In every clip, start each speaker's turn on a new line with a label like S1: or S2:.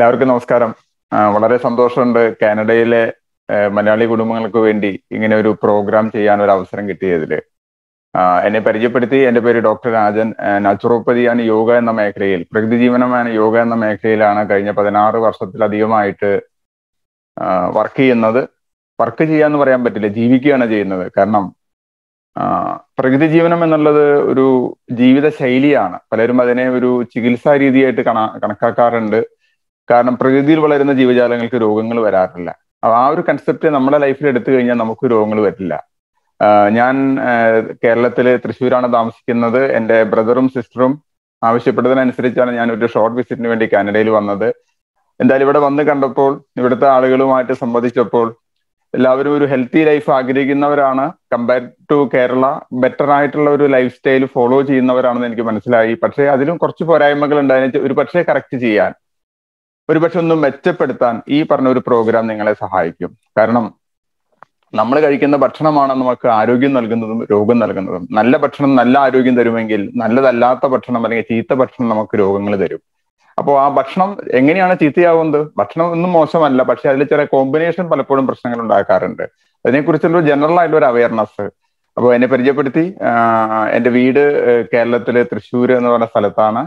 S1: എല്ലാവർക്കും നമസ്കാരം. വളരെ സന്തോഷമുണ്ട് കാനഡയിലെ മലയാളി കുടുംബങ്ങൾക്ക് വേണ്ടി ഇങ്ങനെ ഒരു പ്രോഗ്രാം ചെയ്യാൻ ഒരു അവസരം കിട്ടിയതിൽ എന്നെ പരിചയപ്പെടുത്തി. എന്റെ പേര് ഡോക്ടർ രാജൻ. നാച്ചുറോപ്പതിയാണ് യോഗ എന്ന മേഖലയിൽ പ്രകൃതി ജീവനമാണ് യോഗ എന്ന മേഖലയിലാണ് കഴിഞ്ഞ പതിനാറ് വർഷത്തിലധികമായിട്ട് വർക്ക് ചെയ്യുന്നത്. വർക്ക് ചെയ്യാന്ന് പറയാൻ പറ്റില്ല ജീവിക്കുകയാണ് ചെയ്യുന്നത്. കാരണം പ്രകൃതി ജീവനം എന്നുള്ളത് ഒരു ജീവിത ശൈലിയാണ് പലരും അതിനെ ഒരു ചികിത്സാ രീതിയായിട്ട് കണ കണക്കാക്കാറുണ്ട്. കാരണം പ്രകൃതിയിൽ വളരുന്ന ജീവജാലങ്ങൾക്ക് രോഗങ്ങൾ വരാറില്ല. ആ ഒരു കൺസെപ്റ്റ് നമ്മുടെ ലൈഫിൽ എടുത്തു കഴിഞ്ഞാൽ നമുക്ക് രോഗങ്ങൾ വരില്ല. ഞാൻ കേരളത്തിലെ തൃശ്ശൂരാണ് താമസിക്കുന്നത്. എന്റെ ബ്രദറും സിസ്റ്ററും ആവശ്യപ്പെട്ടതിനനുസരിച്ചാണ് ഞാൻ ഒരു ഷോർട്ട് വിസിറ്റിന് വേണ്ടി കാനഡയിൽ വന്നത്. എന്തായാലും ഇവിടെ വന്ന് കണ്ടപ്പോൾ ഇവിടുത്തെ ആളുകളുമായിട്ട് സംവദിച്ചപ്പോൾ എല്ലാവരും ഒരു ഹെൽത്തി ലൈഫ് ആഗ്രഹിക്കുന്നവരാണ്. കമ്പയർ ടു കേരള ബെറ്റർ ആയിട്ടുള്ള ഒരു ലൈഫ് സ്റ്റൈൽ ഫോളോ ചെയ്യുന്നവരാണെന്ന് എനിക്ക് മനസ്സിലായി. പക്ഷേ അതിലും കുറച്ച് പോരായ്മകൾ ഉണ്ട്. ഒരു പക്ഷേ കറക്റ്റ് ചെയ്യാൻ. ഒരു ഒന്നും ഒന്ന് മെച്ചപ്പെടുത്താൻ ഈ പറഞ്ഞ ഒരു പ്രോഗ്രാം നിങ്ങളെ സഹായിക്കും. കാരണം നമ്മൾ കഴിക്കുന്ന ഭക്ഷണമാണ് നമുക്ക് ആരോഗ്യം നൽകുന്നതും രോഗം നൽകുന്നതും. നല്ല ഭക്ഷണം നല്ല ആരോഗ്യം തരുമെങ്കിൽ നല്ലതല്ലാത്ത ഭക്ഷണം അല്ലെങ്കിൽ ചീത്ത ഭക്ഷണം നമുക്ക് രോഗങ്ങൾ തരും. അപ്പോൾ ആ ഭക്ഷണം എങ്ങനെയാണ് ചീത്തയാവുന്നത്? ഭക്ഷണം ഒന്നും മോശമല്ല. പക്ഷെ അതിൽ ചില കോമ്പിനേഷൻ പലപ്പോഴും പ്രശ്നങ്ങൾ ഉണ്ടാക്കാറുണ്ട്. അതിനെക്കുറിച്ചുള്ള ജനറൽ ആയിട്ടുള്ള ഒരു അവയർനെസ് അപ്പോൾ എന്നെ പരിചയപ്പെടുത്തി എന്റെ വീട് കേരളത്തിലെ തൃശ്ശൂർ എന്ന് പറഞ്ഞ സ്ഥലത്താണ്.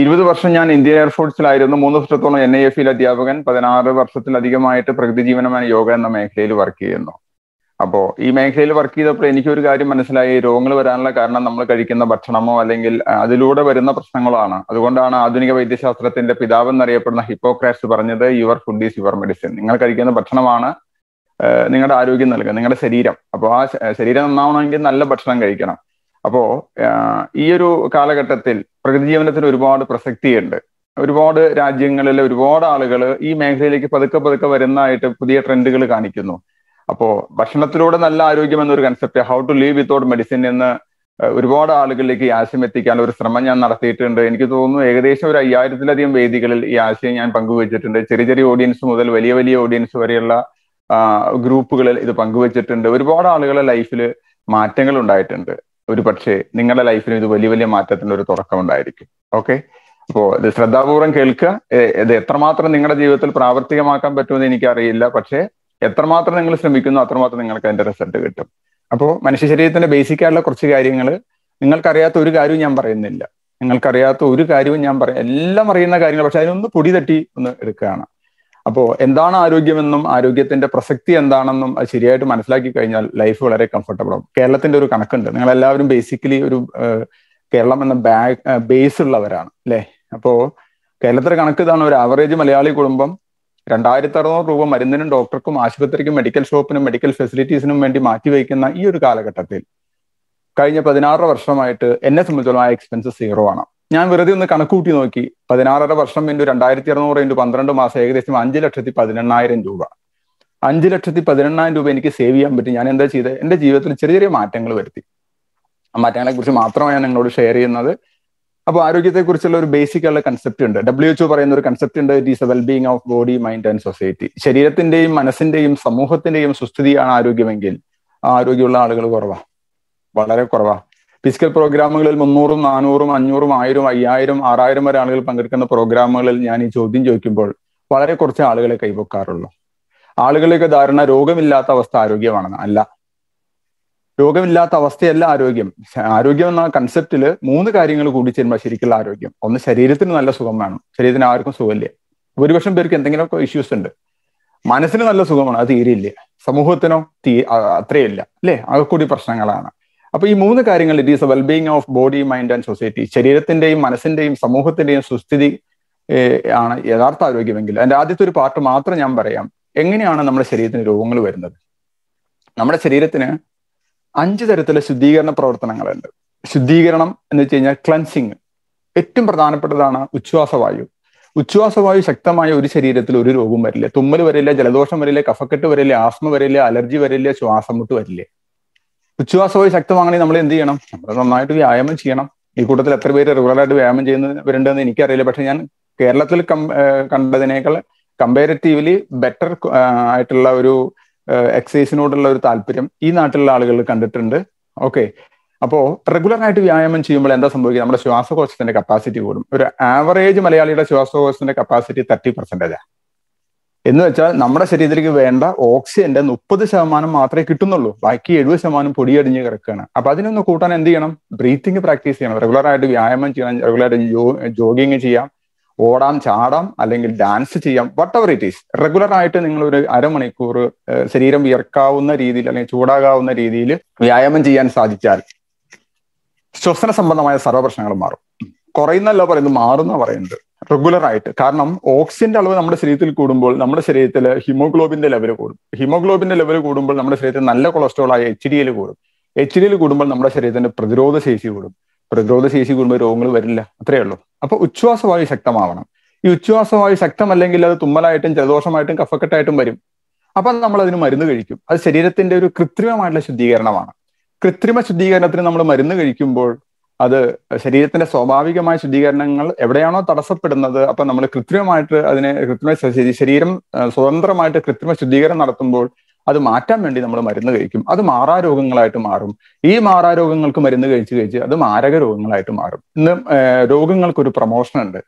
S1: ഇരുപത് വർഷം ഞാൻ ഇന്ത്യൻ എയർഫോഴ്സിലായിരുന്നു മൂന്ന് വർഷത്തോളം എൻ ഐ എഫിൽ അധ്യാപകൻ പതിനാറ് വർഷത്തിലധികമായിട്ട് പ്രകൃതി ജീവനമായ യോഗ എന്ന മേഖലയിൽ വർക്ക് ചെയ്യുന്നു. അപ്പോൾ ഈ മേഖലയിൽ വർക്ക് ചെയ്തപ്പോൾ എനിക്കൊരു കാര്യം മനസ്സിലായി. രോഗങ്ങൾ വരാനുള്ള കാരണം നമ്മൾ കഴിക്കുന്ന ഭക്ഷണമോ അല്ലെങ്കിൽ അതിലൂടെ വരുന്ന പ്രശ്നങ്ങളാണ്. അതുകൊണ്ടാണ് ആധുനിക വൈദ്യശാസ്ത്രത്തിന്റെ പിതാവ് എന്നറിയപ്പെടുന്ന ഹിപ്പോക്രാറ്റ്സ് പറഞ്ഞത് your food is your medicine നിങ്ങൾ കഴിക്കുന്ന ഭക്ഷണമാണ് നിങ്ങളുടെ ആരോഗ്യം നൽകുക നിങ്ങളുടെ ശരീരം. അപ്പോൾ ആ ശരീരം നന്നാവണമെങ്കിൽ നല്ല ഭക്ഷണം കഴിക്കണം. അപ്പോ ഈ ഒരു കാലഘട്ടത്തിൽ പ്രകൃതി ജീവനത്തിന് ഒരുപാട് പ്രസക്തിയുണ്ട്. ഒരുപാട് രാജ്യങ്ങളിൽ ഒരുപാട് ആളുകൾ ഈ മേഖലയിലേക്ക് പതുക്കെ പതുക്കെ വരുന്നതായിട്ട് പുതിയ ട്രെൻഡുകൾ കാണിക്കുന്നു. അപ്പോ ഭക്ഷണത്തിലൂടെ നല്ല ആരോഗ്യം എന്നൊരു concept how to live without medicine എന്ന് ഒരുപാട് ആളുകളിലേക്ക് ഈ ആശയം എത്തിക്കാനുള്ള ഒരു ശ്രമം ഞാൻ നടത്തിയിട്ടുണ്ട്. എനിക്ക് തോന്നുന്നു ഏകദേശം ഒരു അയ്യായിരത്തിലധികം വേദികളിൽ ഈ ആശയം ഞാൻ പങ്കുവച്ചിട്ടുണ്ട്. ചെറിയ ചെറിയ ഓഡിയൻസ് മുതൽ വലിയ വലിയ ഓഡിയൻസ് വരെയുള്ള ഗ്രൂപ്പുകളിൽ ഇത് പങ്കുവച്ചിട്ടുണ്ട്. ഒരുപാട് ആളുകളുടെ ലൈഫിൽ മാറ്റങ്ങൾ ഉണ്ടായിട്ടുണ്ട്. ഒരു പക്ഷേ നിങ്ങളുടെ ലൈഫിലും ഇത് വലിയ വലിയ മാറ്റത്തിന്റെ ഒരു തുടക്കം ഉണ്ടായിരിക്കും. ഓക്കെ? അപ്പോ ഇത് ശ്രദ്ധാപൂർവം കേൾക്കുക ഇത് എത്രമാത്രം നിങ്ങളുടെ ജീവിതത്തിൽ പ്രാവർത്തികമാക്കാൻ പറ്റുമെന്ന് എനിക്കറിയില്ല. പക്ഷേ എത്രമാത്രം നിങ്ങൾ ശ്രമിക്കുന്നു അത്രമാത്രം നിങ്ങൾക്ക് അതിന്റെ റിസൾട്ട് കിട്ടും. അപ്പോൾ മനുഷ്യ ശരീരത്തിന്റെ ബേസിക് ആയിട്ടുള്ള കുറച്ച് കാര്യങ്ങൾ നിങ്ങൾക്കറിയാത്ത ഒരു കാര്യവും ഞാൻ പറയുന്നില്ല. നിങ്ങൾക്കറിയാത്ത ഒരു കാര്യവും ഞാൻ പറയാം എല്ലാം അറിയുന്ന കാര്യങ്ങൾ പക്ഷെ അതിനൊന്ന് പൊടി തട്ടി ഒന്ന് എടുക്കുകയാണ്. അപ്പോൾ എന്താണ് ആരോഗ്യമെന്നും ആരോഗ്യത്തിന്റെ പ്രസക്തി എന്താണെന്നും അത് ശരിയായിട്ട് മനസ്സിലാക്കി കഴിഞ്ഞാൽ ലൈഫ് വളരെ കംഫർട്ടബിൾ ആവും. കേരളത്തിന്റെ ഒരു കണക്കുണ്ട്. നിങ്ങൾ എല്ലാവരും ബേസിക്കലി ഒരു കേരളം എന്ന ബാ ബേസ് ഉള്ളവരാണ് അല്ലേ? അപ്പോ കേരളത്തിലെ കണക്ക് ഇതാണ്. ഒരു ആവറേജ് മലയാളി കുടുംബം രണ്ടായിരത്തി അറുന്നൂറ് രൂപ മരുന്നിനും ഡോക്ടർക്കും ആശുപത്രിക്കും മെഡിക്കൽ ഷോപ്പിനും മെഡിക്കൽ ഫെസിലിറ്റീസിനും വേണ്ടി മാറ്റിവെക്കുന്ന ഈ ഒരു കാലഘട്ടത്തിൽ കഴിഞ്ഞ പതിനാറ് വർഷമായിട്ട് എന്നെ സംബന്ധിച്ചോളം ആ എക്സ്പെൻസ് സീറോ ആണ്. ഞാൻ വെറുതെ ഒന്ന് കണക്കൂട്ടി നോക്കി. പതിനാറര വർഷം ഇന്റു രണ്ടായിരത്തി അറുന്നൂറ് ഇന്റു പന്ത്രണ്ട് മാസം ഏകദേശം അഞ്ച് ലക്ഷത്തി പതിനെണ്ണായിരം രൂപ. അഞ്ച് ലക്ഷത്തി പതിനെണ്ണായിരം രൂപ എനിക്ക് സേവ് ചെയ്യാൻ പറ്റും. ഞാൻ എന്താ ചെയ്തത് എന്റെ ജീവിതത്തിൽ ചെറിയ ചെറിയ മാറ്റങ്ങൾ വരുത്തി. ആ മാറ്റങ്ങളെ കുറിച്ച് മാത്രമാണ് ഞാൻ നിങ്ങളോട് ഷെയർ ചെയ്യുന്നത്. അപ്പോൾ ആരോഗ്യത്തെ കുറിച്ചുള്ള ഒരു ബേസിക് ഉള്ള കൺസെപ്റ്റ് ഉണ്ട്. ഡബ്ല്യു എച്ച് പറയുന്ന ഒരു കൺസെപ്റ്റ് ഉണ്ട്. It is a wellbeing of body mind and society ശരീരത്തിന്റെയും മനസ്സിന്റെയും സമൂഹത്തിന്റെയും സുസ്ഥിതിയാണ് ആരോഗ്യമെങ്കിൽ ആരോഗ്യമുള്ള ആളുകൾ കുറവാ. വളരെ കുറവാണ് ഫിസിക്കൽ പ്രോഗ്രാമുകളിൽ മുന്നൂറും നാനൂറും അഞ്ഞൂറും ആയിരം അയ്യായിരം ആറായിരം വരെ ആളുകൾ പങ്കെടുക്കുന്ന പ്രോഗ്രാമുകളിൽ ഞാൻ ഈ ചോദ്യം ചോദിക്കുമ്പോൾ വളരെ കുറച്ച് ആളുകളെ കൈവക്കാറുള്ളൂ. ആളുകളെയൊക്കെ ധാരണ രോഗമില്ലാത്ത അവസ്ഥ ആരോഗ്യമാണെന്ന് അല്ല. രോഗമില്ലാത്ത അവസ്ഥയല്ല ആരോഗ്യം. ആരോഗ്യം എന്ന കൺസെപ്റ്റിൽ മൂന്ന് കാര്യങ്ങൾ കൂടി ചേരുമ്പോൾ ശരിക്കുള്ള ആരോഗ്യം. ഒന്ന് ശരീരത്തിന് നല്ല സുഖം വേണം. ശരീരത്തിന് ആർക്കും സുഖമില്ല. ഭൂരിപക്ഷം പേർക്ക് എന്തെങ്കിലുമൊക്കെ ഇഷ്യൂസ് ഉണ്ട്. മനസ്സിന് നല്ല സുഖമാണ് അത് തീരെയില്ല. സമൂഹത്തിനോ തീ അത്രയില്ല. അല്ലേ? അതൊക്കെ കൂടി പ്രശ്നങ്ങളാണ്. അപ്പൊ ഈ മൂന്ന് കാര്യങ്ങൾ it is a wellbeing of body mind and society ശരീരത്തിന്റെയും മനസ്സിന്റെയും സമൂഹത്തിന്റെയും സുസ്ഥിതി ആണ് യഥാർത്ഥ ആരോഗ്യമെങ്കിൽ. അതിന്റെ ആദ്യത്തെ ഒരു പാർട്ട് മാത്രം ഞാൻ പറയാം. എങ്ങനെയാണ് നമ്മുടെ ശരീരത്തിന് രോഗങ്ങൾ വരുന്നത്? നമ്മുടെ ശരീരത്തിന് അഞ്ച് തരത്തിലെ ശുദ്ധീകരണ പ്രവർത്തനങ്ങളുണ്ട്. ശുദ്ധീകരണം എന്ന് വെച്ച് കഴിഞ്ഞാൽ ക്ലൻസിങ് ഏറ്റവും പ്രധാനപ്പെട്ടതാണ് ഉച്ഛ്വാസവായു ഉച്ഛ്വാസവായു ശക്തമായ ഒരു ശരീരത്തിൽ ഒരു രോഗവും വരില്ല. തുമ്മൽ വരില്ല ജലദോഷം വരില്ല കഫക്കെട്ട് വരില്ല ആസ്മ വരില്ല അലർജി വരില്ല ശ്വാസം മുട്ട് വരില്ല. ഉച്ഛ്വാസവായു ശക്തമാണെങ്കിൽ നമ്മൾ എന്ത് ചെയ്യണം? നമ്മൾ നന്നായിട്ട് വ്യായാമം ചെയ്യണം. ഈ കൂട്ടത്തിൽ എത്ര പേര് റെഗുലറായിട്ട് വ്യായാമം ചെയ്യുന്നവരുണ്ടെന്ന് എനിക്കറിയില്ല. പക്ഷെ ഞാൻ കേരളത്തിൽ കണ്ടതിനേക്കാൾ കമ്പാരിറ്റീവ്ലി ബെറ്റർ ആയിട്ടുള്ള ഒരു എക്സസൈസിനോടുള്ള ഒരു താല്പര്യം ഈ നാട്ടിലുള്ള ആളുകൾ കണ്ടിട്ടുണ്ട്. ഓക്കെ അപ്പോൾ റെഗുലർ ആയിട്ട് വ്യായാമം ചെയ്യുമ്പോൾ എന്താ സംഭവിക്കുക? നമ്മുടെ ശ്വാസകോശത്തിന്റെ കപ്പാസിറ്റി കൂടും. ഒരു ആവറേജ് മലയാളിയുടെ ശ്വാസകോശത്തിന്റെ കപ്പാസിറ്റി തേർട്ടി പെർസെന്റേജാണ് എന്ന് വെച്ചാൽ നമ്മുടെ ശരീരത്തിലേക്ക് വേണ്ട ഓക്സിജന്റെ മുപ്പത് ശതമാനം മാത്രമേ കിട്ടുന്നുള്ളൂ. ബാക്കി എഴുപത് ശതമാനം പൊടിയടിഞ്ഞ് കിടക്കുകയാണ്. അപ്പൊ അതിനൊന്ന് കൂട്ടാൻ എന്ത് ചെയ്യണം? ബ്രീത്തിങ് പ്രാക്ടീസ് ചെയ്യണം. റെഗുലർ ആയിട്ട് വ്യായാമം ചെയ്യണം. റെഗുലർ ആയിട്ട് ജോഗിങ് ചെയ്യാം. ഓടാം ചാടാം അല്ലെങ്കിൽ ഡാൻസ് ചെയ്യാം. Whatever it is regular ആയിട്ട് നിങ്ങൾ ഒരു അരമണിക്കൂർ ശരീരം വിയർക്കാവുന്ന രീതിയിൽ അല്ലെങ്കിൽ ചൂടാകാവുന്ന രീതിയിൽ വ്യായാമം ചെയ്യാൻ സാധിച്ചാൽ ശ്വസന സംബന്ധമായ സർവ പ്രശ്നങ്ങളും മാറും. കുറയുന്നല്ല പറയുന്നത് മാറുന്ന പറയുന്നത്. റെഗുലർ ആയിട്ട്. കാരണം ഓക്സിജന്റെ അളവ് നമ്മുടെ ശരീരത്തിൽ കൂടുമ്പോൾ നമ്മുടെ ശരീരത്തിൽ ഹിമോഗ്ലോബിന്റെ ലെവൽ കൂടും. ഹിമോഗ്ലോബിന്റെ ലെവൽ കൂടുമ്പോൾ നമ്മുടെ ശരീരത്തിൽ നല്ല കൊളസ്ട്രോൾ ആയ എച്ച് ഡി എൽ കൂടും. എച്ച് ഡി എൽ കൂടുമ്പോൾ നമ്മുടെ ശരീരത്തിന്റെ പ്രതിരോധ ശേഷി കൂടും. പ്രതിരോധ ശേഷി കൂടുമ്പോൾ രോഗങ്ങൾ വരില്ല. അത്രയേ ഉള്ളൂ. അപ്പൊ ഉച്ഛ്വാസവായു ശക്തമാവണം. ഈ ഉച്ഛ്വാസവായു ശക്തമല്ലെങ്കിൽ അത് തുമ്മലായിട്ടും ജലദോഷമായിട്ടും കഫക്കെട്ടായിട്ടും വരും. അപ്പൊ നമ്മൾ അതിന് മരുന്ന് കഴിക്കും. അത് ശരീരത്തിന്റെ ഒരു കൃത്രിമമായിട്ടുള്ള ശുദ്ധീകരണമാണ്. കൃത്രിമ ശുദ്ധീകരണത്തിന് നമ്മൾ മരുന്ന് കഴിക്കുമ്പോൾ അത് ശരീരത്തിന്റെ സ്വാഭാവികമായ ശുദ്ധീകരണങ്ങൾ എവിടെയാണോ തടസ്സപ്പെടുന്നത് അപ്പൊ നമ്മൾ കൃത്രിമമായിട്ട് അതിനെ കൃത്രിമ ശരീരം സ്വതന്ത്രമായിട്ട് കൃത്രിമ ശുദ്ധീകരണം നടത്തുമ്പോൾ അത് മാറ്റാൻ വേണ്ടി നമ്മൾ മരുന്ന് കഴിക്കും. അത് മാറാരോഗങ്ങളായിട്ട് മാറും. ഈ മാറാരോഗങ്ങൾക്ക് മരുന്ന് കഴിച്ച് കഴിച്ച് അത് മാരക രോഗങ്ങളായിട്ട് മാറും. ഇന്ന് രോഗങ്ങൾക്ക് ഒരു പ്രൊമോഷൻ ഉണ്ട്.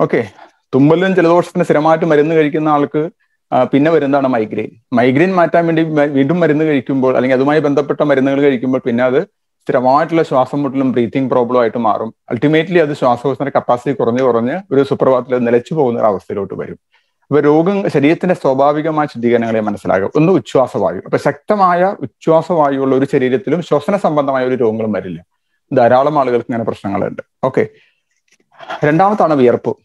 S1: ഓക്കെ. തുമ്മലും ജലദോഷത്തിന് സ്ഥിരമായിട്ട് മരുന്ന് കഴിക്കുന്ന ആൾക്ക് പിന്നെ വരുന്നതാണ് മൈഗ്രെയിൻ. മൈഗ്രെയിൻ മാറ്റാൻ വേണ്ടി വീണ്ടും മരുന്ന് കഴിക്കുമ്പോൾ അല്ലെങ്കിൽ അതുമായി ബന്ധപ്പെട്ട മരുന്നുകൾ കഴിക്കുമ്പോൾ പിന്നെ അത് സ്ഥിരമായിട്ടുള്ള ശ്വാസം മുട്ടലും ബ്രീത്തിങ് പ്രോബ്ലം ആയിട്ട് മാറും. അൾട്ടിമേറ്റ്ലി അത് ശ്വാസകോശത്തിന്റെ കപ്പാസിറ്റി കുറഞ്ഞു കുറഞ്ഞ് ഒരു സുപ്രഭാതത്തിൽ നിലച്ചു പോകുന്ന ഒരു അവസ്ഥയിലോട്ട് വരും. അപ്പൊ രോഗം ശരീരത്തിന്റെ സ്വാഭാവികമായ ശുദ്ധീകരണങ്ങളെ മനസ്സിലാകും ഒന്ന് ഉച്ഛ്വാസവായു. അപ്പൊ ശക്തമായ ഉച്ഛ്വാസവായുവുള്ള ഒരു ശരീരത്തിലും ശ്വസന സംബന്ധമായ ഒരു രോഗങ്ങളും വരില്ല. ധാരാളം ആളുകൾക്ക് ഇങ്ങനെ പ്രശ്നങ്ങളുണ്ട്. ഓക്കെ രണ്ടാമത്താണ് വിയർപ്പ്.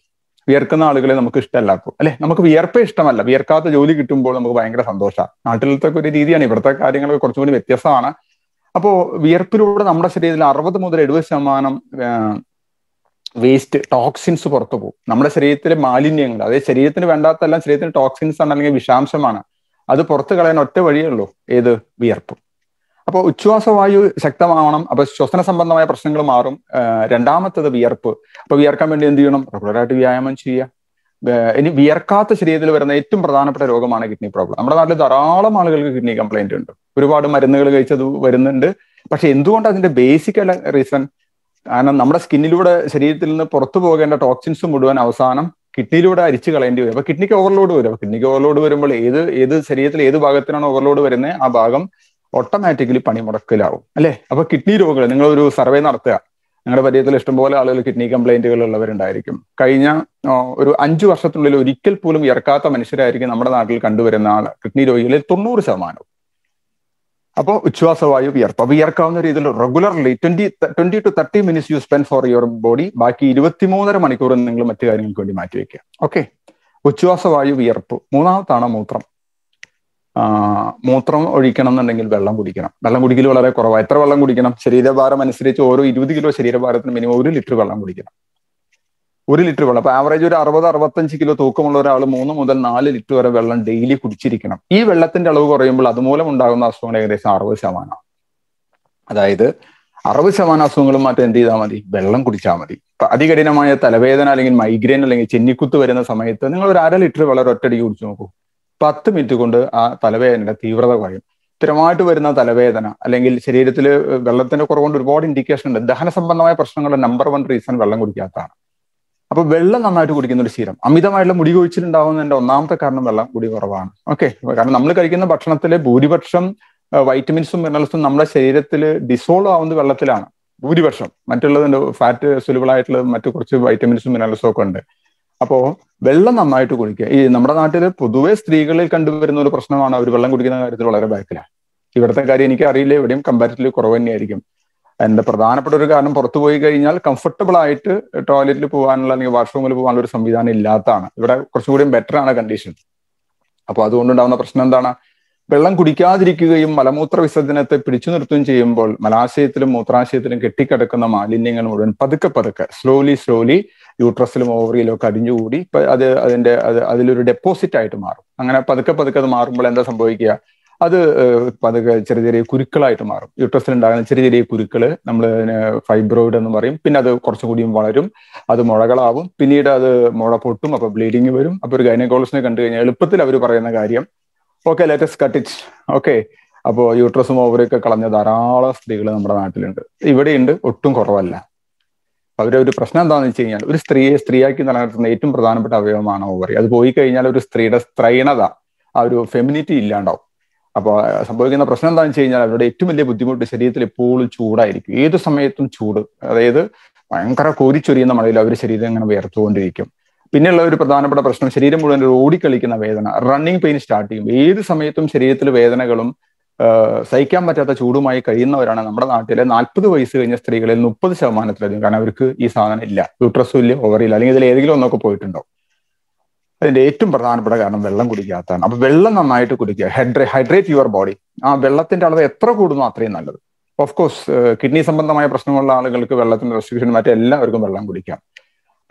S1: വിയർക്കുന്ന ആളുകളെ നമുക്ക് ഇഷ്ടമല്ല അപ്പോൾ അല്ലെ? നമുക്ക് വിയർപ്പേ ഇഷ്ടമല്ല. വിയർക്കാത്ത ജോലി കിട്ടുമ്പോൾ നമുക്ക് ഭയങ്കര സന്തോഷമാണ് നാട്ടിലത്തെ ഒരു രീതിയാണ്. ഇവിടുത്തെ കാര്യങ്ങളൊക്കെ കുറച്ചുകൂടി വ്യത്യസ്തമാണ്. അപ്പോ വിയർപ്പിലൂടെ നമ്മുടെ ശരീരത്തിൽ അറുപത് മുതൽ എഴുപത് ശതമാനം വേസ്റ്റ് ടോക്സിൻസ് പുറത്തു പോകും. നമ്മുടെ ശരീരത്തിലെ മാലിന്യങ്ങൾ അതായത് ശരീരത്തിന് വേണ്ടാത്തെല്ലാം ശരീരത്തിന് ടോക്സിൻസ് ആണ് അല്ലെങ്കിൽ വിഷാംശമാണ്. അത് പുറത്തു കളയാൻ ഒറ്റ വഴിയേ ഉള്ളൂ ഏത്? വിയർപ്പ്. അപ്പോൾ ഉച്ഛ്വാസവായു ശക്തമാവണം അപ്പൊ ശ്വസന സംബന്ധമായ പ്രശ്നങ്ങൾ മാറും. രണ്ടാമത്തത് വിയർപ്പ്. അപ്പൊ വിയർക്കാൻ വേണ്ടി എന്ത് ചെയ്യണം? റെഗുലറായിട്ട് വ്യായാമം ചെയ്യുക. ഇനി വിയർക്കാത്ത ശരീരത്തിൽ വരുന്ന ഏറ്റവും പ്രധാനപ്പെട്ട രോഗമാണ് കിഡ്നി പ്രോബ്ലം നമ്മുടെ നാട്ടിൽ ധാരാളം ആളുകൾക്ക് കിഡ്നി കംപ്ലൈന്റ് ഉണ്ട്. ഒരുപാട് മരുന്നുകൾ കഴിച്ചത് വരുന്നുണ്ട്. പക്ഷെ എന്തുകൊണ്ട് അതിന്റെ ബേസിക് റീസൺ കാരണം നമ്മുടെ സ്കിന്നിലൂടെ ശരീരത്തിൽ നിന്ന് പുറത്തു പോകേണ്ട ടോക്സിൻസ് മുഴുവൻ അവസാനം കിഡ്നിയിലൂടെ അരിച്ചു കളയേണ്ടി വരും. അപ്പൊ കിഡ്നിക്ക് ഓവർലോഡ് വരും. അപ്പൊ കിഡ്നിക്ക് ഓവർലോഡ് വരുമ്പോൾ ഏത് ഏത് ശരീരത്തിൽ ഏത് ഭാഗത്തിനാണ് ഓവർലോഡ് വരുന്നത്? ആ ഭാഗം ഓട്ടോമാറ്റിക്കലി പണിമുടക്കലാവും. അല്ലെ? അപ്പൊ കിഡ്നി രോഗികൾ നിങ്ങൾ ഒരു സർവേ നടത്തുക. നിങ്ങളുടെ പരിചയത്തിൽ ഇഷ്ടംപോലെ ആളുകൾ കിഡ്നി കംപ്ലൈന്റുകൾ ഉള്ളവരുണ്ടായിരിക്കും കഴിഞ്ഞ ഒരു അഞ്ചു വർഷത്തിനുള്ളിൽ ഒരിക്കൽ പോലും ഇറക്കാത്ത മനുഷ്യരായിരിക്കും നമ്മുടെ നാട്ടിൽ കണ്ടുവരുന്ന ആൾ കിഡ്നി രോഗികളിൽ തൊണ്ണൂറ് ശതമാനം അപ്പോൾ ഉച്ഛ്വാസവായു വിയർപ്പ്. വിയർക്കാവുന്ന രീതിയിൽ regularly twenty twenty to thirty minutes you spend for your body ബാക്കി ഇരുപത്തിമൂന്നര മണിക്കൂർ നിങ്ങൾ മറ്റു കാര്യങ്ങൾക്ക് വേണ്ടി മാറ്റിവെക്കുക ഓക്കെ ഉച്ഛ്വാസവായു വിയർപ്പ്. മൂന്നാമത്താണ് മൂത്രം. മൂത്രം ഒഴിക്കണം എന്നുണ്ടെങ്കിൽ വെള്ളം കുടിക്കണം. വെള്ളം കുടിക്കൽ വളരെ കുറവാണ് എത്ര വെള്ളം കുടിക്കണം? ശരീരഭാരം അനുസരിച്ച് ഓരോ ഇരുപത് കിലോ ശരീരഭാരത്തിന് മിനിമം ഒരു ലിറ്റർ വെള്ളം കുടിക്കണം. ഒരു ലിറ്റർ വെള്ളം. അപ്പൊ ആവറേജ് ഒരു അറുപത് അറുപത്തഞ്ച് കിലോ തൂക്കമുള്ള ഒരാൾ മൂന്ന് മുതൽ നാല് ലിറ്റർ വരെ വെള്ളം ഡെയിലി കുടിച്ചിരിക്കണം. ഈ വെള്ളത്തിന്റെ അളവ് കുറയുമ്പോൾ അതുമൂലം ഉണ്ടാകുന്ന അസുഖങ്ങൾ ഏകദേശം അറുപത് ശതമാനം അതായത് അറുപത് ശതമാനം അസുഖങ്ങളും മാറ്റം എന്ത് ചെയ്താൽ മതി? വെള്ളം കുടിച്ചാൽ മതി. അതികഠിനമായ തലവേദന അല്ലെങ്കിൽ മൈഗ്രെയിൻ അല്ലെങ്കിൽ ചെന്നിക്കുത്ത് വരുന്ന സമയത്ത് നിങ്ങൾ ഒരു അര ലിറ്റർ വെള്ളം ഒറ്റടിക്ക് കുടിച്ചു നോക്കൂ. പത്ത് മിനിറ്റ് കൊണ്ട് ആ തലവേദനയുടെ തീവ്രത കുറയും. സ്ഥിരമായിട്ട് വരുന്ന തലവേദന അല്ലെങ്കിൽ ശരീരത്തിൽ വെള്ളത്തിന്റെ കുറവുകൊണ്ട് ഒരുപാട് ഇൻഡിക്കേഷൻ ഉണ്ട്. ദഹന സംബന്ധമായ പ്രശ്നങ്ങളുടെ നമ്പർ വൺ റീസൺ വെള്ളം കുടിക്കാത്തതാണ്. അപ്പൊ വെള്ളം നന്നായിട്ട് കുടിക്കുന്ന ഒരു ശീലം. അമിതമായിട്ടുള്ള മുടി കൊഴിച്ചിലുണ്ടാവുന്നതിന്റെ ഒന്നാമത്തെ കാരണം വെള്ളം കുടി കുറവാണ്. ഓക്കെ കാരണം നമ്മൾ കഴിക്കുന്ന ഭക്ഷണത്തിലെ ഭൂരിപക്ഷം വൈറ്റമിൻസും മിനറൽസും നമ്മുടെ ശരീരത്തിൽ ഡിസോൾവ് ആവുന്നത് വെള്ളത്തിലാണ് ഭൂരിപക്ഷം. മറ്റുള്ളതിന്റെ ഫാറ്റ് സുലബിൾ ആയിട്ടുള്ള മറ്റു കുറച്ച് വൈറ്റമിൻസും മിനറൽസും ഒക്കെ ഉണ്ട്. അപ്പോ വെള്ളം നന്നായിട്ട് കുടിക്കുക. ഈ നമ്മുടെ നാട്ടിൽ പൊതുവെ സ്ത്രീകളിൽ കണ്ടുവരുന്ന ഒരു പ്രശ്നമാണ് അവർ വെള്ളം കുടിക്കുന്ന കാര്യത്തിൽ വളരെ ബാക്കിലാണ് ഇവിടുത്തെ കാര്യം എനിക്ക് അറിയില്ല. എവിടെയും കമ്പാരിറ്റീവ്ലി കുറവ് തന്നെയായിരിക്കും. എന്റെ പ്രധാനപ്പെട്ട ഒരു കാരണം പുറത്തു പോയി കഴിഞ്ഞാൽ കംഫർട്ടബിൾ ആയിട്ട് ടോയ്ലറ്റിൽ പോകാനുള്ള അല്ലെങ്കിൽ വാഷ്റൂമിൽ പോകാനുള്ള ഒരു സംവിധാനം ഇല്ലാത്തതാണ്. ഇവിടെ കുറച്ചുകൂടി ബെറ്റർ ആണ് കണ്ടീഷൻ അപ്പോൾ അതുകൊണ്ടുണ്ടാവുന്ന പ്രശ്നം എന്താണ്? വെള്ളം കുടിക്കാതിരിക്കുകയും മലമൂത്ര വിസർജനത്തെ പിടിച്ചു നിർത്തുകയും ചെയ്യുമ്പോൾ മലാശയത്തിലും മൂത്രാശയത്തിലും കെട്ടിക്കിടക്കുന്ന മാലിന്യങ്ങൾ മുഴുവൻ പതുക്കെ പതുക്കെ സ്ലോലി സ്ലോലി യൂട്രസിലും ഓവറിയിലും ഒക്കെ അടിഞ്ഞുകൂടി അത് അതിന്റെ അത് അതിലൊരു ഡെപ്പോസിറ്റ് ആയിട്ട് മാറും. അങ്ങനെ പതുക്കെ പതുക്കെ അത് മാറുമ്പോൾ എന്താ സംഭവിക്കുക? അത് പതുക്കെ ചെറിയ ചെറിയ കുരുക്കളായിട്ട് മാറും. യൂട്രസിൽ ഉണ്ടാകുന്ന ചെറിയ ചെറിയ കുരുക്കൾ നമ്മൾ ഫൈബ്രോയിഡ് എന്ന് പറയും. പിന്നെ അത് കുറച്ചും കൂടിയും വളരും. അത് മുഴകളാവും. പിന്നീട് അത് മുഴ പൊട്ടും അപ്പൊ ബ്ലീഡിങ് വരും. അപ്പൊ ഒരു ഗൈനക്കോളജിനെ കണ്ടു കഴിഞ്ഞാൽ എളുപ്പത്തിൽ അവർ പറയുന്ന കാര്യം ഓക്കെ ലേറ്റസ്റ്റ് കട്ടിച്ച് ഓക്കെ അപ്പോൾ യൂട്രസും ഓവറൊക്കെ കളഞ്ഞ ധാരാളം സ്ത്രീകൾ നമ്മുടെ നാട്ടിലുണ്ട്. ഇവിടെയുണ്ട് ഒട്ടും കുറവല്ല. അവരുടെ ഒരു പ്രശ്നം എന്താണെന്ന് വെച്ച് കഴിഞ്ഞാൽ ഒരു സ്ത്രീയെ സ്ത്രീയാക്കി നിലനിർത്തുന്ന ഏറ്റവും പ്രധാനപ്പെട്ട അവയവമാണ് ഓവറി. അത് പോയി കഴിഞ്ഞാൽ ഒരു സ്ത്രീയുടെ സ്ത്രൈണത ആ ഒരു ഫെമിനിറ്റി ഇല്ലാണ്ടാവും. അപ്പോൾ സംഭവിക്കുന്ന പ്രശ്നം എന്താണെന്ന് വെച്ച് കഴിഞ്ഞാൽ അവരുടെ ഏറ്റവും വലിയ ബുദ്ധിമുട്ട് ശരീരത്തിൽ എപ്പോഴും ചൂടായിരിക്കും. ഏത് സമയത്തും ചൂട്. അതായത് ഭയങ്കര കോരിച്ചൊരിയുന്ന മഴയിൽ അവർ ശരീരം ഇങ്ങനെ വിയർത്തുകൊണ്ടിരിക്കും. പിന്നെയുള്ള ഒരു പ്രധാനപ്പെട്ട പ്രശ്നം ശരീരം മുഴുവൻ ഓടിക്കളിക്കുന്ന വേദന. റണ്ണിങ് പെയിൻ സ്റ്റാർട്ട് ചെയ്യും. ഏത് സമയത്തും ശരീരത്തിൽ വേദനകളും സഹിക്കാൻ പറ്റാത്ത ചൂടുമായി കഴിയുന്നവരാണ് നമ്മുടെ നാട്ടിലെ നാൽപ്പത് വയസ്സ് കഴിഞ്ഞ സ്ത്രീകളിൽ മുപ്പത് ശതമാനത്തിലധികം. കാരണം അവർക്ക് ഈ സാധനം ഇല്ല. യൂട്രസും ഇല്ല ഓവറില്ല അല്ലെങ്കിൽ ഇതിൽ ഏതെങ്കിലും ഒന്നൊക്കെ പോയിട്ടുണ്ടോ അതിന്റെ ഏറ്റവും പ്രധാനപ്പെട്ട കാരണം വെള്ളം കുടിക്കാത്തതാണ്. അപ്പൊ വെള്ളം നന്നായിട്ട് കുടിക്കുക. Hydrate hydrate your body. ആ വെള്ളത്തിന്റെ അളവ് എത്ര കൂടുന്നു അത്രയും നല്ലത്. ഓഫ് കോഴ്സ് കിഡ്നി സംബന്ധമായ പ്രശ്നമുള്ള ആളുകൾക്ക് വെള്ളത്തിന്റെ റെസ്ട്രിക്ഷൻ മറ്റെല്ലാവർക്കും വെള്ളം കുടിക്കാം.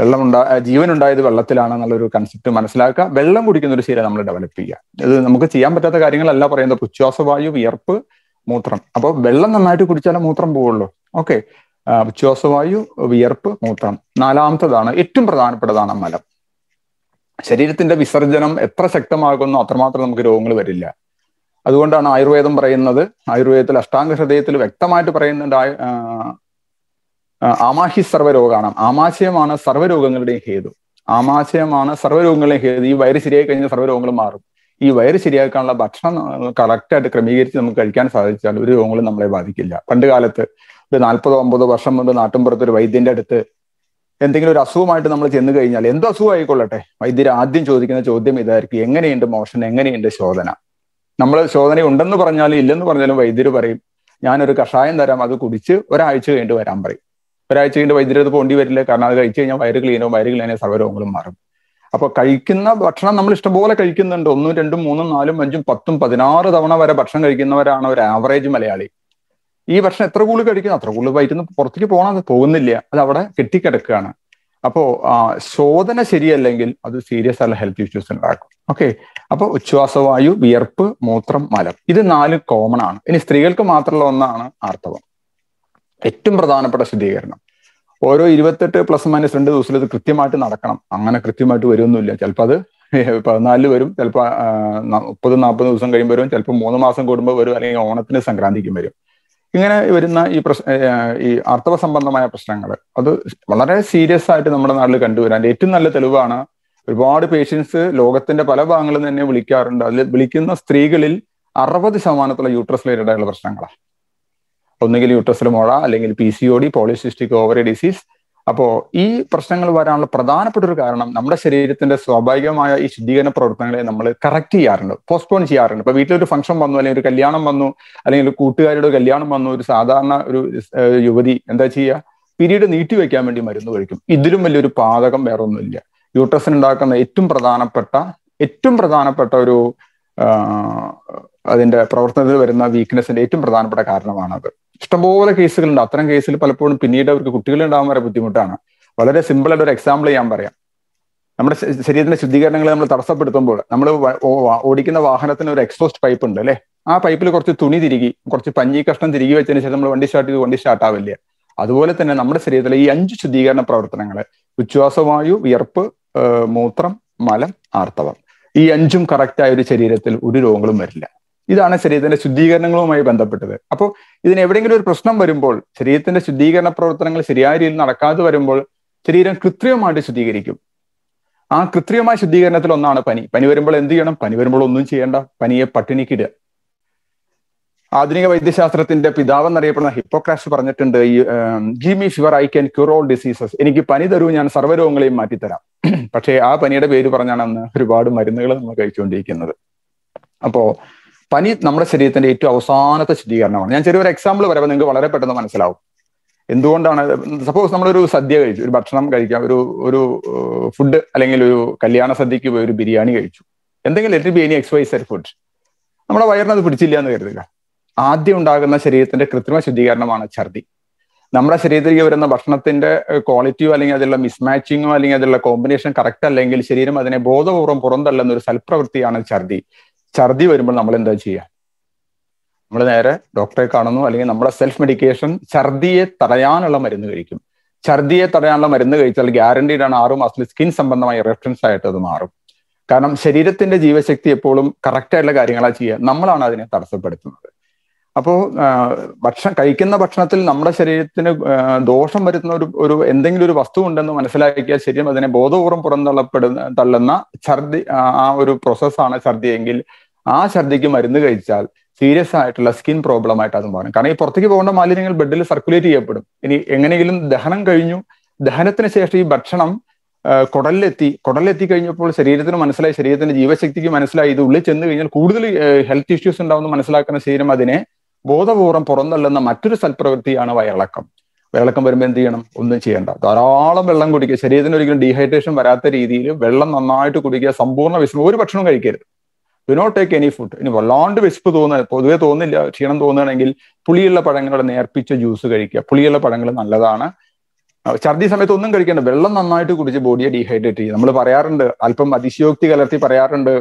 S1: വെള്ളം ഉണ്ടാ ജീവൻ ഉണ്ടായത് വെള്ളത്തിലാണ് എന്നുള്ളൊരു കൺസെപ്റ്റ് മനസ്സിലാക്കുക. വെള്ളം കുടിക്കുന്ന ഒരു ശീലം നമ്മൾ ഡെവലപ്പ് ചെയ്യുക. ഇത് നമുക്ക് ചെയ്യാൻ പറ്റാത്ത കാര്യങ്ങളല്ല പറയുന്നത്. ഉച്ഛ്വാസവായു വിയർപ്പ് മൂത്രം. അപ്പോൾ വെള്ളം നന്നായിട്ട് കുടിച്ചാലേ മൂത്രം പോവുള്ളൂ. ഓക്കെ ഉച്ഛ്വാസവായു വിയർപ്പ് മൂത്രം. നാലാമത്തതാണ് ഏറ്റവും പ്രധാനപ്പെട്ടതാണ് മലം. ശരീരത്തിന്റെ വിസർജനം എത്ര ശക്തമാകുന്നു അത്രമാത്രം നമുക്ക് രോഗങ്ങൾ വരില്ല. അതുകൊണ്ടാണ് ആയുർവേദം പറയുന്നത് ആയുർവേദത്തിൽ അഷ്ടാംഗ ഹൃദയത്തിൽ വ്യക്തമായിട്ട് പറയുന്നുണ്ട് ആമാഹി സർവരോഗാണ് ആമാശയമാണ് സർവരോഗങ്ങളുടെയും ഹേതു. ആമാശയമാണ് സർവരോഗങ്ങളുടെയും ഹേതു. ഈ വയറ് ശരിയായി കഴിഞ്ഞാൽ സർവരോഗങ്ങളും മാറും. ഈ വയറ് ശരിയാക്കാനുള്ള ഭക്ഷണം കറക്റ്റായിട്ട് ക്രമീകരിച്ച് നമുക്ക് കഴിക്കാൻ സാധിച്ചാൽ ഒരു രോഗങ്ങളും നമ്മളെ ബാധിക്കില്ല. പണ്ട് കാലത്ത് ഒരു നാൽപ്പതോ അമ്പതോ വർഷം മുമ്പ് നാട്ടിൻപുറത്ത് ഒരു വൈദ്യന്റെ അടുത്ത് എന്തെങ്കിലും ഒരു അസുഖമായിട്ട് നമ്മൾ ചെന്ന് കഴിഞ്ഞാൽ എന്ത് അസുഖം ആയിക്കൊള്ളട്ടെ വൈദ്യർ ആദ്യം ചോദിക്കുന്ന ചോദ്യം ഇതായിരിക്കും. എങ്ങനെയുണ്ട് മോഷൻ? എങ്ങനെയുണ്ട് ശോധന? നമ്മൾ ശോധന ഉണ്ടെന്ന് പറഞ്ഞാലും ഇല്ലെന്ന് പറഞ്ഞാലും വൈദ്യർ പറയും ഞാനൊരു കഷായം തരാം അത് കുടിച്ച് ഒരാഴ്ച കഴിഞ്ഞിട്ട് വരാൻ പറയും. ഒരാഴ്ച കഴിഞ്ഞ് വൈദ്യുതി പോണ്ടി വരില്ല. കാരണം അത് കഴിച്ചു കഴിഞ്ഞാൽ വയറ് ക്ലീനോ വയറ് ക്ലീനായ സർവരോഗങ്ങളും മാറും. അപ്പൊ കഴിക്കുന്ന ഭക്ഷണം നമ്മൾ ഇഷ്ടംപോലെ കഴിക്കുന്നുണ്ട്. ഒന്നും രണ്ടും മൂന്നും നാലും അഞ്ചും പത്തും പതിനാറ് തവണ വരെ ഭക്ഷണം കഴിക്കുന്നവരാണ് ഒരു ആവറേജ് മലയാളി. ഈ ഭക്ഷണം എത്ര കൂടുതൽ കഴിക്കുന്നു? അത്ര കൂടുതൽ വയറ്റുന്ന പുറത്തേക്ക് പോകണം അത് പോകുന്നില്ല. അത് അവിടെ കെട്ടിക്കിടക്കുകയാണ്. അപ്പോ ശോധന ശരിയല്ലെങ്കിൽ അത് സീരിയസ് ആയ ഹെൽത്ത് ഇഷ്യൂസ് ഉണ്ടാക്കും. ഓക്കെ അപ്പൊ ഉച്ഛ്വാസവായു വിയർപ്പ് മൂത്രം മലം. ഇത് നാല് കോമൺ ആണ്. ഇനി സ്ത്രീകൾക്ക് മാത്രമുള്ള ഒന്നാണ് ആർത്തവം. ഏറ്റവും പ്രധാനപ്പെട്ട ശുദ്ധീകരണം. ഓരോ ഇരുപത്തെട്ട് പ്ലസ് മൈനസ് രണ്ട് ദിവസത്തിൽ ഇത് കൃത്യമായിട്ട് നടക്കണം. അങ്ങനെ കൃത്യമായിട്ട് വരുമൊന്നുമില്ല ചിലപ്പോൾ അത് പതിനാലിൽ വരും ചിലപ്പോൾ മുപ്പത് നാൽപ്പത് ദിവസം കഴിയുമ്പോൾ വരും ചിലപ്പോൾ മൂന്ന് മാസം കൂടുമ്പോൾ വരും അല്ലെങ്കിൽ ഓണത്തിന് സംക്രാന്തിക്കും വരും. ഇങ്ങനെ വരുന്ന ഈ പ്രശ്ന ഈ ആർത്തവ സംബന്ധമായ പ്രശ്നങ്ങൾ അത് വളരെ സീരിയസ് ആയിട്ട് നമ്മുടെ നാട്ടിൽ കണ്ടുവരാൻ ഏറ്റവും നല്ല തെളിവാണ് ഒരുപാട് പേഷ്യൻസ് ലോകത്തിന്റെ പല ഭാഗങ്ങളിൽ തന്നെ വിളിക്കാറുണ്ട്. അതിൽ വിളിക്കുന്ന സ്ത്രീകളിൽ അറുപത് ശതമാനത്തുള്ള യൂട്രസ് റിലേറ്റഡ് പ്രശ്നങ്ങളാണ് ഒന്നുകിൽ യൂട്രസിൽ മുഴ അല്ലെങ്കിൽ P C O D polycystic ovary disease അപ്പോ ഈ പ്രശ്നങ്ങൾ വരാനുള്ള പ്രധാനപ്പെട്ട ഒരു കാരണം നമ്മുടെ ശരീരത്തിന്റെ സ്വാഭാവികമായ ഈ ശുദ്ധീകരണ പ്രവർത്തനങ്ങളെ നമ്മൾ കറക്റ്റ് ചെയ്യാറുണ്ട് പോസ്റ്റ്പോൺ ചെയ്യാറുണ്ട്. ഇപ്പൊ വീട്ടിലൊരു ഫംഗ്ഷൻ വന്നു അല്ലെങ്കിൽ ഒരു കല്യാണം വന്നു അല്ലെങ്കിൽ കൂട്ടുകാരുടെ കല്യാണം വന്നു ഒരു സാധാരണ ഒരു യുവതി എന്താ ചെയ്യുക? പിരീഡ് നീട്ടി വെക്കാൻ വേണ്ടി മരുന്ന് കഴിക്കും. ഇതിലും വലിയൊരു പാതകം വേറെ ഒന്നുമില്ല യൂട്രസിന് ഉണ്ടാക്കുന്ന ഏറ്റവും പ്രധാനപ്പെട്ട ഏറ്റവും പ്രധാനപ്പെട്ട ഒരു അതിന്റെ പ്രവർത്തനത്തിൽ വരുന്ന വീക്ക്നെസിന്റെ ഏറ്റവും പ്രധാനപ്പെട്ട കാരണമാണത്. ഇഷ്ടംപോലെ കേസുകളുണ്ട്. അത്തരം കേസിൽ പലപ്പോഴും പിന്നീട് അവർക്ക് കുട്ടികൾ ഉണ്ടാകാൻ വരെ ബുദ്ധിമുട്ടാണ്. വളരെ സിമ്പിൾ ആയിട്ട് ഒരു എക്സാമ്പിൾ ഞാൻ പറയാം. നമ്മുടെ ശരീരത്തിന്റെ ശുദ്ധീകരണങ്ങളെ നമ്മൾ തടസ്സപ്പെടുത്തുമ്പോൾ നമ്മൾ ഓടിക്കുന്ന വാഹനത്തിന് ഒരു എക്സോസ്റ്റ് പൈപ്പ് ഉണ്ട് അല്ലെ? ആ പൈപ്പിൽ കുറച്ച് തുണി തിരികി കുറച്ച് പഞ്ഞി കഷ്ണം തിരികെ വെച്ചതിന് ശേഷം നമ്മൾ വണ്ടി സ്റ്റാർട്ട് ചെയ്ത് വണ്ടി സ്റ്റാർട്ട് ആവില്ല. അതുപോലെ തന്നെ നമ്മുടെ ശരീരത്തിലെ ഈ അഞ്ച് ശുദ്ധീകരണ പ്രവർത്തനങ്ങൾ ഉച്ഛ്വാസവായു വിയർപ്പ് മൂത്രം മലം ആർത്തവം ഈ അഞ്ചും കറക്റ്റായ ഒരു ശരീരത്തിൽ ഒരു രോഗങ്ങളും വരില്ല. ഇതാണ് ശരീരത്തിന്റെ ശുദ്ധീകരണങ്ങളുമായി ബന്ധപ്പെട്ടത്. അപ്പോൾ ഇതിന് എവിടെയെങ്കിലും ഒരു പ്രശ്നം വരുമ്പോൾ ശരീരത്തിന്റെ ശുദ്ധീകരണ പ്രവർത്തനങ്ങൾ ശരിയായ രീതിയിൽ നടക്കാതെ വരുമ്പോൾ ശരീരം കൃത്രിമമായിട്ട് ശുദ്ധീകരിക്കും. ആ കൃത്രിമമായ ശുദ്ധീകരണത്തിൽ ഒന്നാണ് പനി. പനി വരുമ്പോൾ എന്ത് ചെയ്യണം? പനി വരുമ്പോൾ ഒന്നും ചെയ്യേണ്ട. പനിയെ പട്ടിണിക്കിടുക. ആധുനിക വൈദ്യശാസ്ത്രത്തിന്റെ പിതാവ് എന്നറിയപ്പെടുന്ന ഹിപ്പോക്രാസ് പറഞ്ഞിട്ടുണ്ട് ഈ give me fever I can cure all diseases എനിക്ക് പനി തരൂ ഞാൻ സർവരോഗങ്ങളെയും മാറ്റിത്തരാം. പക്ഷേ ആ പനിയുടെ പേര് പറഞ്ഞാണ് അന്ന് ഒരുപാട് മരുന്നുകൾ നമ്മൾ കഴിച്ചുകൊണ്ടിരിക്കുന്നത്. അപ്പോ പനി നമ്മുടെ ശരീരത്തിന്റെ ഏറ്റവും അവസാനത്തെ ശുദ്ധീകരണമാണ്. ഞാൻ ചെറിയൊരു എക്സാമ്പിൾ പറയുമ്പോൾ നിങ്ങൾക്ക് വളരെ പെട്ടെന്ന് മനസ്സിലാവും. എന്തുകൊണ്ടാണ് സപ്പോസ് നമ്മളൊരു സദ്യ കഴിച്ചു ഒരു ഭക്ഷണം കഴിക്കാം ഒരു ഒരു ഫുഡ് അല്ലെങ്കിൽ ഒരു കല്യാണ സദ്യക്ക് പോയി ഒരു ബിരിയാണി കഴിച്ചു. എന്തെങ്കിലും let be any X Y Z food നമ്മുടെ വയറിന് അത് പിടിച്ചില്ല എന്ന് കരുതുക. ആദ്യം ഉണ്ടാകുന്ന ശരീരത്തിന്റെ കൃത്രിമ ശുദ്ധീകരണമാണ് ഛർദി. നമ്മുടെ ശരീരത്തിലേക്ക് വരുന്ന ഭക്ഷണത്തിന്റെ ക്വാളിറ്റിയോ അല്ലെങ്കിൽ അതിലുള്ള മിസ്മാച്ചിങ്ങോ അല്ലെങ്കിൽ അതിലുള്ള കോമ്പിനേഷൻ കറക്റ്റ് അല്ലെങ്കിൽ ശരീരം അതിനെ ബോധപൂർവം പുറന്തള്ളുന്ന ഒരു സൽപ്രവൃത്തിയാണ് ഛർദി. ഛർദി വരുമ്പോൾ നമ്മൾ എന്താ ചെയ്യുക നമ്മൾ നേരെ ഡോക്ടറെ കാണുന്നു അല്ലെങ്കിൽ നമ്മുടെ സെൽഫ് മെഡിക്കേഷൻ ഛർദിയെ തടയാനുള്ള മരുന്ന് കഴിക്കും. ഛർദിയെ തടയാനുള്ള മരുന്ന് കഴിച്ചാൽ ഗ്യാരണ്ടീഡ് ആണ് ആറു മാസത്തിൽ സ്കിൻ സംബന്ധമായ റെഫറൻസ് ആയിട്ട് അത് മാറും. കാരണം ശരീരത്തിന്റെ ജീവശക്തി എപ്പോഴും കറക്റ്റ് ആയിട്ടുള്ള കാര്യങ്ങളാണ് ചെയ്യുക. നമ്മളാണ് അതിനെ തടസ്സപ്പെടുത്തുന്നത്. അപ്പോൾ ഭക്ഷണം കഴിക്കുന്ന ഭക്ഷണത്തിൽ നമ്മുടെ ശരീരത്തിന് ദോഷം വരുത്തുന്ന ഒരു ഒരു എന്തെങ്കിലും ഒരു വസ്തു ഉണ്ടെന്ന് മനസ്സിലാക്കിയാൽ ശരീരം അതിനെ ബോധപൂർവം പുറന്തള്ളപ്പെടുന്ന തള്ളുന്ന ഛർദി ആ ഒരു പ്രോസസ്സാണ് ഛർദി എങ്കിൽ ആ ഛർദിക്ക് മരുന്ന് കഴിച്ചാൽ സീരിയസ് ആയിട്ടുള്ള സ്കിൻ പ്രോബ്ലം ആയിട്ട് അത് മാറും. കാരണം ഈ പുറത്തേക്ക് പോകേണ്ട മാലിന്യങ്ങൾ ബെഡിൽ സർക്കുലേറ്റ് ചെയ്യപ്പെടും. ഇനി എങ്ങനെയെങ്കിലും ദഹനം കഴിഞ്ഞു ദഹനത്തിന് ശേഷം ഈ ഭക്ഷണം കുടലിലെത്തി കുടലിലെത്തി കഴിഞ്ഞപ്പോൾ ശരീരത്തിന് മനസ്സിലായി ശരീരത്തിന്റെ ജീവശക്തിക്ക് മനസ്സിലായി ഇത് ഉള്ളിൽ ചെന്ന് കഴിഞ്ഞാൽ കൂടുതൽ ഹെൽത്ത് ഇഷ്യൂസ് ഉണ്ടാവുമെന്ന് മനസ്സിലാക്കുന്ന ശരീരം അതിനെ ബോധപൂർവം പുറന്തള്ളുന്ന മറ്റൊരു സൽപ്രവൃത്തിയാണ് വയറിളക്കം. വയറിളക്കം വരുമ്പോൾ എന്ത് ചെയ്യണം? ഒന്നും ചെയ്യണ്ട. ധാരാളം വെള്ളം കുടിക്കുക. ശരീരത്തിന് ഒരിക്കലും ഡീഹൈഡ്രേഷൻ വരാത്ത രീതിയിൽ വെള്ളം നന്നായിട്ട് കുടിക്കുക സമ്പൂർണ വിശപ്പ് ഒരു ഭക്ഷണം കഴിക്കരുത്. Do not take any food ഇനി വല്ലാണ്ട് വിശപ്പ് തോന്നുക പൊതുവെ തോന്നില്ല ക്ഷീണം തോന്നുകയാണെങ്കിൽ പുളിയുള്ള പഴങ്ങളുടെ നേർപ്പിച്ച ജ്യൂസ് കഴിക്കുക. പുളിയുള്ള പഴങ്ങൾ നല്ലതാണ്. ഛർദി സമയത്ത് ഒന്നും കഴിക്കേണ്ട. വെള്ളം നന്നായിട്ട് കുടിച്ച് ബോഡിയെ ഡീഹൈഡ്രേറ്റ് ചെയ്യും. നമ്മൾ പറയാറുണ്ട് അല്പം അതിശയോക്തി കലർത്തി പറയാറുണ്ട്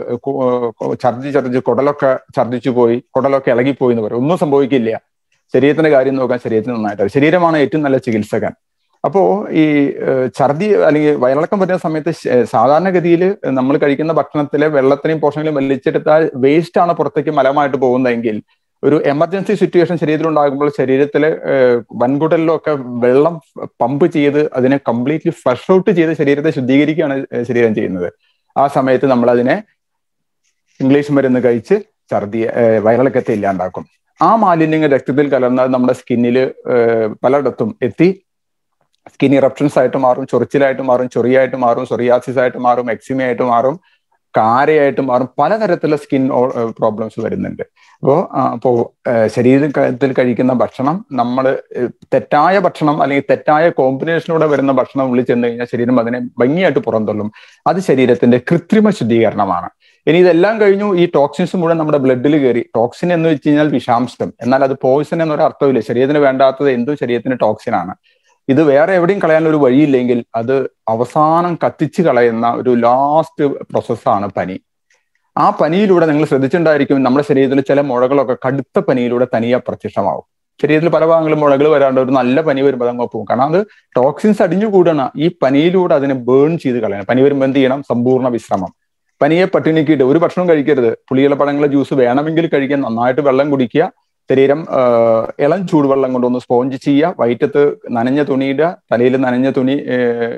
S1: ഛർദി ഛർദിച്ച് കുടലൊക്കെ ഛർദിച്ചു പോയി കുടലൊക്കെ ഇളകിപ്പോയി എന്ന് പറയും. ഒന്നും സംഭവിക്കില്ല. ശരീരത്തിന്റെ കാര്യം നോക്കാൻ ശരീരത്തിന് നന്നായിട്ട്. ശരീരമാണ് ഏറ്റവും നല്ല ചികിത്സകൻ. അപ്പോ ഈ ഛർദി അല്ലെങ്കിൽ വയറിളക്കം പറ്റുന്ന സമയത്ത് സാധാരണഗതിയിൽ നമ്മൾ കഴിക്കുന്ന ഭക്ഷണത്തിലെ വെള്ളത്തിനെയും പോഷണങ്ങളും വലിച്ചെടുത്താൽ വേസ്റ്റ് ആണ് പുറത്തേക്ക് മലമായിട്ട് പോകുന്നതെങ്കിൽ ഒരു എമർജൻസി സിറ്റുവേഷൻ ശരീരത്തിൽ ഉണ്ടാകുമ്പോൾ ശരീരത്തിലെ വൻകുടലിലൊക്കെ വെള്ളം പമ്പ് ചെയ്ത് അതിനെ കംപ്ലീറ്റ്ലി ഫ്ലഷ് ഔട്ട് ചെയ്ത് ശരീരത്തെ ശുദ്ധീകരിക്കുകയാണ് ശരീരം ചെയ്യുന്നത്. ആ സമയത്ത് നമ്മൾ അതിനെ ഇംഗ്ലീഷ് മരുന്ന് കഴിച്ച് ഛർദി വയറിളക്കത്തെ ഇല്ലാണ്ടാക്കും. ആ മാലിന്യങ്ങൾ രക്തത്തിൽ കലർന്നാൽ നമ്മുടെ സ്കിന്നിൽ പലയിടത്തും എത്തി. സ്കിൻ ഇറപ്ഷൻസ് ആയിട്ട് മാറും ചൊറിച്ചിലായിട്ട് മാറും ചൊറിയായിട്ട് മാറും സൊറിയാസിസ് ആയിട്ട് മാറും എക്സിമയായിട്ട് മാറും കാരയായിട്ട് മാറും പലതരത്തിലുള്ള സ്കിൻ പ്രോബ്ലംസ് വരുന്നുണ്ട്. അപ്പോൾ അപ്പോൾ ശരീരത്തിൽ കഴിക്കുന്ന ഭക്ഷണം നമ്മൾ തെറ്റായ ഭക്ഷണം അല്ലെങ്കിൽ തെറ്റായ കോമ്പിനേഷനിലൂടെ വരുന്ന ഭക്ഷണം ഉള്ളിൽ ചെന്ന് കഴിഞ്ഞാൽ ശരീരം അതിനെ ഭംഗിയായിട്ട് പുറന്തള്ളും. അത് ശരീരത്തിന്റെ കൃത്രിമ ശുദ്ധീകരണമാണ്. ഇനി ഇതെല്ലാം കഴിഞ്ഞു ഈ ടോക്സിൻസ് മുഴുവൻ നമ്മുടെ ബ്ലഡിൽ കയറി. ടോക്സിൻ എന്ന് വെച്ച് കഴിഞ്ഞാൽ വിഷാംശം. എന്നാൽ അത് പോയിസൺ എന്നൊരു അർത്ഥമില്ല ശരീരത്തിന് വേണ്ടാത്തത് എന്തും ശരീരത്തിന് ടോക്സിനാണ് ഇത് വേറെ എവിടെയും കളയാൻ ഒരു വഴിയില്ലെങ്കിൽ അത് അവസാനം കത്തിച്ച് കളയുന്ന ഒരു ലാസ്റ്റ് പ്രോസസ്സാണ് പനി. ആ പനിയിലൂടെ നിങ്ങൾ ശ്രദ്ധിച്ചിട്ടുണ്ടായിരിക്കും നമ്മുടെ ശരീരത്തിൽ ചില മുഴകളൊക്കെ കടുത്ത പനിയിലൂടെ തനിയെ പ്രത്യക്ഷമാവും. ശരീരത്തിൽ പല ഭാഗങ്ങളും മുഴകൾ വരാണ്ട് ഒരു നല്ല പനി വരുമ്പോൾ അതങ്ങ് പോകും കാരണം അത് ടോക്സിൻസ് അടിഞ്ഞു കൂടണ ഈ പനിയിലൂടെ അതിനെ ബേൺ ചെയ്ത് കളയണം. പനി വരുമ്പോൾ എന്ത് ചെയ്യണം? സമ്പൂർണ വിശ്രമം. പനിയെ പട്ടിണിക്കിട്ട് ഒരു ഭക്ഷണം കഴിക്കരുത്. പുളിയുള്ള പഴങ്ങളെ ജ്യൂസ് വേണമെങ്കിൽ കഴിക്കാൻ നന്നായിട്ട് വെള്ളം കുടിക്കുക. ശരീരം ഇളം ചൂടുവെള്ളം കൊണ്ടൊന്ന് സ്പോഞ്ച് ചെയ്യുക. വയറ്റത്ത് നനഞ്ഞ തുണി ഇടുക തലയിൽ നനഞ്ഞ തുണി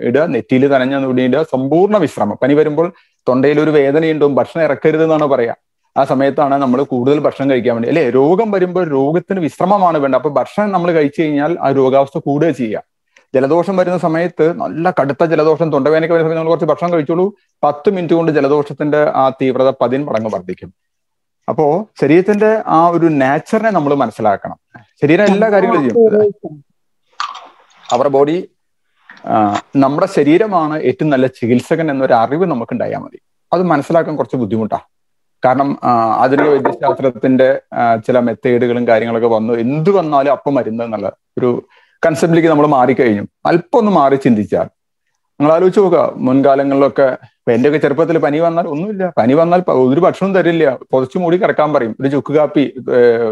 S1: ഇടുക നെറ്റിയിൽ നനഞ്ഞ തുണി ഇടുക. സമ്പൂർണ വിശ്രമം. പനി വരുമ്പോൾ തൊണ്ടയിൽ ഒരു വേദനയുണ്ടും ഭക്ഷണം ഇറക്കരുത് എന്നാണ് പറയാ. ആ സമയത്താണ് നമ്മൾ കൂടുതൽ ഭക്ഷണം കഴിക്കാൻ വേണ്ടി. അല്ലെ? രോഗം വരുമ്പോൾ രോഗത്തിന് വിശ്രമമാണ് വേണ്ടത്. അപ്പൊ ഭക്ഷണം നമ്മൾ കഴിച്ചു കഴിഞ്ഞാൽ ആ രോഗാവസ്ഥ കൂടുക ചെയ്യുക ജലദോഷം വരുന്ന സമയത്ത് നല്ല കടുത്ത ജലദോഷം തൊണ്ടവേനയ്ക്ക് വരുന്ന സമയത്ത് നമ്മൾ കുറച്ച് ഭക്ഷണം കഴിച്ചോളൂ. പത്ത് മിനിറ്റ് കൊണ്ട് ജലദോഷത്തിന്റെ ആ തീവ്രത പതിന് മടങ്ങ് വർദ്ധിക്കും. അപ്പോ ശരീരത്തിന്റെ ആ ഒരു നാച്ചറിനെ നമ്മൾ മനസ്സിലാക്കണം. ശരീരം എല്ലാ കാര്യങ്ങളും ചെയ്യും. അവരുടെ ബോഡി നമ്മുടെ ശരീരമാണ് ഏറ്റവും നല്ല ചികിത്സകൻ എന്നൊരു അറിവ് നമുക്ക് ഉണ്ടായാൽ മതി. അത് മനസ്സിലാക്കാൻ കുറച്ച് ബുദ്ധിമുട്ടാ. കാരണം ആധുനിക വൈദ്യശാസ്ത്രത്തിന്റെ ചില മെത്തേഡുകളും കാര്യങ്ങളൊക്കെ വന്നു. എന്ത് വന്നാലും അപ്പം മരുന്ന് എന്നുള്ള ഒരു കൺസെപ്റ്റിലേക്ക് നമ്മൾ മാറിക്കഴിഞ്ഞു. അല്പം ഒന്ന് മാറി ചിന്തിച്ചാൽ നിങ്ങൾ ആലോചിച്ച് നോക്കുക. മുൻകാലങ്ങളിലൊക്കെ ഇപ്പൊ എന്റെയൊക്കെ ചെറുപ്പത്തിൽ പനി വന്നാൽ ഒന്നുമില്ല. പനി വന്നാൽ ഒരു ഭക്ഷണം തരില്ല. പൊതച്ചു മൂടി കിടക്കാൻ പറയും. ഒരു ചുക്ക് കാപ്പി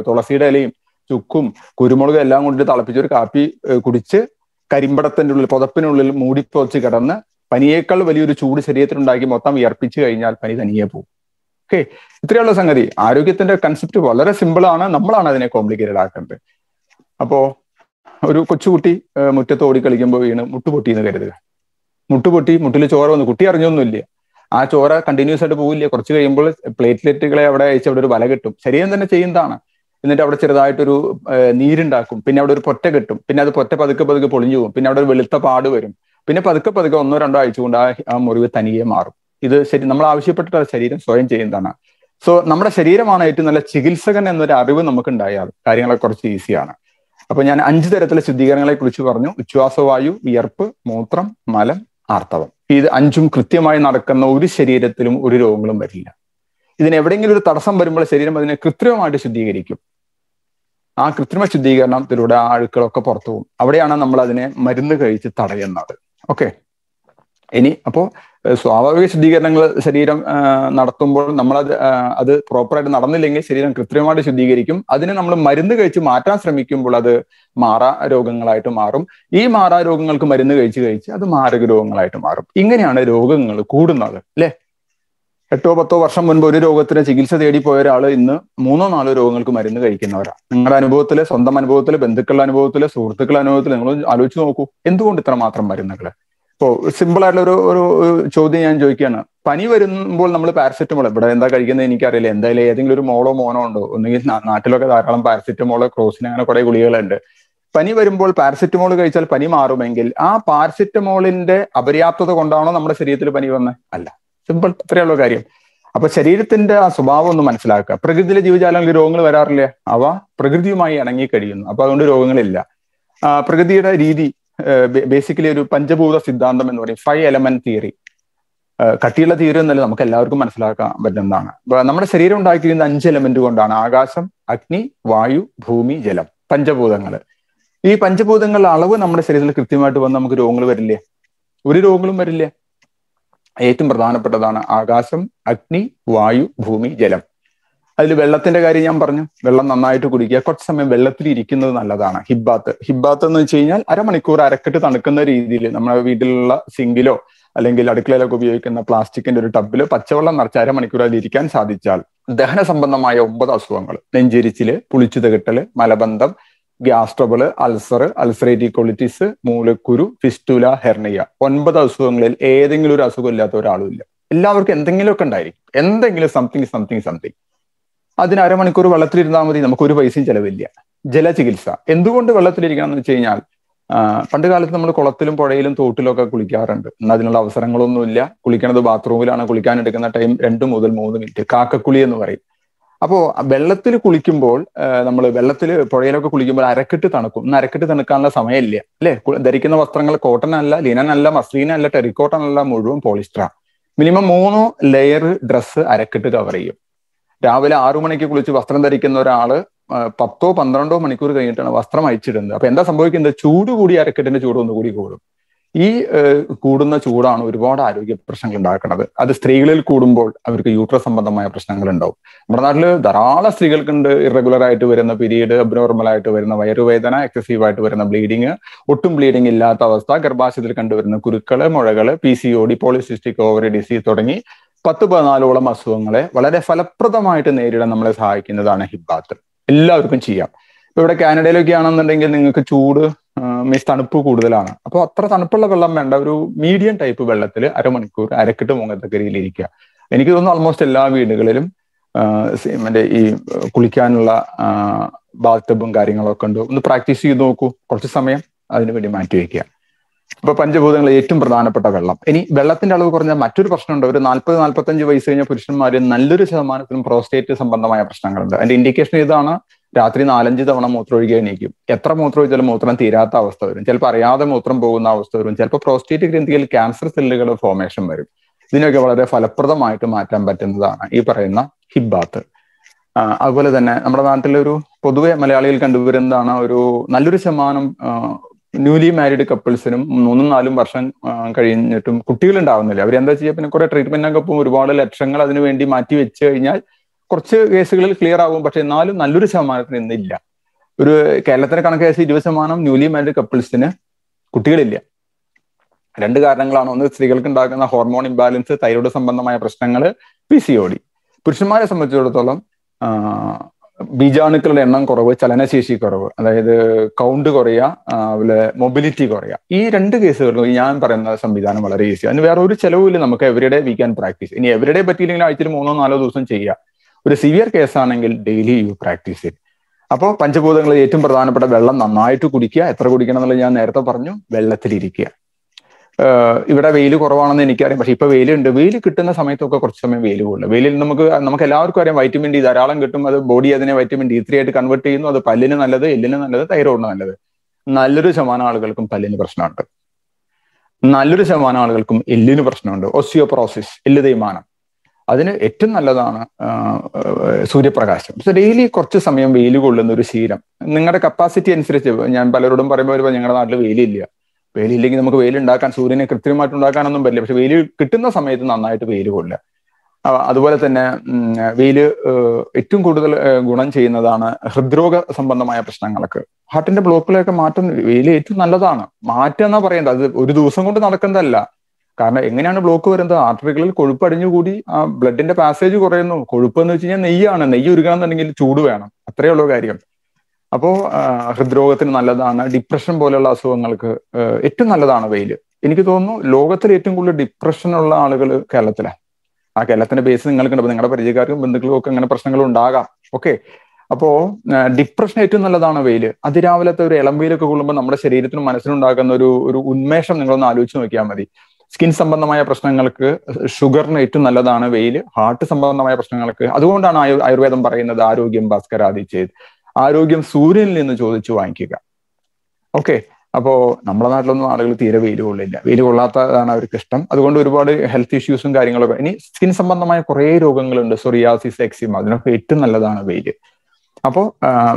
S1: തുളസിയുടെ ഇലയും ചുക്കും കുരുമുളകും എല്ലാം കൊണ്ടിട്ട് തിളപ്പിച്ച് ഒരു കാപ്പി കുടിച്ച് കരിമ്പടത്തിന്റെ ഉള്ളിൽ പുതപ്പിനുള്ളിൽ മൂടി പൊതച്ച് കിടന്ന് പനിയേക്കാൾ വലിയൊരു ചൂട് ശരീരത്തിലുണ്ടാക്കി മൊത്തം വിയർപ്പിച്ചു കഴിഞ്ഞാൽ പനി തനിയെ പോകും. ഓക്കെ? ഇത്രയുള്ള സംഗതി. ആരോഗ്യത്തിന്റെ കൺസെപ്റ്റ് വളരെ സിമ്പിളാണ് നമ്മളാണ് അതിനെ കോംപ്ലിക്കേറ്റഡ് ആക്കുന്നത് അപ്പോ ഒരു കൊച്ചുകുട്ടി മുറ്റത്ത് ഓടി കളിക്കുമ്പോൾ വീണ് മുട്ടുപൊട്ടി എന്ന് കരുതുക. മുട്ടുപൊട്ടി മുട്ടിൽ ചോര വന്നു. കുട്ടി അറിഞ്ഞൊന്നുമില്ല. ആ ചോര കണ്ടിന്യൂസ് ആയിട്ട് പോവില്ല. കുറച്ച് കഴിയുമ്പോൾ പ്ലേറ്റ്ലെറ്റുകളെ അവിടെ അയച്ച് അവിടെ ഒരു വല കിട്ടും. ശരീരം തന്നെ ചെയ്യുന്നതാണ്. എന്നിട്ട് അവിടെ ചെറുതായിട്ടൊരു നീരുണ്ടാക്കും. പിന്നെ അവിടെ ഒരു പൊറ്റ കിട്ടും. പിന്നെ അത് പൊറ്റ പതുക്കെ പതുക്കെ പൊളിഞ്ഞു പോകും. പിന്നെ അവിടെ ഒരു വെളുത്ത പാട് വരും. പിന്നെ പതുക്കെ പതുക്കെ ഒന്നോ രണ്ടോ ആഴ്ച കൊണ്ട് ആ ആ മുറിവ് തനിയെ മാറും. ഇത് ശരി നമ്മൾ ആവശ്യപ്പെട്ടിട്ട് ശരീരം സ്വയം ചെയ്യുന്നതാണ്. സോ നമ്മുടെ ശരീരമാണ് ഏറ്റവും നല്ല ചികിത്സകൻ എന്നൊരു അറിവ് നമുക്ക് ഉണ്ടായാൽ കാര്യങ്ങളെ കുറച്ച് ഈസിയാണ്. അപ്പൊ ഞാൻ അഞ്ച് തരത്തിലെ ശുദ്ധീകരണങ്ങളെ കുറിച്ച് പറഞ്ഞു. ഉച്ഛ്വാസവായു വിയർപ്പ് മൂത്രം മലം ആർത്തവം. ഇത് അഞ്ചും കൃത്യമായി നടക്കുന്ന ഒരു ശരീരത്തിലും ഒരു രോഗങ്ങളും വരില്ല. ഇതിന് എവിടെയെങ്കിലും ഒരു തടസ്സം വരുമ്പോൾ ശരീരം അതിനെ കൃത്രിമമായിട്ട് ശുദ്ധീകരിക്കും. ആ കൃത്രിമ ശുദ്ധീകരണത്തിലൂടെ ആ അഴുക്കളൊക്കെ പുറത്തു പോകും. അവിടെയാണ് നമ്മൾ അതിനെ മരുന്ന് കഴിച്ച് തടയുന്നത്. ഓക്കെ ഇനി അപ്പോ സ്വാഭാവിക ശുദ്ധീകരണങ്ങൾ ശരീരം നടത്തുമ്പോൾ നമ്മളത് അത് പ്രോപ്പറായിട്ട് നടന്നില്ലെങ്കിൽ ശരീരം കൃത്രിമമായിട്ട് ശുദ്ധീകരിക്കും. അതിനെ നമ്മൾ മരുന്ന് കഴിച്ച് മാറ്റാൻ ശ്രമിക്കുമ്പോൾ അത് മാറാ രോഗങ്ങളായിട്ട് മാറും. ഈ മാറാ രോഗങ്ങൾക്ക് മരുന്ന് കഴിച്ച് കഴിച്ച് അത് മാരക രോഗങ്ങളായിട്ട് മാറും. ഇങ്ങനെയാണ് രോഗങ്ങൾ കൂടുന്നത് അല്ലെ? എട്ടോ പത്തോ വർഷം മുൻപ് ഒരു രോഗത്തിന് ചികിത്സ തേടി പോയ ഒരാൾ ഇന്ന് മൂന്നോ നാലോ രോഗങ്ങൾക്ക് മരുന്ന് കഴിക്കുന്നവരാണ് നിങ്ങളുടെ അനുഭവത്തിൽ സ്വന്തം അനുഭവത്തിൽ ബന്ധുക്കളുടെ അനുഭവത്തിൽ സുഹൃത്തുക്കളുടെ അനുഭവത്തിൽ നിങ്ങൾ ആലോചിച്ച് നോക്കൂ. എന്തുകൊണ്ട് ഇത്ര മാത്രം മരുന്നുകൾ ഇപ്പോൾ സിമ്പിൾ ആയിട്ടുള്ള ഒരു ഒരു ചോദ്യം ഞാൻ ചോദിക്കുകയാണ്. പനി വരുമ്പോൾ നമ്മൾ പാരസെറ്റമോൾ ഇവിടെ എന്താ കഴിക്കുന്നത് എനിക്കറിയില്ല. എന്തായാലും ഏതെങ്കിലും ഒരു മോളോ മോനോ ഉണ്ടോ? ഒന്നുകിൽ നാട്ടിലൊക്കെ ധാരാളം പാരസെറ്റമോൾ ക്രോസിന് അങ്ങനെ കുറെ ഗുളികകളുണ്ട്. പനി വരുമ്പോൾ പാരസെറ്റമോൾ കഴിച്ചാൽ പനി മാറുമെങ്കിൽ ആ പാരസെറ്റമോളിന്റെ അപര്യാപ്തത കൊണ്ടാണോ നമ്മുടെ ശരീരത്തിൽ പനി വന്നത് അല്ല. സിമ്പിൾ ഇത്രയുള്ള കാര്യം. അപ്പൊ ശരീരത്തിന്റെ ആ സ്വഭാവം ഒന്ന് മനസ്സിലാക്കുക. പ്രകൃതിയിലെ ജീവജാലങ്ങളിൽ രോഗങ്ങൾ വരാറില്ല? അവ പ്രകൃതിയുമായി ഇണങ്ങി കഴിയുന്നു. അപ്പൊ അതുകൊണ്ട് രോഗങ്ങളില്ല. പ്രകൃതിയുടെ രീതി ബേസിക്കലി ഒരു പഞ്ചഭൂത സിദ്ധാന്തം എന്ന് പറയും. ഫൈവ് എലമെന്റ് തിയറി കട്ടിയുള്ള തിയറി എന്നല്ല നമുക്ക് എല്ലാവർക്കും മനസ്സിലാക്കാൻ പറ്റുന്നതാണ്. നമ്മുടെ ശരീരം ഉണ്ടാക്കിയിരുന്ന അഞ്ച് എലമെന്റ് കൊണ്ടാണ് ആകാശം അഗ്നി വായു ഭൂമി ജലം പഞ്ചഭൂതങ്ങൾ. ഈ പഞ്ചഭൂതങ്ങളുടെ അളവ് നമ്മുടെ ശരീരത്തിൽ കൃത്യമായിട്ട് വന്ന് നമുക്ക് രോഗങ്ങൾ വരില്ലേ? ഒരു രോഗങ്ങളും വരില്ലേ? ഏറ്റവും പ്രധാനപ്പെട്ടതാണ് ആകാശം അഗ്നി വായു ഭൂമി ജലം. അതിൽ വെള്ളത്തിന്റെ കാര്യം ഞാൻ പറഞ്ഞു. വെള്ളം നന്നായിട്ട് കുടിക്കുക. കുറച്ച് സമയം വെള്ളത്തിൽ ഇരിക്കുന്നത് നല്ലതാണ്. ഹിബാത്ത് ഹിബാത്ത് എന്ന് വെച്ച് കഴിഞ്ഞാൽ അരമണിക്കൂർ അരക്കെട്ട് തണുക്കുന്ന രീതിയിൽ നമ്മുടെ വീട്ടിലുള്ള സിങ്കിലോ അല്ലെങ്കിൽ അടുക്കളയിലൊക്കെ ഉപയോഗിക്കുന്ന പ്ലാസ്റ്റിക്കിന്റെ ഒരു ടബിൽ പച്ചവെള്ളം നിറച്ച് അരമണിക്കൂർ അതിൽ ഇരിക്കാൻ സാധിച്ചാൽ ദഹന സംബന്ധമായ ഒമ്പത് അസുഖങ്ങൾ. നെഞ്ചിരിച്ചിൽ പുളിച്ചു തകിട്ടൽ മലബന്ധം gas trouble ulcer ulcerative colitis മൂലക്കുരു fistula hernia. ഒൻപത് അസുഖങ്ങളിൽ ഏതെങ്കിലും ഒരു അസുഖം ഇല്ലാത്ത ഒരാളും ഇല്ല. എല്ലാവർക്കും എന്തെങ്കിലുമൊക്കെ ഉണ്ടായിരിക്കും. എന്തെങ്കിലും സംതിങ് സംതിങ് സംതിങ്. അതിന് അരമണിക്കൂർ വെള്ളത്തിലിരുന്നാൽ മതി നമുക്ക് ഒരു പൈസയും ചെലവില്ല. ജലചികിത്സ. എന്തുകൊണ്ട് വെള്ളത്തിലിരിക്കണം എന്ന് വെച്ച് കഴിഞ്ഞാൽ പണ്ട് കാലത്ത് നമ്മൾ കുളത്തിലും പുഴയിലും തോട്ടിലും ഒക്കെ കുളിക്കാറുണ്ട്. എന്നാൽ അതിനുള്ള അവസരങ്ങളൊന്നുമില്ല. കുളിക്കണത് ബാത്റൂമിലാണ്. കുളിക്കാൻ എടുക്കുന്ന ടൈം രണ്ട് മുതൽ മൂന്ന് മിനിറ്റ്. കാക്കക്കുളി എന്ന് പറയും. അപ്പോൾ വെള്ളത്തിൽ കുളിക്കുമ്പോൾ നമ്മൾ വെള്ളത്തിൽ പുഴയിലൊക്കെ കുളിക്കുമ്പോൾ അരക്കെട്ട് തണുക്കും. ഇന്ന് അരക്കെട്ട് തണുക്കാനുള്ള സമയമില്ല. അല്ലേ? ധരിക്കുന്ന വസ്ത്രങ്ങൾ കോട്ടൺ അല്ല ലിനൻ അല്ല മസ്ലീൻ അല്ല ടെറിക്കോട്ടൺ അല്ല മുഴുവൻ പോളിസ്റ്ററാണ് മിനിമം മൂന്നോ ലെയർ ഡ്രസ്സ് അരക്കെട്ട് കവർ ചെയ്യും. രാവിലെ ആറു മണിക്ക് കുളിച്ച് വസ്ത്രം ധരിക്കുന്ന ഒരാൾ പത്തോ പന്ത്രണ്ടോ മണിക്കൂർ കഴിഞ്ഞിട്ടാണ് വസ്ത്രം അയച്ചിടുന്നത് അപ്പൊ എന്താ സംഭവിക്കുന്നത്? ചൂട് കൂടി അരക്കെട്ടിന്റെ ചൂട് ഒന്നുകൂടി കൂടും ഈ കൂടുന്ന ചൂടാണ് ഒരുപാട് ആരോഗ്യ പ്രശ്നങ്ങൾ ഉണ്ടാക്കുന്നത്. അത് സ്ത്രീകളിൽ കൂടുമ്പോൾ അവർക്ക് യൂട്രസ് സംബന്ധമായ പ്രശ്നങ്ങൾ ഉണ്ടാവും നമ്മുടെ നാട്ടിൽ ധാരാളം സ്ത്രീകൾക്കുണ്ട് ഇറഗുലർ ആയിട്ട് വരുന്ന പീരീഡ് അബ്നോർമൽ ആയിട്ട് വരുന്ന വയറുവേദന എക്സസീവ് ആയിട്ട് വരുന്ന ബ്ലീഡിങ് ഒട്ടും ബ്ലീഡിങ് ഇല്ലാത്ത അവസ്ഥ ഗർഭാശയത്തിൽ കണ്ടുവരുന്ന കുരുക്കൾ മുഴകൾ P C O D polycystic ovary disease തുടങ്ങി പത്ത് പതിനാലോളം അസുഖങ്ങളെ വളരെ ഫലപ്രദമായിട്ട് നേരിടാൻ നമ്മളെ സഹായിക്കുന്നതാണ് ഹിബാത്ത് എല്ലാവർക്കും ചെയ്യാം. ഇപ്പൊ ഇവിടെ കാനഡയിലൊക്കെ ആണെന്നുണ്ടെങ്കിൽ നിങ്ങൾക്ക് ചൂട് മീൻസ് തണുപ്പ് കൂടുതലാണ്. അപ്പോൾ അത്ര തണുപ്പുള്ള വെള്ളം വേണ്ട. ഒരു മീഡിയം ടൈപ്പ് വെള്ളത്തിൽ അരമണിക്കൂർ അരക്കെട്ട് മുങ്ങത്തക്ക രീതിയിൽ ഇരിക്കുക. എനിക്ക് തോന്നുന്നു ഓൾമോസ്റ്റ് എല്ലാ വീടുകളിലും മറ്റേ ഈ കുളിക്കാനുള്ള ബാത്ത് ടബും കാര്യങ്ങളൊക്കെ ഉണ്ട്. ഒന്ന് പ്രാക്ടീസ് ചെയ്ത് നോക്കൂ. കുറച്ച് സമയം അതിനുവേണ്ടി മാറ്റി വയ്ക്കുക. ഇപ്പൊ പഞ്ചഭൂതങ്ങൾ ഏറ്റവും പ്രധാനപ്പെട്ട വെള്ളം. ഇനി വെള്ളത്തിന്റെ അളവ് കുറഞ്ഞ മറ്റൊരു പ്രശ്നമുണ്ട്. ഒരു നാൽപ്പത് നാൽപ്പത്തഞ്ച് വയസ്സ് കഴിഞ്ഞ പുരുഷന്മാര് നല്ലൊരു ശതമാനത്തിനും പ്രോസ്റ്റേറ്റ് സംബന്ധമായ പ്രശ്നങ്ങളുണ്ട്. അതിന്റെ ഇൻഡിക്കേഷൻ ഇതാണ് രാത്രി നാലഞ്ച് തവണ മൂത്രമൊഴിക്കുക എണീക്കും. എത്ര മൂത്രമൊഴിച്ചാലും മൂത്രം തീരാത്ത അവസ്ഥ വരും. ചിലപ്പോൾ അറിയാതെ മൂത്രം പോകുന്ന അവസ്ഥ വരും. ചിലപ്പോൾ പ്രോസ്റ്റേറ്റ് ഗ്രന്ഥിയിൽ ക്യാൻസർ സെല്ലുകളുടെ ഫോർമേഷൻ വരും. ഇതിനൊക്കെ വളരെ ഫലപ്രദമായിട്ട് മാറ്റാൻ പറ്റുന്നതാണ് ഈ പറയുന്ന ഹിബാത്ത് അതുപോലെ തന്നെ നമ്മുടെ നാട്ടിലൊരു പൊതുവെ മലയാളികൾ കണ്ടുവരുന്നതാണ് ഒരു നല്ലൊരു ശതമാനം ന്യൂലി മാരീഡ് കപ്പിൾസിനും മൂന്നും നാലും വർഷം കഴിഞ്ഞിട്ടും കുട്ടികൾ ഉണ്ടാവുന്നില്ല അവരെന്താ ചെയ്യുക പിന്നെ കുറെ ട്രീറ്റ്മെന്റിനൊക്കെ പോകും. ഒരുപാട് ലക്ഷങ്ങൾ അതിനു വേണ്ടി മാറ്റി വെച്ച് കഴിഞ്ഞാൽ കുറച്ച് കേസുകളിൽ ക്ലിയർ ആകും പക്ഷെ എന്നാലും നല്ലൊരു ശതമാനത്തിന് ഇന്നില്ല. ഒരു കേരളത്തിന് കണക്ക് ഏകദേശം ഇരുപത് ശതമാനം ന്യൂലി മാരീഡ് കപ്പിൾസിന് കുട്ടികളില്ല. രണ്ട് കാരണങ്ങളാണ്. ഒന്ന് സ്ത്രീകൾക്ക് ഉണ്ടാകുന്ന ഹോർമോൺ ഇംബാലൻസ് തൈറോയ്ഡ് സംബന്ധമായ പ്രശ്നങ്ങൾ പി സി ഒ ഡി പുരുഷന്മാരെ സംബന്ധിച്ചിടത്തോളം ബീജാണുക്കളുടെ എണ്ണം കുറവ് ചലനശേഷി കുറവ് അതായത് കൗണ്ട് കുറയുക അതുപോലെ മൊബിലിറ്റി കുറയുക. ഈ രണ്ട് കേസുകളിലും ഞാൻ പറയുന്ന സംവിധാനം വളരെ ഈസി അതിന് വേറെ ഒരു ചെലവില്ല നമുക്ക് എവരിഡേ വി ക്യാൻ പ്രാക്ടീസ് ഇനി എവരിഡേ പറ്റിയില്ലെങ്കിൽ ആഴ്ചയിൽ മൂന്നോ നാലോ ദിവസം ചെയ്യുക. ഒരു സിവിയർ കേസാണെങ്കിൽ ഡെയിലി യു പ്രാക്ടീസ് ഇറ്റ് അപ്പോൾ പഞ്ചഭൂതങ്ങളിൽ ഏറ്റവും പ്രധാനപ്പെട്ട വെള്ളം നന്നായിട്ട് കുടിക്കുക. എത്ര കുടിക്കണം എന്നുള്ളത് ഞാൻ നേരത്തെ പറഞ്ഞു. വെള്ളത്തിലിരിക്കുക. ഇവിടെ വെയിൽ കുറവാണെന്ന് എനിക്കറിയാം. പക്ഷെ ഇപ്പൊ വെയിലുണ്ട്. വെയിൽ കിട്ടുന്ന സമയത്തൊക്കെ കുറച്ച് സമയം വെയിൽ കൂടുതൽ വെയിലിൽ നമുക്ക് നമുക്ക് എല്ലാവർക്കും അറിയാം വൈറ്റമിൻ ഡി ധാരാളം കിട്ടും. അത് ബോഡി അതിനെ വൈറ്റമിൻ ഡി ത്രീ ആയിട്ട് കൺവേർട്ട് ചെയ്യുന്നു. അത് പല്ലിന് നല്ലത് എല്ലിന് നല്ലത് തൈറോയിഡിന് നല്ലത്. നല്ലൊരു ശതമാനം ആളുകൾക്കും പല്ലിന് പ്രശ്നമുണ്ട്. നല്ലൊരു ശതമാനം ആളുകൾക്കും എല്ലിന് പ്രശ്നമുണ്ട്. ഒസിയോപ്രോസിസ് എല്ല് തേയ്മാനം. അതിന് ഏറ്റവും നല്ലതാണ് സൂര്യപ്രകാശം. സോ ഡെയിലി കുറച്ച് സമയം വെയിൽ കൊള്ളുന്ന ഒരു ശീലം. നിങ്ങളുടെ കപ്പാസിറ്റി അനുസരിച്ച് ഞാൻ പലരോടും പറയുമ്പോൾ ഞങ്ങളുടെ നാട്ടിൽ വെയിലില്ല. വെയിലില്ലെങ്കിൽ നമുക്ക് വെയിൽ ഉണ്ടാക്കാൻ സൂര്യനെ കൃത്രിമമായിട്ട് ഉണ്ടാക്കാനൊന്നും പറ്റില്ല. പക്ഷെ വെയിൽ കിട്ടുന്ന സമയത്ത് നന്നായിട്ട് വെയിൽ കൊള്ളുക. അതുപോലെ തന്നെ വെയിൽ ഏറ്റവും കൂടുതൽ ഗുണം ചെയ്യുന്നതാണ് ഹൃദ്രോഗ സംബന്ധമായ പ്രശ്നങ്ങൾക്ക് ഹാർട്ടിന്റെ ബ്ലോക്കിലൊക്കെ മാറ്റം വെയിൽ ഏറ്റവും നല്ലതാണ്. മാറ്റം എന്നാ പറയേണ്ടത്? അത് ഒരു ദിവസം കൊണ്ട് നടക്കുന്നതല്ല. കാരണം എങ്ങനെയാണ് ബ്ലോക്ക് വരുന്നത്? ആർട്ടറികളിൽ കൊഴുപ്പ് അടിഞ്ഞുകൂടി ആ ബ്ലഡിന്റെ പാസേജ് കുറയുന്നു. കൊഴുപ്പ് എന്ന് വെച്ച് കഴിഞ്ഞാൽ നെയ്യാണ്. നെയ്യ് ഉരുകണമെന്നുണ്ടെങ്കിൽ ചൂട് വേണം. അത്രയേ ഉള്ളൂ കാര്യം. അപ്പോ ഹൃദ്രോഗത്തിന് നല്ലതാണ് ഡിപ്രഷൻ പോലെയുള്ള അസുഖങ്ങൾക്ക് ഏറ്റവും നല്ലതാണ് വെയിൽ എനിക്ക് തോന്നുന്നു ലോകത്തിൽ ഏറ്റവും കൂടുതൽ ഡിപ്രഷൻ ഉള്ള ആളുകൾ കേരളത്തിലാണ് ആ കേരളത്തിന്റെ ബേസ് നിങ്ങൾക്കുണ്ട്. നിങ്ങളുടെ പരിചയക്കാർക്കും ബന്ധുക്കളും ഒക്കെ അങ്ങനെ പ്രശ്നങ്ങൾ ഉണ്ടാകാം. ഓക്കെ. അപ്പോ ഡിപ്രഷൻ ഏറ്റവും നല്ലതാണ് വെയിൽ. അതിരാവിലത്തെ ഒരു ഇളം വെയിലൊക്കെ കൊള്ളുമ്പോൾ നമ്മുടെ ശരീരത്തിനും മനസ്സിനുണ്ടാകുന്ന ഒരു ഒരു ഉന്മേഷം നിങ്ങളൊന്ന് ആലോചിച്ച് നോക്കിയാൽ മതി. സ്കിൻ സംബന്ധമായ പ്രശ്നങ്ങൾക്ക് ഷുഗറിന് ഏറ്റവും നല്ലതാണ് വെയിൽ. ഹാർട്ട് സംബന്ധമായ പ്രശ്നങ്ങൾക്ക്. അതുകൊണ്ടാണ് ആയുർവേദം പറയുന്നത് ആരോഗ്യം ഭാസ്കരാദി ചെയ്ത് ആരോഗ്യം സൂര്യനിൽ നിന്ന് ചോദിച്ചു വാങ്ങിക്കുക. ഓക്കെ അപ്പോ നമ്മുടെ നാട്ടിലൊന്നും ആളുകൾ തീരെ വെയിൽ കൊള്ളില്ല. വെയിൽ കൊള്ളാത്തതാണ് അവർക്ക് ഇഷ്ടം. അതുകൊണ്ട് ഒരുപാട് ഹെൽത്ത് ഇഷ്യൂസും കാര്യങ്ങളൊക്കെ. ഇനി സ്കിൻ സംബന്ധമായ കുറേ രോഗങ്ങളുണ്ട്. സൊറിയാസിസ് എക്സിമ അതിനൊക്കെ ഏറ്റവും നല്ലതാണ് വെയിൽ. അപ്പോൾ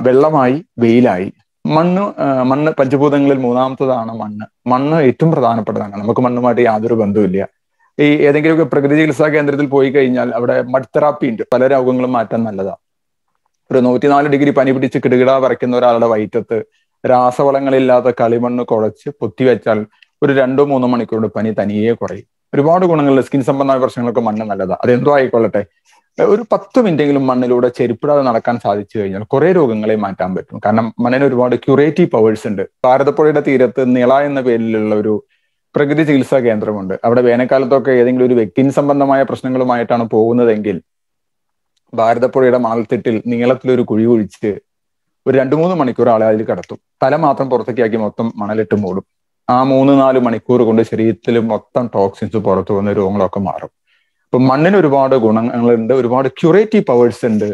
S1: വെള്ളമായി വെയിലായി. മണ്ണ് മണ്ണ് പഞ്ചഭൂതങ്ങളിൽ മൂന്നാമത്തതാണ് മണ്ണ്. മണ്ണ് ഏറ്റവും പ്രധാനപ്പെട്ടതാണ്. നമുക്ക് മണ്ണുമായിട്ട് യാതൊരു ബന്ധവുമില്ല. ഈ ഏതെങ്കിലുമൊക്കെ പ്രകൃതി ചികിത്സാ കേന്ദ്രത്തിൽ പോയി കഴിഞ്ഞാൽ അവിടെ മഡ് തെറാപ്പി ഉണ്ട്. പല രോഗങ്ങളും മാറ്റാൻ നല്ലതാണ് ഒരു നൂറ്റിനാല് ഡിഗ്രി പനി പിടിച്ച് കിടുകിട വരയ്ക്കുന്ന ഒരാളുടെ വയറ്റത്ത് രാസവളങ്ങളില്ലാത്ത കളിമണ്ണ് കുഴച്ച് പൊത്തിവെച്ചാൽ ഒരു രണ്ടോ മൂന്നോ മണിക്കൂറുടെ പനി തനിയെ കുറയും. ഒരുപാട് ഗുണങ്ങളുള്ള സ്കിൻ സംബന്ധമായ പ്രശ്നങ്ങൾക്ക് മണ്ണ് നല്ലതാണ് അതെന്തോ ആയിക്കൊള്ളട്ടെ. ഒരു പത്ത് മിനിറ്റെങ്കിലും മണ്ണിലൂടെ ചെരുപ്പിടാതെ നടക്കാൻ സാധിച്ചു കഴിഞ്ഞാൽ കുറെ രോഗങ്ങളെ മാറ്റാൻ പറ്റും. കാരണം മണ്ണിന് ഒരുപാട് ക്യൂറേറ്റീവ് പവേഴ്സ് ഉണ്ട്. ഭാരതപ്പുഴയുടെ തീരത്ത് നിള എന്ന പേരിലുള്ള ഒരു പ്രകൃതി ചികിത്സാ കേന്ദ്രമുണ്ട്. അവിടെ വേനൽക്കാലത്തൊക്കെ ഏതെങ്കിലും ഒരു വ്യക്തി സംബന്ധമായ പ്രശ്നങ്ങളുമായിട്ടാണ് പോകുന്നതെങ്കിൽ ഭാരതപ്പുഴയുടെ മണൽത്തിട്ടിൽ നീളത്തിലൊരു കുഴി കുഴിച്ച് ഒരു രണ്ടു മൂന്ന് മണിക്കൂർ ആളെ അതിൽ കടത്തും. തല മാത്രം പുറത്തേക്കാക്കി മൊത്തം മണലിട്ട് മൂടും. ആ മൂന്ന് നാല് മണിക്കൂർ കൊണ്ട് ശരീരത്തിൽ മൊത്തം ടോക്സിൻസ് പുറത്തു വന്ന രോഗങ്ങളൊക്കെ മാറും. ഇപ്പൊ മണ്ണിന് ഒരുപാട് ഗുണങ്ങളുണ്ട് ഒരുപാട് ക്യൂറേറ്റീവ് പവേഴ്സ് ഉണ്ട്.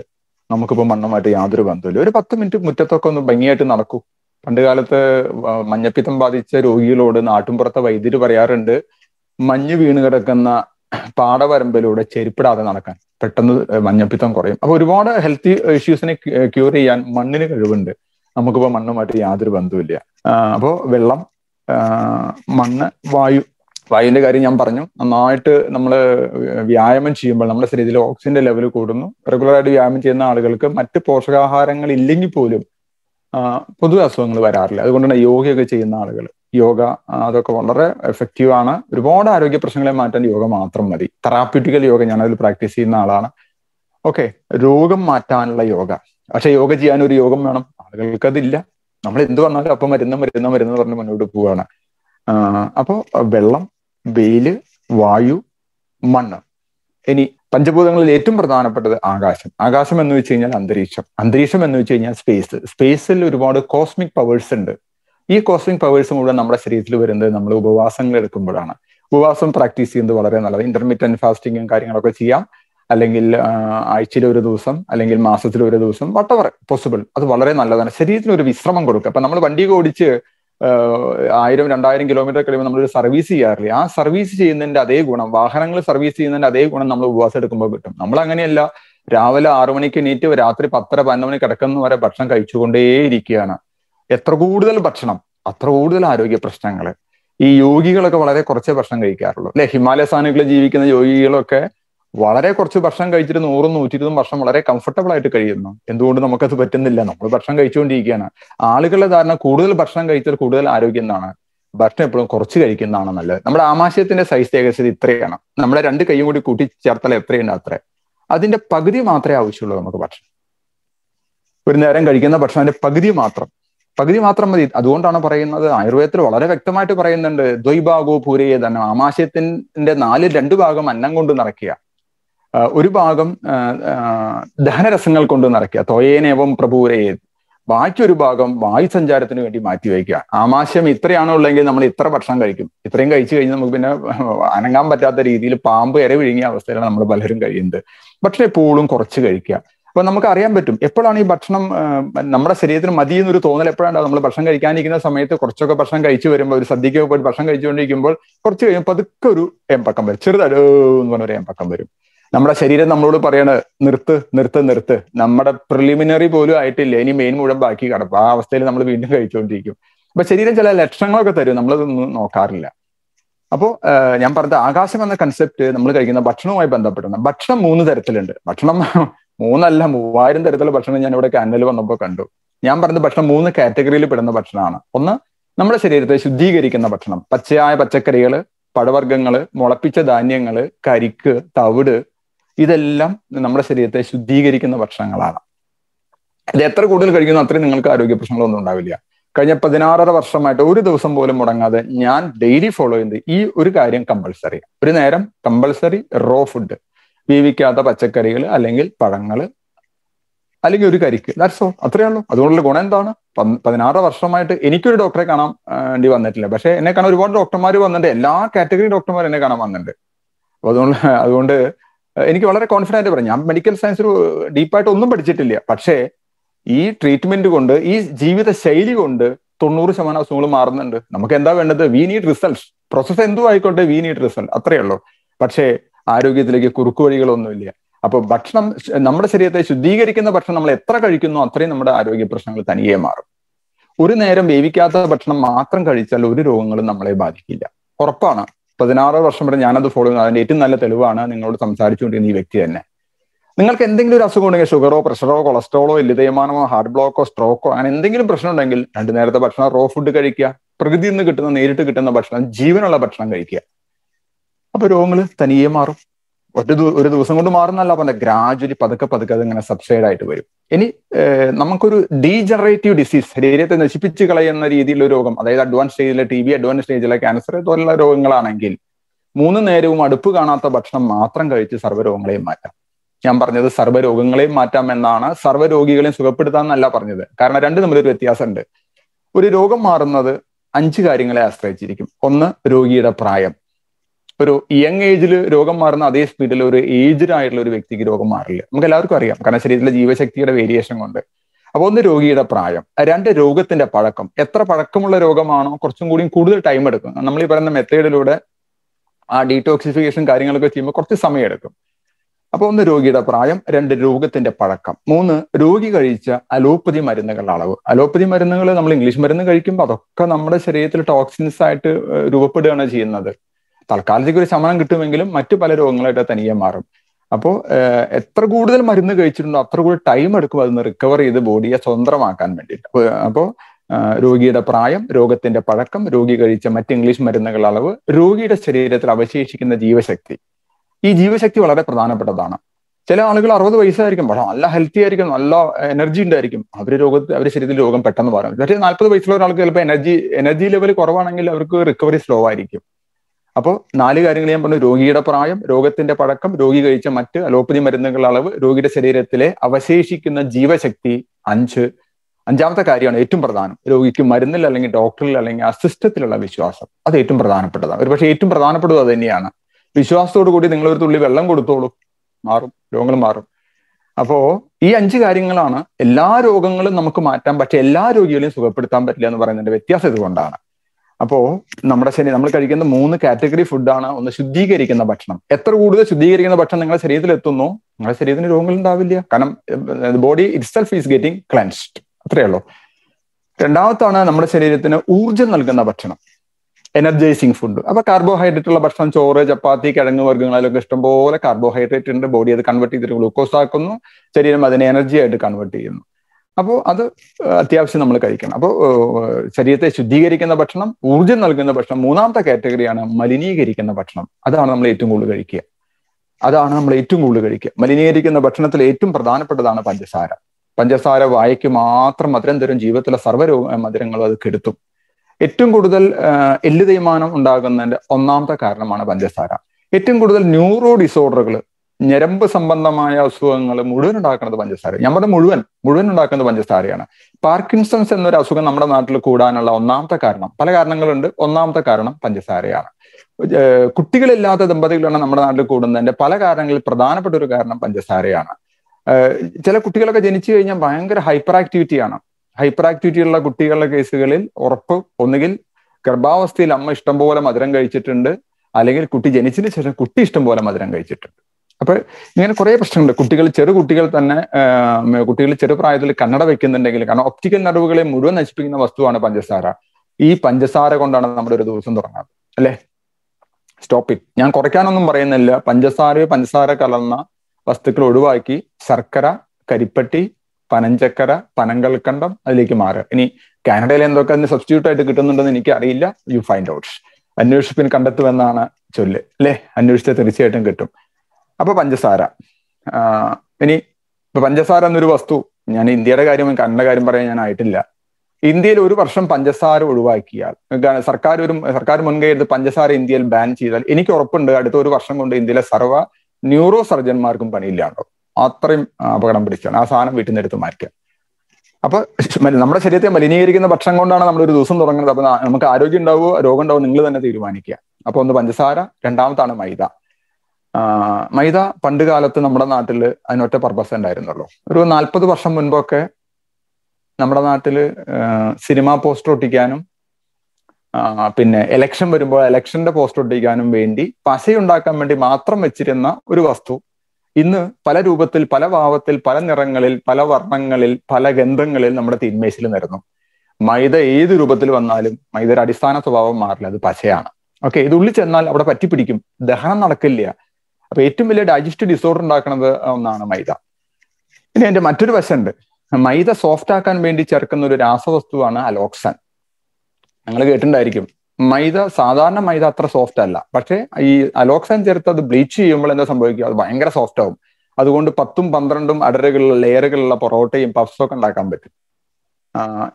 S1: നമുക്കിപ്പോ മണ്ണുമായിട്ട് യാതൊരു ബന്ധമില്ല ഒരു പത്ത് മിനിറ്റ് മുറ്റത്തൊക്കെ ഒന്ന് ഭംഗിയായിട്ട് നടക്കൂ. പണ്ട് കാലത്ത് മഞ്ഞപ്പിത്തം ബാധിച്ച രോഗികളോട് നാട്ടുംപുറത്തെ വൈദ്യര് പറയാറുണ്ട് മഞ്ഞ് വീണ് കിടക്കുന്ന പാടവരമ്പിലൂടെ ചെരുപ്പിടാതെ നടക്കാൻ പെട്ടെന്ന് മഞ്ഞപ്പിത്തം കുറയും. അപ്പൊ ഒരുപാട് ഹെൽത്ത് ഇഷ്യൂസിനെ ക്യൂർ ചെയ്യാൻ മണ്ണിന് കഴിവുണ്ട്. നമുക്കിപ്പോ മണ്ണുമായിട്ട് യാതൊരു ബന്ധവുമില്ല. അപ്പോൾ വെള്ളം മണ്ണ് വായു വായുവിന്റെ കാര്യം ഞാൻ പറഞ്ഞു. നന്നായിട്ട് നമ്മൾ വ്യായാമം ചെയ്യുമ്പോൾ നമ്മുടെ ശരീരത്തിൽ ഓക്സിജന്റെ ലെവൽ കൂടുന്നു റെഗുലറായിട്ട് വ്യായാമം ചെയ്യുന്ന ആളുകൾക്ക് മറ്റ് പോഷകാഹാരങ്ങൾ ഇല്ലെങ്കിൽ പോലും പൊതുവെ അസുഖങ്ങൾ വരാറില്ല. അതുകൊണ്ടാണ് യോഗയൊക്കെ ചെയ്യുന്ന ആളുകൾ യോഗ അതൊക്കെ വളരെ എഫക്റ്റീവ് ആണ്. ഒരുപാട് ആരോഗ്യ പ്രശ്നങ്ങളെ മാറ്റാൻ യോഗ മാത്രം മതി. തെറാപ്യൂട്ടിക്കൽ യോഗ ഞാനതിൽ പ്രാക്ടീസ് ചെയ്യുന്ന ആളാണ്. ഓക്കെ രോഗം മാറ്റാനുള്ള യോഗ. പക്ഷെ യോഗ ചെയ്യാൻ ഒരു യോഗം വേണം. ആളുകൾക്ക് അതില്ല നമ്മൾ എന്ത് പറഞ്ഞാലും അപ്പം മരുന്ന് മരുന്ന് മരുന്ന് പറഞ്ഞ് മുന്നോട്ട് പോവുകയാണ് അപ്പോൾ വെള്ളം വെയിൽ വായു മണ്ണ്. ഇനി പഞ്ചഭൂതങ്ങളിൽ ഏറ്റവും പ്രധാനപ്പെട്ടത് ആകാശം. ആകാശം എന്ന് വെച്ച് കഴിഞ്ഞാൽ അന്തരീക്ഷം. അന്തരീക്ഷം എന്ന് വെച്ച് കഴിഞ്ഞാൽ സ്പേസ് സ്പേസിൽ ഒരുപാട് കോസ്മിക് പവേഴ്സ് ഉണ്ട്. ഈ കോസ്മിക് പവേഴ്സ് മുഴുവൻ നമ്മുടെ ശരീരത്തിൽ വരുന്നത് നമ്മൾ ഉപവാസങ്ങൾ എടുക്കുമ്പോഴാണ്. ഉപവാസം പ്രാക്ടീസ് ചെയ്യുന്നത് വളരെ നല്ലത്. ഇന്റർമീഡിയറ്റ് ഫാസ്റ്റിങ്ങും കാര്യങ്ങളൊക്കെ ചെയ്യാം. അല്ലെങ്കിൽ ആഴ്ചയിൽ ഒരു ദിവസം അല്ലെങ്കിൽ മാസത്തിൽ ഒരു ദിവസം വട്ടവർ പോസിബിൾ അത് വളരെ നല്ലതാണ്. ശരീരത്തിന് ഒരു വിശ്രമം കൊടുക്കുക. അപ്പൊ നമ്മൾ വണ്ടിയൊക്കെ ഓടിച്ച് ആയിരം രണ്ടായിരം കിലോമീറ്റർ കഴിയുമ്പോൾ നമ്മളൊരു സർവീസ് ചെയ്യാറില്ല? ആ സർവീസ് ചെയ്യുന്നതിന്റെ അതേ ഗുണം വാഹനങ്ങൾ സർവീസ് ചെയ്യുന്നതിന്റെ അതേ ഗുണം നമ്മൾ ഉപവാസം എടുക്കുമ്പോൾ കിട്ടും. നമ്മൾ അങ്ങനെയല്ല രാവിലെ ആറു മണിക്ക് നീറ്റ് രാത്രി പത്തര പതിനൊന്ന് മണി കിടക്കുന്ന വരെ ഭക്ഷണം കഴിച്ചുകൊണ്ടേയിരിക്കുകയാണ്. എത്ര കൂടുതൽ ഭക്ഷണം അത്ര കൂടുതൽ ആരോഗ്യ പ്രശ്നങ്ങൾ. ഈ യോഗികളൊക്കെ വളരെ കുറച്ചേ ഭക്ഷണം കഴിക്കാറുള്ളൂ. അല്ലെ? ഹിമാലയ സ്ഥാനങ്ങളിൽ ജീവിക്കുന്ന യോഗികളൊക്കെ വളരെ കുറച്ച് ഭക്ഷണം കഴിച്ചിട്ട് നൂറും നൂറ്റി ഇരുപതും വർഷം വളരെ കംഫർട്ടബിൾ ആയിട്ട് കഴിയുന്നു. എന്തുകൊണ്ട് നമുക്കത് പറ്റുന്നില്ല? നമ്മൾ ഭക്ഷണം കഴിച്ചുകൊണ്ടിരിക്കുകയാണ്. ആളുകളുടെ ധാരണ കൂടുതൽ ഭക്ഷണം കഴിച്ചാൽ കൂടുതൽ ആരോഗ്യം എന്നാണ് ഭക്ഷണം എപ്പോഴും കുറച്ച് കഴിക്കുന്നതാണ് നല്ലത്. നമ്മുടെ ആമാശയത്തിന്റെ സൈസ് ഏകദേശം ഇത്രയാണ്. നമ്മുടെ രണ്ട് കൈയും കൂടി കൂട്ടി ചേർത്താൽ എത്രയുണ്ട് അത്ര? അതിന്റെ പകുതി മാത്രമേ ആവശ്യമുള്ളൂ നമുക്ക് ഭക്ഷണം. ഒരു നേരം കഴിക്കുന്ന ഭക്ഷണം ഭക്ഷണത്തിന്റെ പകുതി മാത്രം. പകുതി മാത്രം മതി. അതുകൊണ്ടാണ് പറയുന്നത് ആയുർവേദത്തിൽ വളരെ വ്യക്തമായിട്ട് പറയുന്നുണ്ട് ദ്വൈഭാഗോ പൂരയെ തന്നെ. ആമാശയത്തിന്റെ നാല് രണ്ട് ഭാഗം അന്നം കൊണ്ട് നിറയ്ക്കുക. ഒരു ഭാഗം ദഹനരസങ്ങൾ കൊണ്ട് നിറയ്ക്കുക. തൊയേനേവം പ്രഭൂരയെ ബാക്കിയൊരു ഭാഗം വായു സഞ്ചാരത്തിന് വേണ്ടി മാറ്റി വയ്ക്കുക. ആമാശയം ഇത്രയാണോ ഉള്ളെങ്കിൽ നമ്മൾ ഇത്ര ഭക്ഷണം കഴിക്കും. ഇത്രയും കഴിച്ചു കഴിഞ്ഞാൽ നമുക്ക് പിന്നെ അനങ്ങാൻ പറ്റാത്ത രീതിയിൽ പാമ്പ് ഇര വിഴുങ്ങിയ അവസ്ഥയിലാണ് നമ്മൾ പലരും കഴിയുന്നത്. പക്ഷെ എപ്പോഴും കുറച്ച് കഴിക്കുക. അപ്പൊ നമുക്ക് അറിയാൻ പറ്റും എപ്പോഴാണ് ഈ ഭക്ഷണം നമ്മുടെ ശരീരത്തിന് മതി എന്നൊരു തോന്നൽ എപ്പോഴാണ് നമ്മൾ ഭക്ഷണം കഴിക്കാനിരിക്കുന്ന സമയത്ത് കുറച്ചൊക്കെ ഭക്ഷണം കഴിച്ചു വരുമ്പോൾ ഒരു സദ്യക്കൊക്കെ പോയിട്ട് ഭക്ഷണം കഴിച്ചുകൊണ്ടിരിക്കുമ്പോൾ കുറച്ച് കഴിയുമ്പോൾ പതുക്കെ ഒരു എമ്പക്കം വരും. ചെറുതടോ എന്ന് പറഞ്ഞ ഒരു എമ്പക്കം വരും. നമ്മുടെ ശരീരം നമ്മളോട് പറയണ നിർത്ത് നിർത്ത് നിർത്ത്. നമ്മുടെ പ്രിലിമിനറി പോലും ആയിട്ടില്ല. ഇനി മെയിൻ മുഴുവൻ ബാക്കി കിടപ്പ് ആ അവസ്ഥയിൽ നമ്മൾ വീണ്ടും കഴിച്ചുകൊണ്ടിരിക്കും അപ്പൊ ശരീരം ചില ലക്ഷണങ്ങളൊക്കെ തരും. നമ്മളതൊന്നും നോക്കാറില്ല. അപ്പോൾ ഞാൻ പറഞ്ഞ ആകാശം എന്ന കൺസെപ്റ്റ് നമ്മൾ കഴിക്കുന്ന ഭക്ഷണവുമായി ബന്ധപ്പെടുന്ന ഭക്ഷണം മൂന്ന് തരത്തിലുണ്ട്. ഭക്ഷണം മൂന്നല്ല മൂവായിരം തരത്തിലുള്ള ഭക്ഷണം ഞാൻ ഇവിടെ കാനലിൽ വന്നപ്പോൾ കണ്ടു. ഞാൻ പറഞ്ഞ ഭക്ഷണം മൂന്ന് കാറ്റഗറിയിൽ പെടുന്ന ഭക്ഷണമാണ്. ഒന്ന് നമ്മുടെ ശരീരത്തെ ശുദ്ധീകരിക്കുന്ന ഭക്ഷണം. പച്ചയായ പച്ചക്കറികൾ പഴവർഗങ്ങൾ മുളപ്പിച്ച ധാന്യങ്ങൾ കരിക്ക് തവിട് ഇതെല്ലാം നമ്മുടെ ശരീരത്തെ ശുദ്ധീകരിക്കുന്ന ഭക്ഷണങ്ങളാണ്. ഇത് എത്ര കൂടുതൽ കഴിക്കുന്നു അത്രയും നിങ്ങൾക്ക് ആരോഗ്യ പ്രശ്നങ്ങളൊന്നും ഉണ്ടാവില്ല. കഴിഞ്ഞ പതിനാറര വർഷമായിട്ട് ഒരു ദിവസം പോലും മുടങ്ങാതെ ഞാൻ ഡെയിലി ഫോളോ ചെയ്യുന്നത് ഈ ഒരു കാര്യം കമ്പൾസറി ഒരു നേരം കമ്പൾസറി റോ ഫുഡ് വീവിക്കാത്ത പച്ചക്കറികൾ അല്ലെങ്കിൽ പഴങ്ങൾ അല്ലെങ്കിൽ ഒരു കരിക്ക്. ദാറ്റ്സോ അത്രയേ ഉള്ളൂ. അതുകൊണ്ടുള്ള ഗുണം എന്താണ്? പതിനാറ് വർഷമായിട്ട് എനിക്കൊരു ഡോക്ടറെ കാണാൻ വേണ്ടി വന്നിട്ടില്ല. പക്ഷെ എന്നെ കാണാൻ ഒരുപാട് ഡോക്ടർമാർ വന്നിട്ടുണ്ട്. എല്ലാ കാറ്റഗറി ഡോക്ടർമാർ എന്നെ കാണാൻ വന്നിട്ടുണ്ട്. അപ്പൊ അതുകൊണ്ട് അതുകൊണ്ട് എനിക്ക് വളരെ കോൺഫിഡന്റ് പറഞ്ഞു ഞാൻ മെഡിക്കൽ സയൻസ് ഒരു ഡീപ്പായിട്ട് ഒന്നും പഠിച്ചിട്ടില്ല. പക്ഷേ ഈ ട്രീറ്റ്മെന്റ് കൊണ്ട് ഈ ജീവിത ശൈലി കൊണ്ട് തൊണ്ണൂറ് ശതമാനം അസുഖങ്ങൾ മാറുന്നുണ്ട്. നമുക്ക് എന്താ വേണ്ടത്? വി നീഡ് റിസൾട്ട് പ്രോസസ്സ് എന്തും ആയിക്കോട്ടെ വി നീഡ് റിസൾട്ട് അത്രയേ ഉള്ളൂ. പക്ഷേ ആരോഗ്യത്തിലേക്ക് കുറുക്കു വഴികളൊന്നുമില്ല. അപ്പൊ ഭക്ഷണം നമ്മുടെ ശരീരത്തെ ശുദ്ധീകരിക്കുന്ന ഭക്ഷണം നമ്മൾ എത്ര കഴിക്കുന്നു അത്രയും നമ്മുടെ ആരോഗ്യ പ്രശ്നങ്ങൾ തനിയെ മാറും. ഒരു നേരം വേവിക്കാത്ത ഭക്ഷണം മാത്രം കഴിച്ചാൽ ഒരു രോഗങ്ങളും നമ്മളെ ബാധിക്കില്ല. ഉറപ്പാണ്. പതിനാറ് വർഷം വരെ ഞാനത് ഫോളോ ചെയ്യുന്നു അതിന്റെ ഏറ്റവും നല്ല തെളിവാണ് നിങ്ങളോട് സംസാരിച്ചുകൊണ്ടിരുന്ന ഈ വ്യക്തി തന്നെ. നിങ്ങൾക്ക് എന്തെങ്കിലും ഒരു അസുഖം ഉണ്ടെങ്കിൽ ഷുഗറോ പ്രഷറോ കൊളസ്ട്രോളോ എല്ല് ഹാർട്ട് ബ്ലോക്കോ സ്ട്രോക്കോ അങ്ങനെ എന്തെങ്കിലും പ്രശ്നം ഉണ്ടെങ്കിൽ രണ്ടു നേരത്തെ ഭക്ഷണം റോ ഫുഡ് കഴിക്കുക പ്രകൃതിയിൽ നിന്ന് കിട്ടുന്ന നേരിട്ട് കിട്ടുന്ന ഭക്ഷണം ജീവനുള്ള ഭക്ഷണം കഴിക്കുക. അപ്പൊ രോഗങ്ങൾ തനിയെ മാറും. ഒരു ഒരു ദിവസം കൊണ്ട് മാറുന്നല്ല പറഞ്ഞ. ഗ്രാജുവലി പതുക്കെ പതുക്കെ അത് ഇങ്ങനെ സബ്സൈഡ് ആയിട്ട് വരും. ഇനി നമുക്കൊരു ഡീജനറേറ്റീവ് ഡിസീസ് ശരീരത്തെ നശിപ്പിച്ച് കളയുന്ന രീതിയിലുള്ള രോഗം അതായത് അഡ്വാൻസ് സ്റ്റേജിലെ ടി ബി അഡ്വാൻസ് സ്റ്റേജിലെ ക്യാൻസർ പോലുള്ള രോഗങ്ങളാണെങ്കിൽ മൂന്ന് നേരവും അടുപ്പ് കാണാത്ത ഭക്ഷണം മാത്രം കഴിച്ച് സർവരോഗങ്ങളെയും മാറ്റാം. ഞാൻ പറഞ്ഞത് സർവരോഗങ്ങളെയും മാറ്റാം എന്നാണ് സർവരോഗികളെയും സുഖപ്പെടുത്താം എന്നല്ല പറഞ്ഞത്. കാരണം രണ്ട് തമ്മിലൊരു വ്യത്യാസമുണ്ട്. ഒരു രോഗം മാറുന്നത് അഞ്ച് കാര്യങ്ങളെ ആശ്രയിച്ചിരിക്കും. ഒന്ന് രോഗിയുടെ പ്രായം. ഒരു യങ് ഏജിൽ രോഗം മാറുന്ന അതേ സ്പീഡിൽ ഒരു ഏജ്ഡ് ആയിട്ടുള്ള ഒരു വ്യക്തിക്ക് രോഗം മാറില്ല. നമുക്ക് എല്ലാവർക്കും അറിയാം. കാരണം ശരീരത്തിലെ ജീവശക്തിയുടെ വേരിയേഷൻ കൊണ്ട്. അപ്പൊ ഒന്ന് രോഗിയുടെ പ്രായം. രണ്ട് രോഗത്തിന്റെ പഴക്കം. എത്ര പഴക്കമുള്ള രോഗമാണോ കുറച്ചും കൂടി കൂടുതൽ ടൈം എടുക്കും. നമ്മൾ ഈ പറയുന്ന മെത്തേഡിലൂടെ ആ ഡീടോക്സിഫിക്കേഷൻ കാര്യങ്ങളൊക്കെ ചെയ്യുമ്പോൾ കുറച്ച് സമയം എടുക്കും. അപ്പൊ ഒന്ന് രോഗിയുടെ പ്രായം രണ്ട് രോഗത്തിന്റെ പഴക്കം. മൂന്ന് രോഗി കഴിച്ച അലോപ്പതി മരുന്നുകളുടെ അളവ്. അലോപ്പതി മരുന്നുകൾ നമ്മൾ ഇംഗ്ലീഷ് മരുന്ന് കഴിക്കുമ്പോൾ അതൊക്കെ നമ്മുടെ ശരീരത്തിൽ ടോക്സിൻസ് ആയിട്ട് രൂപപ്പെടുകയാണ് ചെയ്യുന്നത്. തൽക്കാലത്തേക്ക് ഒരു ശമനം കിട്ടുമെങ്കിലും മറ്റു പല രോഗങ്ങളായിട്ട് തനിയെ മാറും. അപ്പോൾ എത്ര കൂടുതൽ മരുന്ന് കഴിച്ചിട്ടുണ്ടോ അത്ര കൂടുതൽ ടൈം എടുക്കും അതിന് റിക്കവർ ചെയ്ത് ബോഡിയെ സ്വതന്ത്രമാക്കാൻ വേണ്ടിയിട്ട്. അപ്പോൾ രോഗിയുടെ പ്രായം രോഗത്തിന്റെ പഴക്കം രോഗി കഴിച്ച മറ്റ് ഇംഗ്ലീഷ് മരുന്നുകളുടെ അളവ് രോഗിയുടെ ശരീരത്തിൽ അവശേഷിക്കുന്ന ജീവശക്തി. ഈ ജീവശക്തി വളരെ പ്രധാനപ്പെട്ടതാണ്. ചില ആളുകൾ അറുപത് വയസ്സായിരിക്കും പക്ഷെ നല്ല ഹെൽത്തി ആയിരിക്കും നല്ല എനർജി ഉണ്ടായിരിക്കും. അവർ രോഗത്തിൽ അവരുടെ ശരീരത്തിൽ രോഗം പെട്ടെന്ന് പറയും പക്ഷേ നാൽപ്പത് വയസ്സുള്ള ഒരാൾക്ക് ചിലപ്പോൾ എനർജി എനർജി ലെവൽ കുറവാണെങ്കിൽ അവർക്ക് റിക്കവറി സ്ലോ ആയിരിക്കും. അപ്പോൾ നാല് കാര്യങ്ങൾ ഞാൻ പറഞ്ഞു. രോഗിയുടെ പ്രായം രോഗത്തിന്റെ പഴക്കം രോഗി കഴിച്ച മറ്റ് അലോപ്പതി മരുന്നുകളുടെ അളവ് രോഗിയുടെ ശരീരത്തിലെ അവശേഷിക്കുന്ന ജീവശക്തി അഞ്ച്. അഞ്ചാമത്തെ കാര്യമാണ് ഏറ്റവും പ്രധാനം. രോഗിക്ക് മരുന്നിൽ അല്ലെങ്കിൽ ഡോക്ടറിൽ അല്ലെങ്കിൽ ആ സിസ്റ്റത്തിലുള്ള വിശ്വാസം. അത് ഏറ്റവും പ്രധാനപ്പെട്ടതാണ്. ഒരു പക്ഷേ ഏറ്റവും പ്രധാനപ്പെട്ടത് അത് തന്നെയാണ്. വിശ്വാസത്തോടു കൂടി നിങ്ങൾ ഒരു തുള്ളി വെള്ളം കൊടുത്തോളൂ. മാറും. രോഗങ്ങൾ മാറും. അപ്പോ ഈ അഞ്ച് കാര്യങ്ങളാണ് എല്ലാ രോഗങ്ങളും നമുക്ക് മാറ്റാൻ പക്ഷെ എല്ലാ രോഗികളെയും സുഖപ്പെടുത്താൻ പറ്റില്ല എന്ന് പറയുന്നതിന്റെ വ്യത്യാസം ഇതുകൊണ്ടാണ്. അപ്പോ നമ്മുടെ ശരീരം നമ്മൾ കഴിക്കുന്ന മൂന്ന് കാറ്റഗറി ഫുഡാണ് ഒന്ന് ശുദ്ധീകരിക്കുന്ന ഭക്ഷണം. എത്ര കൂടുതൽ ശുദ്ധീകരിക്കുന്ന ഭക്ഷണം നിങ്ങളുടെ ശരീരത്തിൽ എത്തുന്നു നിങ്ങളുടെ ശരീരത്തിന് രോഗങ്ങൾ ഉണ്ടാവില്ല. കാരണം body itself is getting cleansed അത്രയേ ഉള്ളൂ. രണ്ടാമത്താണ് നമ്മുടെ ശരീരത്തിന് ഊർജം നൽകുന്ന ഭക്ഷണം. എനർജൈസിങ് ഫുഡ് അപ്പൊ കാർബോഹൈഡ്രേറ്റ് ഉള്ള ഭക്ഷണം ചോറ് ചപ്പാത്തി കിഴങ്ങ് വർഗങ്ങളിലൊക്കെ ഇഷ്ടംപോലെ കാർബോഹൈഡ്രേറ്റ് ഉണ്ട്. ബോഡി അത് കൺവെർട്ട് ചെയ്തിട്ട് ഗ്ലൂക്കോസ് ആക്കുന്നു. ശരീരം അതിനെ എനർജി ആയിട്ട് കൺവേർട്ട് ചെയ്യുന്നു. അപ്പോൾ അത് അത്യാവശ്യം നമ്മൾ കഴിക്കണം. അപ്പോൾ ശരീരത്തെ ശുദ്ധീകരിക്കുന്ന ഭക്ഷണം ഊർജം നൽകുന്ന ഭക്ഷണം മൂന്നാമത്തെ കാറ്റഗറിയാണ് മലിനീകരിക്കുന്ന ഭക്ഷണം. അതാണ് നമ്മൾ ഏറ്റവും കൂടുതൽ കഴിക്കുക. അതാണ് നമ്മൾ ഏറ്റവും കൂടുതൽ കഴിക്കുക. മലിനീകരിക്കുന്ന ഭക്ഷണത്തിൽ ഏറ്റവും പ്രധാനപ്പെട്ടതാണ് പഞ്ചസാര. പഞ്ചസാര വായയ്ക്ക് മാത്രം മധുരം തരും ജീവിതത്തിലെ സർവരോഗ മധുരങ്ങളും അത് കെടുത്തും. ഏറ്റവും കൂടുതൽ എല്ല് തേയ്മാനം ഉണ്ടാകുന്നതിന്റെ ഒന്നാമത്തെ കാരണമാണ് പഞ്ചസാര. ഏറ്റവും കൂടുതൽ ന്യൂറോ ഡിസോർഡറുകൾ ഞരമ്പ് സംബന്ധമായ അസുഖങ്ങൾ മുഴുവൻ ഉണ്ടാക്കുന്നത് പഞ്ചസാര ഞാൻ പറഞ്ഞ മുഴുവൻ മുഴുവൻ ഉണ്ടാക്കുന്നത് പഞ്ചസാരയാണ്. പാർക്കിൻസൺസ് എന്നൊരു അസുഖം നമ്മുടെ നാട്ടിൽ കൂടാനുള്ള ഒന്നാമത്തെ കാരണം പല കാരണങ്ങളുണ്ട്. ഒന്നാമത്തെ കാരണം പഞ്ചസാരയാണ്. കുട്ടികളില്ലാത്ത ദമ്പതികളാണ് നമ്മുടെ നാട്ടിൽ കൂടുന്നതിന്റെ പല കാരണങ്ങളിൽ പ്രധാനപ്പെട്ട ഒരു കാരണം പഞ്ചസാരയാണ്. ചില കുട്ടികളൊക്കെ ജനിച്ചു കഴിഞ്ഞാൽ ഭയങ്കര ഹൈപ്പർ ആക്ടിവിറ്റിയാണ് ഹൈപ്പർ ആക്ടിവിറ്റി ഉള്ള കുട്ടികളുടെ കേസുകളിൽ ഉറപ്പ് ഒന്നുകിൽ ഗർഭാവസ്ഥയിൽ അമ്മ ഇഷ്ടംപോലെ മധുരം കഴിച്ചിട്ടുണ്ട് അല്ലെങ്കിൽ കുട്ടി ജനിച്ചതിന് ശേഷം കുട്ടി ഇഷ്ടംപോലെ മധുരം കഴിച്ചിട്ടുണ്ട്. അപ്പൊ ഇങ്ങനെ കുറെ പ്രശ്നങ്ങളുണ്ട്. കുട്ടികൾ ചെറു കുട്ടികൾ തന്നെ കുട്ടികൾ ചെറുപ്രായത്തിൽ കണ്ണട വെക്കുന്നുണ്ടെങ്കിൽ കാരണം ഒപ്റ്റിക്കൽ നർവുകളെ മുഴുവൻ നശിപ്പിക്കുന്ന വസ്തുവാണ് പഞ്ചസാര. ഈ പഞ്ചസാര കൊണ്ടാണ് നമ്മുടെ ഒരു ദിവസം തുടങ്ങുന്നത് അല്ലെ? സ്റ്റോപ്പ് ഇറ്റ് ഞാൻ കുറയ്ക്കാനൊന്നും പറയുന്നില്ല. പഞ്ചസാര പഞ്ചസാര കലർന്ന വസ്തുക്കൾ ഒഴിവാക്കി ശർക്കര കരിപ്പട്ടി പനഞ്ചക്കര പനങ്കൽക്കണ്ടം അതിലേക്ക് മാറുക. ഇനി കാനഡയിൽ എന്തൊക്കെ അതിന് സബ്സ്റ്റിറ്റ്യൂട്ട് ആയിട്ട് കിട്ടുന്നുണ്ടെന്ന് എനിക്ക് അറിയില്ല യു ഫൈൻഡ് ഔട്ട് അന്വേഷിപ്പിൻ കണ്ടെത്തുമെന്നാണ് ചൊല്ല്. അല്ലേ? അന്വേഷിച്ചാൽ തീർച്ചയായിട്ടും കിട്ടും. അപ്പൊ പഞ്ചസാര. ഇനി ഇപ്പൊ പഞ്ചസാര എന്നൊരു വസ്തു ഞാൻ ഇന്ത്യയുടെ കാര്യം കണ്ണിന്റെ കാര്യം പറയാൻ ഞാൻ ആയിട്ടില്ല. ഇന്ത്യയിൽ ഒരു വർഷം പഞ്ചസാര ഒഴിവാക്കിയാൽ സർക്കാർ ഒരു സർക്കാർ മുൻകൈ എടുത്ത് പഞ്ചസാര ഇന്ത്യയിൽ ബാൻ ചെയ്താൽ എനിക്ക് ഉറപ്പുണ്ട് അടുത്ത ഒരു വർഷം കൊണ്ട് ഇന്ത്യയിലെ സർവ ന്യൂറോ സർജന്മാർക്കും പണിയില്ലാണ്ടോ അത്രയും അപകടം പിടിച്ചാണ്. ആ സാധനം വീട്ടിൽ നിന്ന് എടുത്ത് മാറ്റുക. അപ്പൊ നമ്മുടെ ശരീരത്തെ മലിനീകരിക്കുന്ന ഭക്ഷണം കൊണ്ടാണ് നമ്മൾ ഒരു ദിവസം തുടങ്ങുന്നത്. അപ്പൊ നമുക്ക് ആരോഗ്യം ഉണ്ടാവുമോ? രോഗം ഉണ്ടാവുമോ? നിങ്ങൾ തന്നെ തീരുമാനിക്കുക. അപ്പൊ ഒന്ന് പഞ്ചസാര രണ്ടാമത്താണ് മൈദ. മൈദ പണ്ട് കാലത്ത് നമ്മുടെ നാട്ടിൽ അതിനൊറ്റ പർപ്പസ് ഉണ്ടായിരുന്നുള്ളൂ. ഒരു നാൽപ്പത് വർഷം മുൻപൊക്കെ നമ്മുടെ നാട്ടിൽ സിനിമാ പോസ്റ്റർ ഒട്ടിക്കാനും പിന്നെ എലക്ഷൻ വരുമ്പോൾ എലക്ഷന്റെ പോസ്റ്റർ ഒട്ടിക്കാനും വേണ്ടി പശയുണ്ടാക്കാൻ വേണ്ടി മാത്രം വെച്ചിരുന്ന ഒരു വസ്തു ഇന്ന് പല രൂപത്തിൽ പല ഭാവത്തിൽ പല നിറങ്ങളിൽ പല വർണങ്ങളിൽ പല ഗന്ധങ്ങളിൽ നമ്മുടെ തീന്മേശിൽ നിരന്നു. മൈദ ഏത് രൂപത്തിൽ വന്നാലും മൈദയുടെ അടിസ്ഥാന സ്വഭാവം മാറില്ല അത് പശയാണ്. ഓക്കെ ഇത് ഉള്ളിൽ ചെന്നാൽ അവിടെ പറ്റിപ്പിടിക്കും. ദഹനം നടക്കില്ല. അപ്പൊ ഏറ്റവും വലിയ ഡൈജസ്റ്റ് ഡിസോർഡർ ഉണ്ടാക്കുന്നത് ഒന്നാണ് മൈദ. ഇനി എന്റെ മറ്റൊരു വശമുണ്ട്. മൈദ സോഫ്റ്റ് ആക്കാൻ വേണ്ടി ചേർക്കുന്ന ഒരു രാസവസ്തുവാണ് അലോക്സൻ. നിങ്ങൾ കേട്ടിട്ടുണ്ടായിരിക്കും. മൈദ സാധാരണ മൈദ അത്ര സോഫ്റ്റ് അല്ല. പക്ഷേ ഈ അലോക്സൻ ചേർത്ത് അത് ബ്ലീച്ച് ചെയ്യുമ്പോൾ എന്താ സംഭവിക്കുക? അത് ഭയങ്കര സോഫ്റ്റ് ആകും അതുകൊണ്ട് പത്തും പന്ത്രണ്ടും അടരകളുള്ള ലെയറുകളുള്ള പൊറോട്ടയും പഫ്സും ഒക്കെ ഉണ്ടാക്കാൻ പറ്റും.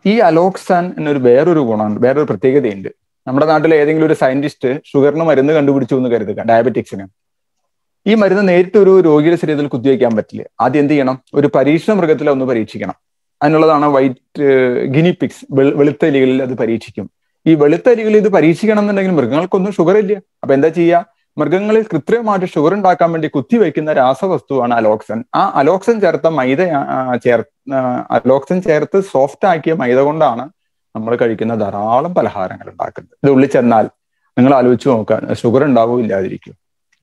S1: ഈ അലോക്സാൻ എന്നൊരു വേറൊരു ഗുണമുണ്ട് വേറൊരു പ്രത്യേകതയുണ്ട്. നമ്മുടെ നാട്ടിലെ ഏതെങ്കിലും ഒരു സയന്റിസ്റ്റ് ഷുഗറിന് മരുന്ന് കണ്ടുപിടിച്ചു എന്ന് കരുതുക ഡയബറ്റിക്സിന് ഈ മരുന്ന് നേരിട്ട് ഒരു രോഗിയുടെ ശരീരത്തിൽ കുത്തിവെക്കാൻ പറ്റില്ല. ആദ്യം എന്ത് ചെയ്യണം? ഒരു പരീക്ഷണ മൃഗത്തിൽ ഒന്ന് പരീക്ഷിക്കണം. അതിനുള്ളതാണ് വൈറ്റ് ഗിനിപിക്സ് വെളുത്ത എലികളിൽ അത് പരീക്ഷിക്കും. ഈ വെളുത്ത എലികളിൽ ഇത് പരീക്ഷിക്കണം എന്നുണ്ടെങ്കിൽ മൃഗങ്ങൾക്കൊന്നും ഷുഗർ ഇല്ല. അപ്പൊ എന്താ ചെയ്യുക? മൃഗങ്ങളിൽ കൃത്രിമമായിട്ട് ഷുഗർ ഉണ്ടാക്കാൻ വേണ്ടി കുത്തിവെക്കുന്ന രാസവസ്തുവാണ് അലോക്സൻ. ആ അലോക്സൻ ചേർത്ത മൈദ ചേർ അലോക്സൻ ചേർത്ത് സോഫ്റ്റ് ആക്കിയ മൈദ കൊണ്ടാണ് നമ്മൾ കഴിക്കുന്ന ധാരാളം പലഹാരങ്ങൾ ഉണ്ടാക്കുന്നത്. ഇത് ഉള്ളിൽ ചെന്നാൽ നിങ്ങൾ ആലോചിച്ച് നോക്കുക ഷുഗർ ഉണ്ടാവും ഇല്ലാതിരിക്കും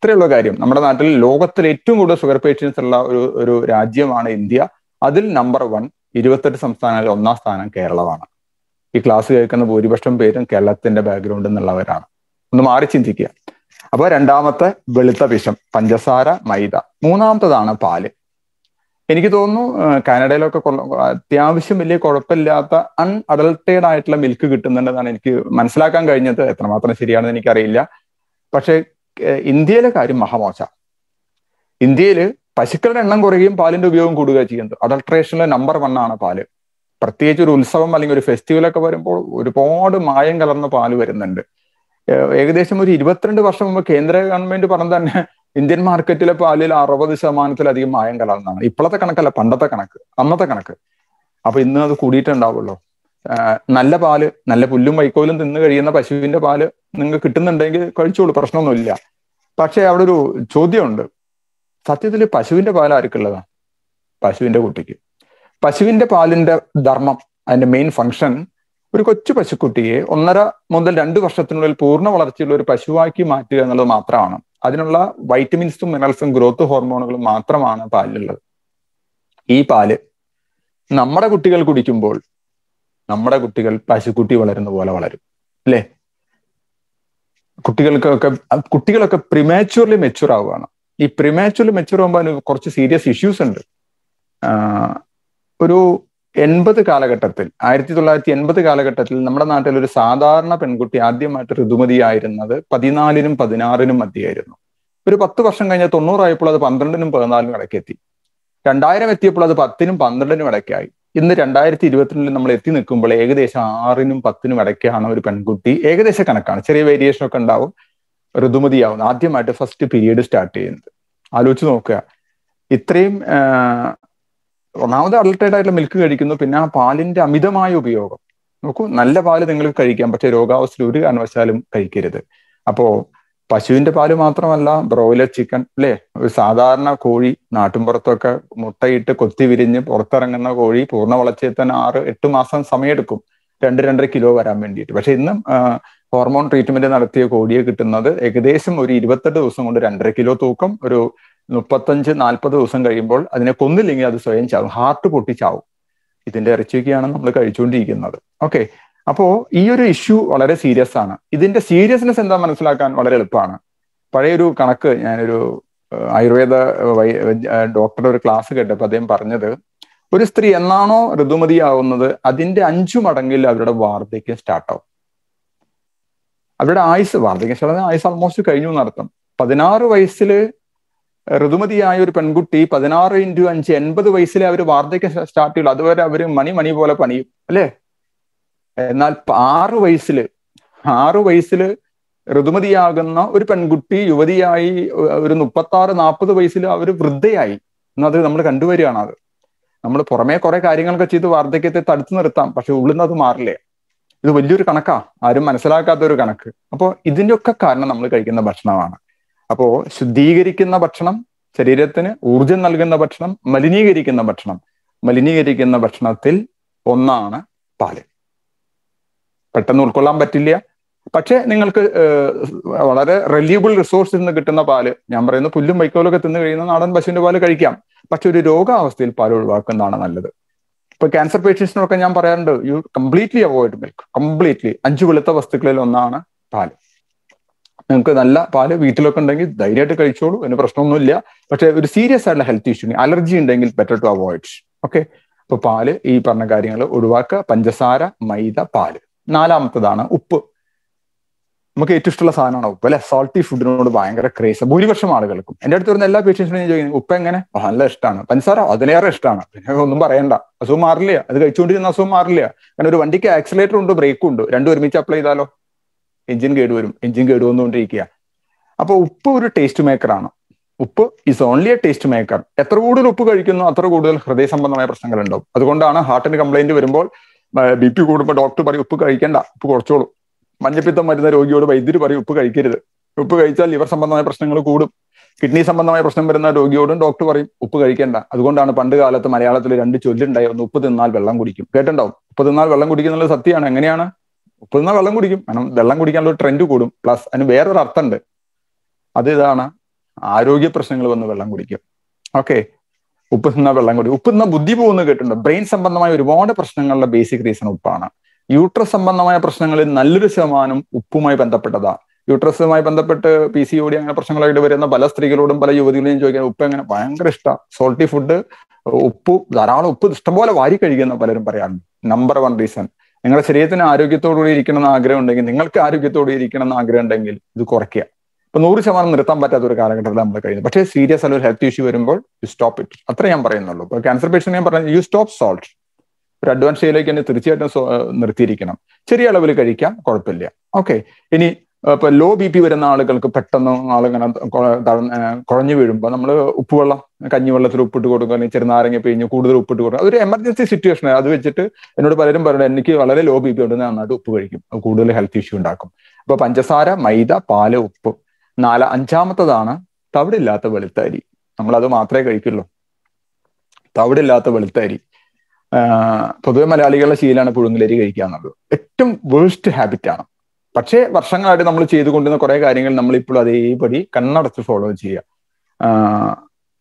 S1: ഇത്രയുള്ള കാര്യം. നമ്മുടെ നാട്ടിൽ ലോകത്തിൽ ഏറ്റവും കൂടുതൽ ഷുഗർ പേഷ്യൻസ് ഉള്ള ഒരു ഒരു രാജ്യമാണ് ഇന്ത്യ. അതിൽ നമ്പർ വൺ ഇരുപത്തെട്ട് സംസ്ഥാനങ്ങളിൽ ഒന്നാം സ്ഥാനം കേരളമാണ്. ഈ ക്ലാസ് കേൾക്കുന്ന ഭൂരിപക്ഷം പേരും കേരളത്തിന്റെ ബാക്ക്ഗ്രൗണ്ടിൽ നിന്നുള്ളവരാണ് ഒന്ന് മാറി ചിന്തിക്കുക. അപ്പോൾ രണ്ടാമത്തെ വെളുത്ത വിഷം പഞ്ചസാര മൈദ. മൂന്നാമത്തതാണ് പാൽ. എനിക്ക് തോന്നുന്നു കാനഡയിലൊക്കെ അത്യാവശ്യം വലിയ കുഴപ്പമില്ലാത്ത അൺഅഡൾട്ടേഡ് ആയിട്ടുള്ള മിൽക്ക് കിട്ടുന്നുണ്ടെന്നാണ് എനിക്ക് മനസ്സിലാക്കാൻ കഴിഞ്ഞത്. എത്രമാത്രം ശരിയാണെന്ന് എനിക്കറിയില്ല. പക്ഷേ ഇന്ത്യയിലെ കാര്യം മഹാമോശ. ഇന്ത്യയിൽ പശുക്കളുടെ എണ്ണം കുറയുകയും പാലിന്റെ ഉപയോഗം കൂടുകയും ചെയ്യുന്നത്. അഡൾട്രേഷനിലെ നമ്പർ വൺ ആണ് പാൽ. പ്രത്യേകിച്ച് ഒരു ഉത്സവം അല്ലെങ്കിൽ ഒരു ഫെസ്റ്റിവൽ ഒക്കെ വരുമ്പോൾ ഒരുപാട് മായം കലർന്ന പാൽ വരുന്നുണ്ട്. ഏകദേശം ഒരു ഇരുപത്തിരണ്ട് വർഷം മുമ്പ് കേന്ദ്ര ഗവൺമെന്റ് പറഞ്ഞ തന്നെ ഇന്ത്യൻ മാർക്കറ്റിലെ പാലിൽ അറുപത് ശതമാനത്തിലധികം മായം കലർന്നാണ് ഇപ്പോഴത്തെ കണക്കല്ല പണ്ടത്തെ കണക്ക് അന്നത്തെ കണക്ക്. അപ്പൊ ഇന്ന് അത് കൂടിയിട്ടുണ്ടാവുള്ളൂ നല്ല പാൽ നല്ല പുല്ലും വൈക്കോലും തിന്ന് കഴിയുന്ന പശുവിന്റെ പാൽ നിങ്ങൾക്ക് കിട്ടുന്നുണ്ടെങ്കിൽ കഴിച്ചോളൂ പ്രശ്നമൊന്നുമില്ല. പക്ഷെ അവിടെ ഒരു ചോദ്യമുണ്ട്. സത്യത്തിൽ പശുവിന്റെ പാൽ ആർക്കുള്ളതാണ് പശുവിന്റെ കുട്ടിക്ക്. പശുവിന്റെ പാലിന്റെ ധർമ്മം അതിന്റെ മെയിൻ ഫങ്ഷൻ ഒരു കൊച്ചു പശുക്കുട്ടിയെ ഒന്നര മുതൽ രണ്ട് വർഷത്തിനുള്ളിൽ പൂർണ വളർച്ചയുള്ള ഒരു പശുവാക്കി മാറ്റുക എന്നുള്ളത് മാത്രമാണ്. അതിനുള്ള വൈറ്റമിൻസും മിനറൽസും ഗ്രോത്ത് ഹോർമോണുകളും മാത്രമാണ് പാലിലുള്ളത്. ഈ പാൽ നമ്മുടെ കുട്ടികൾ കുടിക്കുമ്പോൾ നമ്മുടെ കുട്ടികൾ പശുക്കുട്ടി വളരുന്ന പോലെ വളരും അല്ലേ? കുട്ടികൾക്കൊക്കെ കുട്ടികളൊക്കെ പ്രിമാച്യൂർലി മെച്യൂർ ആവുകയാണ്. ഈ പ്രിമാച്യൂർലി മെച്യൂർ ആകുമ്പോൾ കുറച്ച് സീരിയസ് ഇഷ്യൂസ് ഉണ്ട്. ഒരു എൺപത് കാലഘട്ടത്തിൽ ആയിരത്തി തൊള്ളായിരത്തി എൺപത് കാലഘട്ടത്തിൽ നമ്മുടെ നാട്ടിൽ ഒരു സാധാരണ പെൺകുട്ടി ആദ്യമായിട്ട് ഋതുമതിയായിരുന്നത് പതിനാലിനും പതിനാറിനും മധ്യയായിരുന്നു. ഒരു പത്ത് വർഷം കഴിഞ്ഞ തൊണ്ണൂറായപ്പോൾ അത് പന്ത്രണ്ടിനും പതിനാലിനും ഇടയ്ക്കെത്തി. രണ്ടായിരം എത്തിയപ്പോൾ അത് പത്തിനും പന്ത്രണ്ടിനും ഇടയ്ക്കായി. ഇന്ന് രണ്ടായിരത്തി ഇരുപത്തിരണ്ടിൽ നമ്മൾ എത്തി നിൽക്കുമ്പോൾ ഏകദേശം ആറിനും പത്തിനും ഇടയ്ക്കാണ് ഒരു പെൺകുട്ടി ഏകദേശ കണക്കാണ്. ചെറിയ വേരിയേഷൻ ഒക്കെ ഉണ്ടാവും. ഋതുമതിയാവുന്നു. ആദ്യമായിട്ട് ഫസ്റ്റ് പീരീഡ് സ്റ്റാർട്ട് ചെയ്യുന്നത്. ആലോചിച്ച് നോക്കുക. ഇത്രയും ഒന്നാമത് അൾട്ടേഡ് ആയിട്ടുള്ള മിൽക്ക് കഴിക്കുന്നു. പിന്നെ ആ പാലിന്റെ അമിതമായ ഉപയോഗം. നോക്കൂ നല്ല പാൽ നിങ്ങൾക്ക് കഴിക്കാം. പക്ഷെ രോഗാവസ്ഥയിൽ ഒരു കാരണവശാലും കഴിക്കരുത്. അപ്പോ പശുവിന്റെ പാൽ മാത്രമല്ല ബ്രോയിലർ ചിക്കൻ അല്ലേ ഒരു സാധാരണ കോഴി നാട്ടിൻപുറത്തൊക്കെ മുട്ടയിട്ട് കൊത്തി വിരിഞ്ഞ് പുറത്തിറങ്ങുന്ന കോഴി പൂർണ വളർച്ചയിൽ തന്നെ ആറ് എട്ട് മാസം സമയമെടുക്കും രണ്ട് രണ്ടര കിലോ വരാൻ വേണ്ടിയിട്ട്. പക്ഷെ ഇന്നും ഹോർമോൺ ട്രീറ്റ്മെന്റ് നടത്തിയ കോഴിയെ കിട്ടുന്നത് ഏകദേശം ഒരു ഇരുപത്തെട്ട് ദിവസം കൊണ്ട് രണ്ടര കിലോ തൂക്കം ഒരു മുപ്പത്തഞ്ച് നാൽപ്പത് ദിവസം കഴിയുമ്പോൾ അതിനെ കൊന്നില്ലെങ്കിൽ അത് സ്വയം ചാവും. ഹാർട്ട് പൊട്ടി ചാവും ഇതിന്റെ ഇറച്ചിയൊക്കെയാണ് നമ്മൾ കഴിച്ചുകൊണ്ടിരിക്കുന്നത്. ഓക്കെ. അപ്പോ ഈ ഒരു ഇഷ്യൂ വളരെ സീരിയസ് ആണ്. ഇതിന്റെ സീരിയസ്നെസ് എന്താ മനസ്സിലാക്കാൻ വളരെ എളുപ്പമാണ്. പഴയൊരു കണക്ക് ഞാനൊരു ആയുർവേദ ഡോക്ടറുടെ ഒരു ക്ലാസ് കേട്ടപ്പോൾ അദ്ദേഹം പറഞ്ഞത് ഒരു സ്ത്രീ എന്നാണോ ഋതുമതിയാവുന്നത് അതിന്റെ അഞ്ചു മടങ്ങിൽ അവരുടെ വാർദ്ധക്യം സ്റ്റാർട്ടാവും അവരുടെ ആയുസ് വാർദ്ധക്യം സ്റ്റാർട്ട് ആയുസ് ആൾമോസ്റ്റ് കഴിഞ്ഞു എന്നർത്ഥം. പതിനാറ് വയസ്സിൽ ഋതുമതിയായ ഒരു പെൺകുട്ടി പതിനാറ് ഇന്റു അഞ്ച് എൺപത് വയസ്സിലെ അവർ വാർദ്ധക്യം സ്റ്റാർട്ട് ചെയ്യുള്ളൂ. അതുവരെ അവർ മണി മണി പോലെ പണിയും അല്ലേ? എന്നാൽ ആറു വയസ്സിൽ ആറു വയസ്സിൽ ഋതുമതിയാകുന്ന ഒരു പെൺകുട്ടി യുവതിയായി ഒരു മുപ്പത്തി ആറ് നാൽപ്പത് വയസ്സിൽ അവർ വൃദ്ധയായി എന്നത് നമ്മൾ കണ്ടുവരികയാണ് അത്. നമ്മൾ പുറമേ കുറെ കാര്യങ്ങളൊക്കെ ചെയ്ത് വാർദ്ധക്യത്തെ തടുത്തു നിർത്താം പക്ഷെ ഉള്ളിൽ അത് മാറില്ലേ? ഇത് വലിയൊരു കണക്കാ. ആരും മനസ്സിലാക്കാത്ത ഒരു കണക്ക്. അപ്പോൾ ഇതിന്റെയൊക്കെ കാരണം നമ്മൾ കഴിക്കുന്ന ഭക്ഷണമാണ്. അപ്പോ ശുദ്ധീകരിക്കുന്ന ഭക്ഷണം ശരീരത്തിന് ഊർജം നൽകുന്ന ഭക്ഷണം മലിനീകരിക്കുന്ന ഭക്ഷണം. മലിനീകരിക്കുന്ന ഭക്ഷണത്തിൽ ഒന്നാണ് പാൽ. പെട്ടെന്ന് ഉൾക്കൊള്ളാൻ പറ്റില്ല. പക്ഷെ നിങ്ങൾക്ക് വളരെ റെലിയബിൾ റിസോഴ്സിൽ നിന്ന് കിട്ടുന്ന പാൽ ഞാൻ പറയുന്ന പുല്ലും വൈക്കോലൊക്കെ തിന്നു കഴിയുന്ന നാടൻ പശുവിന്റെ പാൽ കഴിക്കാം. പക്ഷെ ഒരു രോഗാവസ്ഥയിൽ പാൽ ഒഴിവാക്കുന്നതാണ് നല്ലത്. ഇപ്പൊ ക്യാൻസർ പേഷ്യൻസിനൊക്കെ ഞാൻ പറയാറുണ്ട് you completely avoid milk completely അഞ്ചു വെളുത്ത വസ്തുക്കളിൽ ഒന്നാണ് പാൽ. നിങ്ങൾക്ക് നല്ല പാൽ വീട്ടിലൊക്കെ ഉണ്ടെങ്കിൽ ധൈര്യമായിട്ട് കഴിച്ചോളൂ അതിന് പ്രശ്നമൊന്നുമില്ല. പക്ഷെ ഒരു സീരിയസ് ആയിട്ടുള്ള ഹെൽത്ത് ഇഷ്യൂ അലർജി ഉണ്ടെങ്കിൽ ബെറ്റർ ടു അവോയ്ഡ് ഓക്കെ അപ്പൊ പാൽ ഈ പറഞ്ഞ കാര്യങ്ങൾ ഒഴിവാക്കുക. പഞ്ചസാര മൈദ പാൽ. നാലാമത്തതാണ് ഉപ്പ്. നമുക്ക് ഏറ്റവും ഇഷ്ടമുള്ള സാധനമാണ് ഉപ്പ് അല്ലെ? സോൾട്ടി ഫുഡിനോട് ഭയങ്കര ക്രേസ് ഭൂരിപക്ഷം ആളുകൾക്കും. എന്റെ അടുത്ത് വരുന്ന എല്ലാ പേഷ്യൻസിനും ഞാൻ ചോദിക്കുന്നത് ഉപ്പ് എങ്ങനെ? നല്ല ഇഷ്ടമാണ്. പഞ്ചസാരോ അതിലേറെ ഇഷ്ടമാണ്. പിന്നെ ഒന്നും പറയണ്ട. അസുഖം മാറില്ല. അത് കഴിച്ചുകൊണ്ടിരുന്ന അസുഖം മാറില്ല. കാരണം ഒരു വണ്ടിക്ക് ആക്സിലേറ്റർ ഉണ്ട് ബ്രേക്കും ഉണ്ട്. രണ്ടും ഒരുമിച്ച് അപ്ലൈ ചെയ്താലോ? എഞ്ചിൻ കേട് വരും. എഞ്ചിൻ കേട് വന്നുകൊണ്ടിരിക്കുക. അപ്പൊ ഉപ്പ് ഒരു ടേസ്റ്റ് മേക്കറാണ് ഉപ്പ് is only a taste maker എത്ര കൂടുതൽ ഉപ്പ് കഴിക്കുന്നു അത്ര കൂടുതൽ ഹൃദയ സംബന്ധമായ പ്രശ്നങ്ങൾ ഉണ്ടാവും അതുകൊണ്ടാണ് ഹാർട്ടിന് കംപ്ലൈന്റ് വരുമ്പോൾ ബി പി കൂടുമ്പോൾ ഡോക്ടർ പറയും ഉപ്പ് കഴിക്കണ്ട ഉപ്പ് കുറച്ചോളൂ. മഞ്ഞപ്പിത്തം വരുന്ന രോഗിയോട് വൈദ്യുതി പറയും ഉപ്പ് കഴിക്കരുത്. ഉപ്പ് കഴിച്ചാൽ ലിവർ സംബന്ധമായ പ്രശ്നങ്ങൾ കൂടും. കിഡ്നി സംബന്ധമായ പ്രശ്നം വരുന്ന രോഗിയോടും ഡോക്ടർ പറയും ഉപ്പ് കഴിക്കേണ്ട. അതുകൊണ്ടാണ് പണ്ട് കാലത്ത് മലയാളത്തിൽ രണ്ട് ചൊല്ലുണ്ടായി ഒന്ന് ഉപ്പ് തിന്നാൽ വെള്ളം കുടിക്കും. കേട്ടിട്ടുണ്ടാവും ഉപ്പ് തിന്നാൽ വെള്ളം കുടിക്കുന്നുള്ള സത്യമാണ്. എങ്ങനെയാണ്? ഉപ്പ് തിന്നാൽ വെള്ളം കുടിക്കും. കാരണം വെള്ളം കുടിക്കാനുള്ള ട്രെൻഡ് കൂടും. പ്ലസ് അതിന് വേറൊരു അർത്ഥമുണ്ട് അത് ഇതാണ് ആരോഗ്യ പ്രശ്നങ്ങൾ വന്ന് വെള്ളം കുടിക്കും. ഓക്കെ ഉപ്പ് തിന്ന വെള്ളം കൂടി. ഉപ്പ് തിന്ന ബുദ്ധി പോകുന്നു കേട്ടിട്ടുണ്ട്? ബ്രെയിൻ സംബന്ധമായ ഒരുപാട് പ്രശ്നങ്ങളുടെ ബേസിക് റീസൺ ഉപ്പാണ്. യൂട്രസ് സംബന്ധമായ പ്രശ്നങ്ങളിൽ നല്ലൊരു ശതമാനം ഉപ്പുമായി ബന്ധപ്പെട്ടതാ. യൂട്രസുമായി ബന്ധപ്പെട്ട് പി സി ഡി അങ്ങനെ പ്രശ്നങ്ങളായിട്ട് വരുന്ന പല സ്ത്രീകളോടും പല യുവതികളെയും ചോദിക്കാൻ ഉപ്പ് എങ്ങനെ? ഭയങ്കര ഇഷ്ടം. സോൾട്ടി ഫുഡ് ഉപ്പ് ധാരാളം ഉപ്പ് ഇഷ്ടംപോലെ വാരി കഴിക്കുന്ന പലരും പറയാറുണ്ട്. നമ്പർ വൺ റീസൺ നിങ്ങളുടെ ശരീരത്തിന് ആരോഗ്യത്തോടുകൂടി ഇരിക്കണം എന്ന് ആഗ്രഹം ഉണ്ടെങ്കിൽ നിങ്ങൾക്ക് ആരോഗ്യത്തോടെ ഇരിക്കണം എന്ന് ആഗ്രഹം ഉണ്ടെങ്കിൽ ഇത് കുറയ്ക്കുക. ഇപ്പൊ നൂറ് ശതമാനം നിർത്താൻ പറ്റാത്ത ഒരു കാലഘട്ടത്തിൽ നമ്മൾ കഴിയുന്നത് പക്ഷേ സീരിയസ് ആയ ഒരു ഹെൽത്ത് ഇഷ്യൂ വരുമ്പോൾ യു സ്റ്റോപ്പ് ഇറ്റ് അത്ര ഞാൻ പറയുന്നുള്ളൂ. ഇപ്പൊ ക്യാൻസർ പേഷ്യൻ ഞാൻ പറഞ്ഞു യു സ്റ്റോപ്പ് സോൾട്ട് ഒരു അഡ്വാൻസ് സ്റ്റേജിലേക്ക് തന്നെ തീർച്ചയായിട്ടും നിർത്തിയിരിക്കണം. ചെറിയ അളവിൽ കഴിക്കാം കുഴപ്പമില്ല. ഓക്കെ ഇനി ഇപ്പൊ ലോ ബി പി വരുന്ന ആളുകൾക്ക് പെട്ടെന്ന് ആളിങ്ങനെ കുഴഞ്ഞു വീഴുമ്പോൾ നമ്മൾ ഉപ്പുവെള്ളം കഞ്ഞിവെള്ളത്തിൽ ഉപ്പിട്ട് കൊടുക്കുക അല്ലെങ്കിൽ ചെറുനാരങ്ങ പിഴിഞ്ഞ് കൂടുതൽ ഉപ്പിട്ട് കൊടുക്കുക. അതൊരു എമർജൻസി സിറ്റുവേഷൻ അത് വെച്ചിട്ട് എന്നോട് പലരും പറയുന്നത് എനിക്ക് വളരെ ലോ ബി പി ഉണ്ട് നന്നായിട്ട് ഉപ്പ് കഴിക്കും. കൂടുതൽ ഹെൽത്ത് ഇഷ്യൂ ഉണ്ടാക്കും. അപ്പൊ പഞ്ചസാര മൈദ പാൽ ഉപ്പ് നാല അഞ്ചാമത്തതാണ് തവിടില്ലാത്ത വെളുത്തരി. നമ്മൾ അത് മാത്രമേ കഴിക്കുള്ളൂ. തവിടില്ലാത്ത വെളുത്തരി. പൊതുവെ മലയാളികളുടെ ശീലമാണ് പുഴുങ്ങലരി കഴിക്കുക എന്നുള്ളത്. ഏറ്റവും വേഴ്സ്റ്റ് ഹാബിറ്റാണ് പക്ഷേ വർഷങ്ങളായിട്ട് നമ്മൾ ചെയ്തുകൊണ്ടിരുന്ന കുറെ കാര്യങ്ങൾ നമ്മൾ ഇപ്പോൾ അതേപടി കണ്ണടച്ച് ഫോളോ ചെയ്യുക.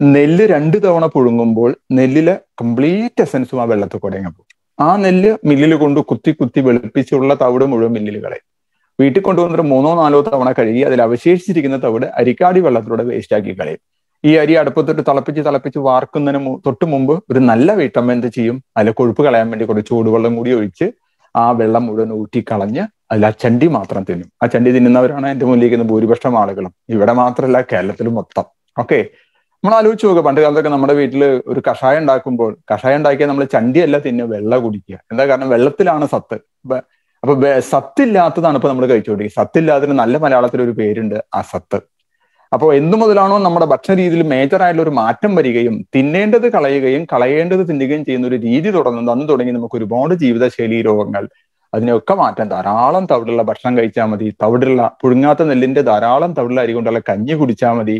S1: നെല്ല് രണ്ട് തവണ പുഴുങ്ങുമ്പോൾ നെല്ലിലെ കംപ്ലീറ്റ് എസൻസും ആ വെള്ളത്തിൽ കൂടെ പോകും. ആ നെല്ല് മില്ലിൽ കൊണ്ട് കുത്തി കുത്തി വെളുപ്പിച്ചുള്ള തവിട് മുഴുവൻ മില്ലിൽ കളയും. വീട്ടിൽ കൊണ്ടുവന്നിട്ട് മൂന്നോ നാലോ തവണ കഴുകി അതിൽ അവശേഷിച്ചിരിക്കുന്ന തവിട് അരിക്കാടി വെള്ളത്തിലൂടെ വേസ്റ്റാക്കി കളയും. ഈ അരി അടുപ്പത്തിട്ട് തിളപ്പിച്ച് തിളപ്പിച്ച് വാർക്കുന്നതിന് തൊട്ട് മുമ്പ് ഒരു നല്ല വീട്ടമ്മ എന്ത് ചെയ്യും? അതിലെ കൊഴുപ്പ് കളയാൻ വേണ്ടി കുറച്ച് ചൂടുവെള്ളം കൂടി ഒഴിച്ച് ആ വെള്ളം മുഴുവൻ ഊറ്റി കളഞ്ഞ് അതിൽ ആ ചണ്ടി മാത്രം തിന്നും. ആ ചണ്ടി തിന്നുന്നവരാണ് എന്റെ മുന്നിലിരിക്കുന്ന ഭൂരിപക്ഷം ആളുകളും. ഇവിടെ മാത്രമല്ല കേരളത്തിൽ മൊത്തം. ഓക്കെ. നമ്മൾ ആലോചിച്ച് നോക്കുക പണ്ട് കാലത്തൊക്കെ നമ്മുടെ വീട്ടിൽ ഒരു കഷായം ഉണ്ടാക്കുമ്പോൾ കഷായം ഉണ്ടാക്കിയാൽ നമ്മൾ ചണ്ടിയല്ല തിന്നുക വെള്ളം കുടിക്കുക. എന്താ കാരണം? വെള്ളത്തിലാണ് സത്ത്. അപ്പൊ സത്തില്ലാത്തതാണ് ഇപ്പൊ നമ്മൾ കഴിച്ചുകൊണ്ടിരിക്കുക സത്തില്ലാത്തതിന് നല്ല മലയാളത്തിൽ ഒരു പേരുണ്ട് സത്ത് അപ്പോൾ എന്തു മുതലാണോ നമ്മുടെ ഭക്ഷണ രീതിയിൽ മേജർ ആയിട്ടുള്ള ഒരു മാറ്റം വരികയും തിന്നേണ്ടത് കളയുകയും കളയേണ്ടത് തിന്നുകയും ചെയ്യുന്ന ഒരു രീതി തുടങ്ങുന്നത് അന്ന് തുടങ്ങി നമുക്ക് ഒരുപാട് ജീവിതശൈലി രോഗങ്ങൾ അതിനെയൊക്കെ മാറ്റാൻ ധാരാളം തവിടുള്ള ഭക്ഷണം കഴിച്ചാൽ മതി. തവിടുള്ള പുഴുങ്ങാത്ത നെല്ലിന്റെ ധാരാളം തവിടുള്ള അരി കൊണ്ടുള്ള കഞ്ഞി കുടിച്ചാൽ മതി.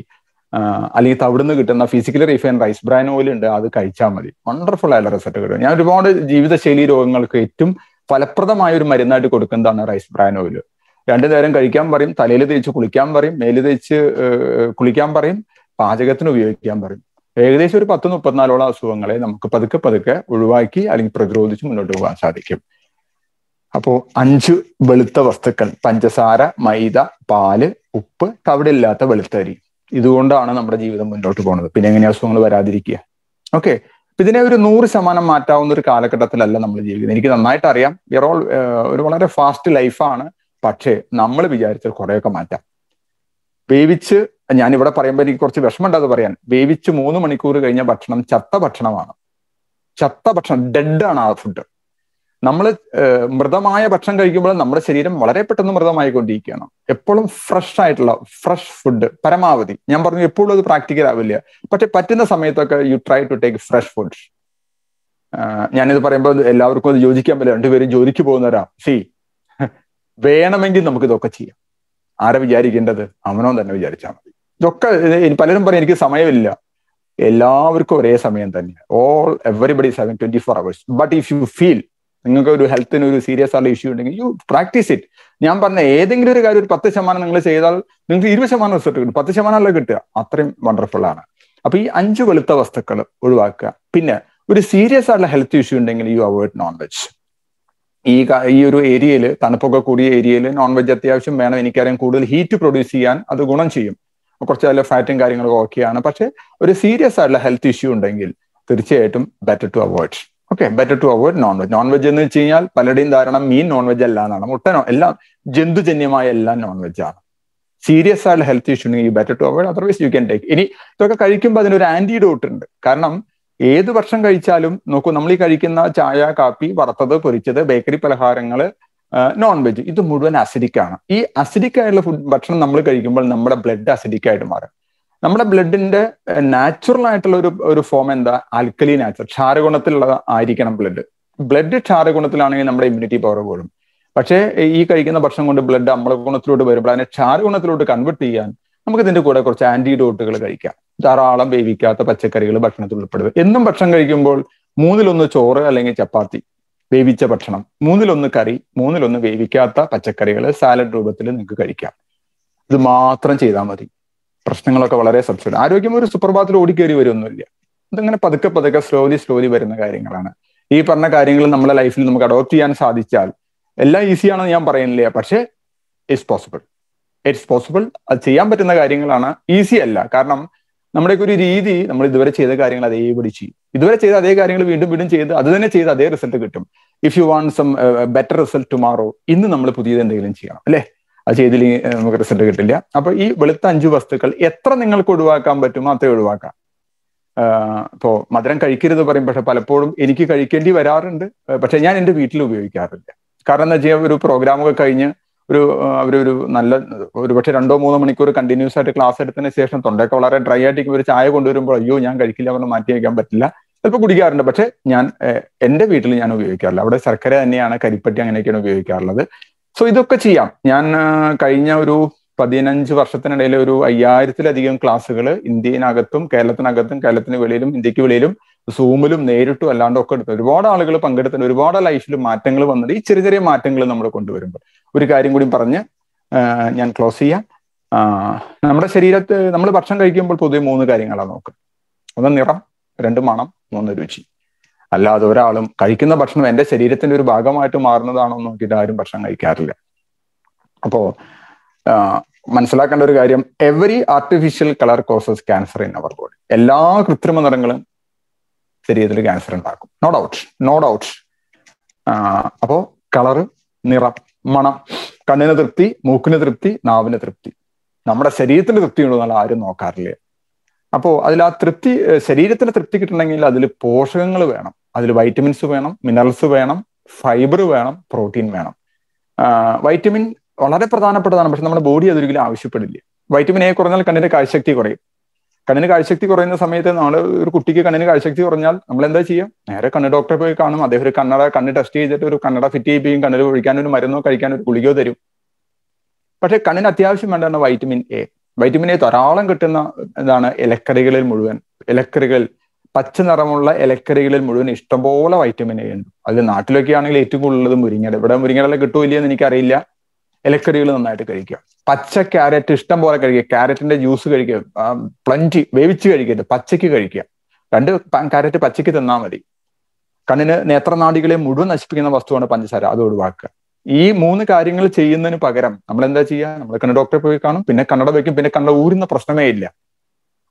S1: അല്ലെങ്കിൽ തവിടുന്ന് കിട്ടുന്ന physically refine rice bran oil ഉണ്ട് അത് കഴിച്ചാൽ മതി. വണ്ടർഫുൾ ആയിട്ടുള്ള റിസൾട്ട് കിട്ടും. ഞാൻ ഒരുപാട് ജീവിതശൈലി രോഗങ്ങൾക്ക് ഏറ്റവും ഫലപ്രദമായ ഒരു മരുന്നായിട്ട് കൊടുക്കുന്നതാണ് റൈസ് ബ്രാൻ ഓയിൽ. രണ്ടു നേരം കഴിക്കാൻ പറയും തലയിൽ തേച്ച് കുളിക്കാൻ പറയും മേൽ തേച്ച് കുളിക്കാൻ പറയും പാചകത്തിന് ഉപയോഗിക്കാൻ പറയും. ഏകദേശം ഒരു പത്ത് മുപ്പത്തിനാലോളം അസുഖങ്ങളെ നമുക്ക് പതുക്കെ പതുക്കെ ഒഴിവാക്കി അല്ലെങ്കിൽ പ്രതിരോധിച്ച് മുന്നോട്ട് പോകാൻ സാധിക്കും. അപ്പോ അഞ്ച് വെളുത്ത വസ്തുക്കൾ പഞ്ചസാര മൈദ പാൽ ഉപ്പ് തവിടില്ലാത്ത വെളുത്തരി ഇതുകൊണ്ടാണ് നമ്മുടെ ജീവിതം മുന്നോട്ട് പോകുന്നത്. പിന്നെ എങ്ങനെ അസുഖങ്ങൾ വരാതിരിക്കുക? ഓക്കെ. ഇതിനെ ഒരു നൂറ് ശതമാനം മാറ്റാവുന്ന ഒരു കാലഘട്ടത്തിലല്ല നമ്മൾ ജീവിക്കുന്നത്. എനിക്ക് നന്നായിട്ട് അറിയാം. ഇറോൾ ഒരു വളരെ ഫാസ്റ്റ് ലൈഫാണ് പക്ഷേ നമ്മൾ വിചാരിച്ചാൽ കുറേയൊക്കെ മാറ്റാം. വേവിച്ച് ഞാൻ ഇവിടെ പറയുമ്പോൾ എനിക്ക് കുറച്ച് വിഷമമുണ്ട് അത് പറയാൻ. വേവിച്ച് മൂന്ന് മണിക്കൂർ കഴിഞ്ഞ ഭക്ഷണം ചത്ത ഭക്ഷണമാണ്. ചത്ത ഭക്ഷണം ഡെഡ് ആണ് ആ ഫുഡ് നമ്മൾ മൃതമായ ഭക്ഷണം കഴിക്കുമ്പോൾ നമ്മുടെ ശരീരം വളരെ പെട്ടെന്ന് മൃതമായി കൊണ്ടിരിക്കുകയാണ് എപ്പോഴും ഫ്രഷ് ആയിട്ടുള്ള ഫ്രഷ് ഫുഡ് പരമാവധി. ഞാൻ പറഞ്ഞു എപ്പോഴും അത് പ്രാക്ടിക്കൽ ആവില്ല. പക്ഷെ പറ്റുന്ന സമയത്തൊക്കെ you try to take fresh food ഞാനിത് പറയുമ്പോൾ എല്ലാവർക്കും അത് യോജിക്കാൻ പറ്റില്ല. രണ്ടുപേരും ജോലിക്ക് പോകുന്നവരാ. സി വേണമെങ്കിൽ നമുക്ക് ഇതൊക്കെ ചെയ്യാം. ആരെ വിചാരിക്കേണ്ടത്? അവനോ തന്നെ വിചാരിച്ചാൽ മതി. ഇതൊക്കെ പലരും പറയും എനിക്ക് സമയമില്ല. എല്ലാവർക്കും ഒരേ സമയം തന്നെ all everybody seven twenty four hours but if you feel നിങ്ങൾക്ക് ഒരു ഹെൽത്തിന് ഒരു സീരിയസ് ആയിട്ടുള്ള ഇഷ്യൂ ഉണ്ടെങ്കിൽ യു പ്രാക്ടീസ് ഇറ്റ് ഞാൻ പറഞ്ഞ ഏതെങ്കിലും ഒരു കാര്യം ഒരു പത്ത് ശതമാനം നിങ്ങൾ ചെയ്താൽ നിങ്ങൾക്ക് ഇരുപത് ശതമാനം റിസൾട്ട് കിട്ടും. പത്ത് ശതമാനമല്ല കിട്ടുക. അത്രയും വണ്ടർഫുൾ ആണ്. അപ്പൊ ഈ അഞ്ച് വെളുത്ത വസ്തുക്കൾ ഒഴിവാക്കുക. പിന്നെ ഒരു സീരിയസ് ആയിട്ടുള്ള ഹെൽത്ത് ഇഷ്യൂ ഉണ്ടെങ്കിൽ യു അവോയ്ഡ് നോൺ വെജ് ഈ ഈ ഒരു ഏരിയയിൽ തണുപ്പൊക്കെ കൂടിയ ഏരിയയിൽ നോൺ വെജ് അത്യാവശ്യം വേണം. എനിക്കറിയാം കൂടുതൽ ഹീറ്റ് പ്രൊഡ്യൂസ് ചെയ്യാൻ അത് ഗുണം ചെയ്യും. കുറച്ച് നല്ല ഫാറ്റും കാര്യങ്ങളൊക്കെ ഓക്കെയാണ് പക്ഷെ ഒരു സീരിയസ് ആയിട്ടുള്ള ഹെൽത്ത് ഇഷ്യൂ ഉണ്ടെങ്കിൽ തീർച്ചയായിട്ടും better to avoid okay better to avoid non veg non veg എന്ന് വെച്ച് കഴിഞ്ഞാൽ പലരുടെയും ധാരണ മീൻ നോൺ വെജ് അല്ല എന്നാണ്. മുട്ടനോ എല്ലാം ജന്തുജന്യമായ എല്ലാം നോൺ വെജ് ആണ്. സീരിയസ് ആയിട്ടുള്ള ഹെൽത്ത് ഇഷ്യൂ ഉണ്ടെങ്കിൽ better to avoid otherwise you can take ഇനി ഇതൊക്കെ കഴിക്കുമ്പോൾ അതിനൊരു ആന്റിഡോട്ട് ഉണ്ട്. കാരണം ഏത് വർഷം കഴിച്ചാലും നോക്കൂ നമ്മൾ ഈ കഴിക്കുന്ന ചായ കാപ്പി വറുത്തത് പൊരിച്ചത് ബേക്കറി പലഹാരങ്ങൾ നോൺ വെജ് ഇത് മുഴുവൻ അസിഡിക് ആണ്. ഈ അസിഡിക് ആയിട്ടുള്ള ഫുഡ് ഭക്ഷണം നമ്മൾ കഴിക്കുമ്പോൾ നമ്മുടെ ബ്ലഡ് അസിഡിക് ആയിട്ട് മാറും. നമ്മുടെ ബ്ലഡിന്റെ നാച്ചുറൽ ആയിട്ടുള്ള ഒരു ഒരു ഫോം എന്താ? ആൽക്കലി നാച്ചുറൽ ക്ഷാരഗുണത്തിലുള്ള ആയിരിക്കണം ബ്ലഡ് ബ്ലഡ് ക്ഷാരഗുണത്തിലാണെങ്കിൽ നമ്മുടെ ഇമ്മ്യൂണിറ്റി പവർ കൂടും. പക്ഷേ ഈ കഴിക്കുന്ന ഭക്ഷണം കൊണ്ട് ബ്ലഡ് അമ്ലഗുണത്തിലോട്ട് വരുമ്പോൾ അതിനെ ക്ഷാരഗുണത്തിലോട്ട് കൺവെർട്ട് ചെയ്യാൻ നമുക്ക് ഇതിന്റെ കൂടെ കുറച്ച് ആന്റിഡോട്ടുകൾ കഴിക്കാം. ധാരാളം വേവിക്കാത്ത പച്ചക്കറികൾ ഭക്ഷണത്തിൽ ഉൾപ്പെടുക എന്നും ഭക്ഷണം കഴിക്കുമ്പോൾ മൂന്നിലൊന്ന് ചോറ് അല്ലെങ്കിൽ ചപ്പാത്തി വേവിച്ച ഭക്ഷണം. മൂന്നിലൊന്ന് കറി മൂന്നിലൊന്ന് വേവിക്കാത്ത പച്ചക്കറികൾ സാലഡ് രൂപത്തിൽ നിങ്ങൾക്ക് കഴിക്കാം. ഇത് മാത്രം ചെയ്താൽ മതി. പ്രശ്നങ്ങളൊക്കെ വളരെ സബ്സിഡ്. ആരോഗ്യം ഒരു സുപ്രഭാതത്തിൽ ഓടിക്കേറി വരുമൊന്നുമില്ല ഇതിങ്ങനെ പതുക്കെ പതുക്കെ സ്ലോലി സ്ലോലി വരുന്ന കാര്യങ്ങളാണ്. ഈ പറഞ്ഞ കാര്യങ്ങൾ നമ്മുടെ ലൈഫിൽ നമുക്ക് അഡോപ്റ്റ് ചെയ്യാൻ സാധിച്ചാൽ എല്ലാം ഈസിയാണെന്ന് ഞാൻ പറയുന്നില്ല. പക്ഷേ ഇറ്റ്സ് പോസിബിൾ ഇറ്റ്സ് പോസിബിൾ അത് ചെയ്യാൻ പറ്റുന്ന കാര്യങ്ങളാണ് ഈസി അല്ല. കാരണം നമ്മുടെയൊക്കെ ഒരു രീതി നമ്മൾ ഇതുവരെ ചെയ്ത കാര്യങ്ങൾ അതേപടി ചെയ്യും. ഇതുവരെ ചെയ്ത അതേ കാര്യങ്ങൾ വീണ്ടും വീണ്ടും ചെയ്ത് അത് തന്നെ ചെയ്ത് അതേ റിസൾട്ട് കിട്ടും. If you want some better result tomorrow ഇന്ന് നമ്മൾ പുതിയത് എന്തെങ്കിലും ചെയ്യണം. അല്ലേ? അത് ചെയ്തില്ലെങ്കിൽ നമുക്ക് റിസൾട്ട് കിട്ടില്ല. അപ്പൊ ഈ വെളുത്ത അഞ്ച് വസ്തുക്കൾ എത്ര നിങ്ങൾക്ക് ഒഴിവാക്കാൻ പറ്റുമോ അത്രയും ഒഴിവാക്കാം. ഇപ്പോ മധുരം കഴിക്കരുത് പറയും പക്ഷെ പലപ്പോഴും എനിക്ക് കഴിക്കേണ്ടി വരാറുണ്ട്. പക്ഷെ ഞാൻ എന്റെ വീട്ടിൽ ഉപയോഗിക്കാറില്ല. കാരണം എന്താ വെച്ചാൽ ഒരു പ്രോഗ്രാമൊക്കെ കഴിഞ്ഞ് ഒരു അവരൊരു നല്ല ഒരു പക്ഷെ രണ്ടോ മൂന്നോ മണിക്കൂർ കണ്ടിന്യൂസ് ആയിട്ട് ക്ലാസ് എടുത്തതിന് ശേഷം തൊണ്ടയൊക്കെ വളരെ ഡ്രൈ ആയിട്ട് ഒരു ചായ കൊണ്ടുവരുമ്പോൾ അയ്യോ ഞാൻ കഴിക്കില്ല പറഞ്ഞ് മാറ്റി വയ്ക്കാൻ പറ്റില്ല. ചിലപ്പോൾ കുടിക്കാറുണ്ട്. പക്ഷെ ഞാൻ എന്റെ വീട്ടിൽ ഞാൻ ഉപയോഗിക്കാറില്ല. അവിടെ ശർക്കര തന്നെയാണ് കരിപ്പട്ടി അങ്ങനെയൊക്കെയാണ് ഉപയോഗിക്കാറുള്ളത്. സോ ഇതൊക്കെ ചെയ്യാം. ഞാൻ കഴിഞ്ഞ ഒരു പതിനഞ്ച് വർഷത്തിനിടയിൽ ഒരു അയ്യായിരത്തിലധികം ക്ലാസ്സുകൾ ഇന്ത്യനകത്തും കേരളത്തിനകത്തും കേരളത്തിന് വെളിയിലും ഇന്ത്യയ്ക്ക് വെളിയിലും സൂമിലും നേരിട്ടും അല്ലാണ്ടും ഒക്കെ എടുത്തു ഒരുപാട് ആളുകൾ പങ്കെടുത്തിട്ട് ഒരുപാട് ലൈഫിൽ മാറ്റങ്ങൾ വന്നിട്ട് ഈ ചെറിയ ചെറിയ മാറ്റങ്ങൾ നമ്മൾ കൊണ്ടുവരുമ്പോൾ. ഒരു കാര്യം കൂടി പറഞ്ഞ് ഞാൻ ക്ലോസ് ചെയ്യാം. നമ്മുടെ ശരീരത്ത് നമ്മൾ ഭക്ഷണം കഴിക്കുമ്പോൾ പൊതുവെ മൂന്ന് കാര്യങ്ങളാണ് നോക്കുക. ഒന്ന് നിറം രണ്ട് മണം മൂന്ന് രുചി. അല്ലാതെ ഒരാളും കഴിക്കുന്ന ഭക്ഷണം എന്റെ ശരീരത്തിന്റെ ഒരു ഭാഗമായിട്ട് മാറുന്നതാണോ നോക്കിയിട്ട് ആരും ഭക്ഷണം കഴിക്കാറില്ല. അപ്പോ മനസ്സിലാക്കേണ്ട ഒരു കാര്യം every artificial colour causes cancer in our body എല്ലാ കൃത്രിമ നിറങ്ങളും ശരീരത്തിൽ ക്യാൻസർ ഉണ്ടാക്കും. നോ ഡൗട്ട് നോ ഡൗട്ട് അപ്പോ കളറ് നിറം മണം കണ്ണിന് തൃപ്തി മൂക്കിന് തൃപ്തി നാവിന് തൃപ്തി. നമ്മുടെ ശരീരത്തിന് തൃപ്തി ഉണ്ടെന്നാൽ ആരും നോക്കാറില്ല. അപ്പോ അതിൽ ആ തൃപ്തി ശരീരത്തിന് തൃപ്തി കിട്ടണമെങ്കിൽ അതിൽ പോഷകങ്ങൾ വേണം. അതിൽ വൈറ്റമിൻസ് വേണം മിനറൽസ് വേണം ഫൈബർ വേണം പ്രോട്ടീൻ വേണം. വൈറ്റമിൻ വളരെ പ്രധാനപ്പെട്ടതാണ്. പക്ഷെ നമ്മുടെ ബോഡി അതൊരിക്കലും ആവശ്യപ്പെടില്ല. വൈറ്റമിൻ എ കുറഞ്ഞാൽ കണ്ണിന്റെ കാഴ്ചശക്തി കുറയും. കണ്ണിന് കാഴ്ചശക്തി കുറയുന്ന സമയത്ത് നമ്മൾ ഒരു കുട്ടിക്ക് കണ്ണിന് കാഴ്ചശക്തി കുറഞ്ഞാൽ നമ്മൾ എന്താ ചെയ്യും നേരെ കണ്ണ് ഡോക്ടറെ പോയി കാണും. അദ്ദേഹം ഒരു കണ്ണട കണ്ണ് ടെസ്റ്റ് ചെയ്തിട്ട് ഒരു കണ്ണട ഫിറ്റ് ചെയ്യിപ്പിക്കും. കണ്ണിൽ ഒഴിക്കാൻ ഒരു മരുന്നോ കഴിക്കാൻ ഒരു ഗുളികയോ തരും. പക്ഷെ കണ്ണിന് അത്യാവശ്യം വേണ്ടതാണ് വൈറ്റമിൻ എ. വൈറ്റമിൻ എ ധാരാളം കിട്ടുന്ന ഇതാണ് ഇലക്കറികളിൽ മുഴുവൻ. ഇലക്കറികൾ പച്ച നിറമുള്ള ഇലക്കറികളിൽ മുഴുവൻ ഇഷ്ടംപോലെ വൈറ്റമിൻ എ ഉണ്ട്. അതിൽ നാട്ടിലൊക്കെ ആണെങ്കിൽ ഏറ്റവും കൂടുതലുള്ളത് മുരിങ്ങയുടെ. ഇവിടെ മുരിങ്ങയുടെ കിട്ടൂല എന്ന് എനിക്കറിയില്ല. ഇലക്കറികൾ നന്നായിട്ട് കഴിക്കുക. പച്ച ക്യാരറ്റ് ഇഷ്ടം പോലെ കഴിക്കുക ക്യാരറ്റിന്റെ ജ്യൂസ് കഴിക്കുക. പ്ലഞ്ചി വേവിച്ച് കഴിക്കരുത്. പച്ചയ്ക്ക് കഴിക്കുക. രണ്ട് ക്യാരറ്റ് പച്ചയ്ക്ക് തിന്നാൽ മതി. കണ്ണിന് നേത്രനാടികളെ മുഴുവൻ നശിപ്പിക്കുന്ന വസ്തുവാണ് പഞ്ചസാര. അത് ഒഴിവാക്കുക. ഈ മൂന്ന് കാര്യങ്ങൾ ചെയ്യുന്നതിന് പകരം നമ്മൾ എന്താ ചെയ്യുക? നമ്മൾ കണ്ണ ഡോക്ടറെ പോയി കാണും. പിന്നെ കണ്ണട വയ്ക്കും. പിന്നെ കണ്ണ ഊരുന്ന പ്രശ്നമേ ഇല്ല.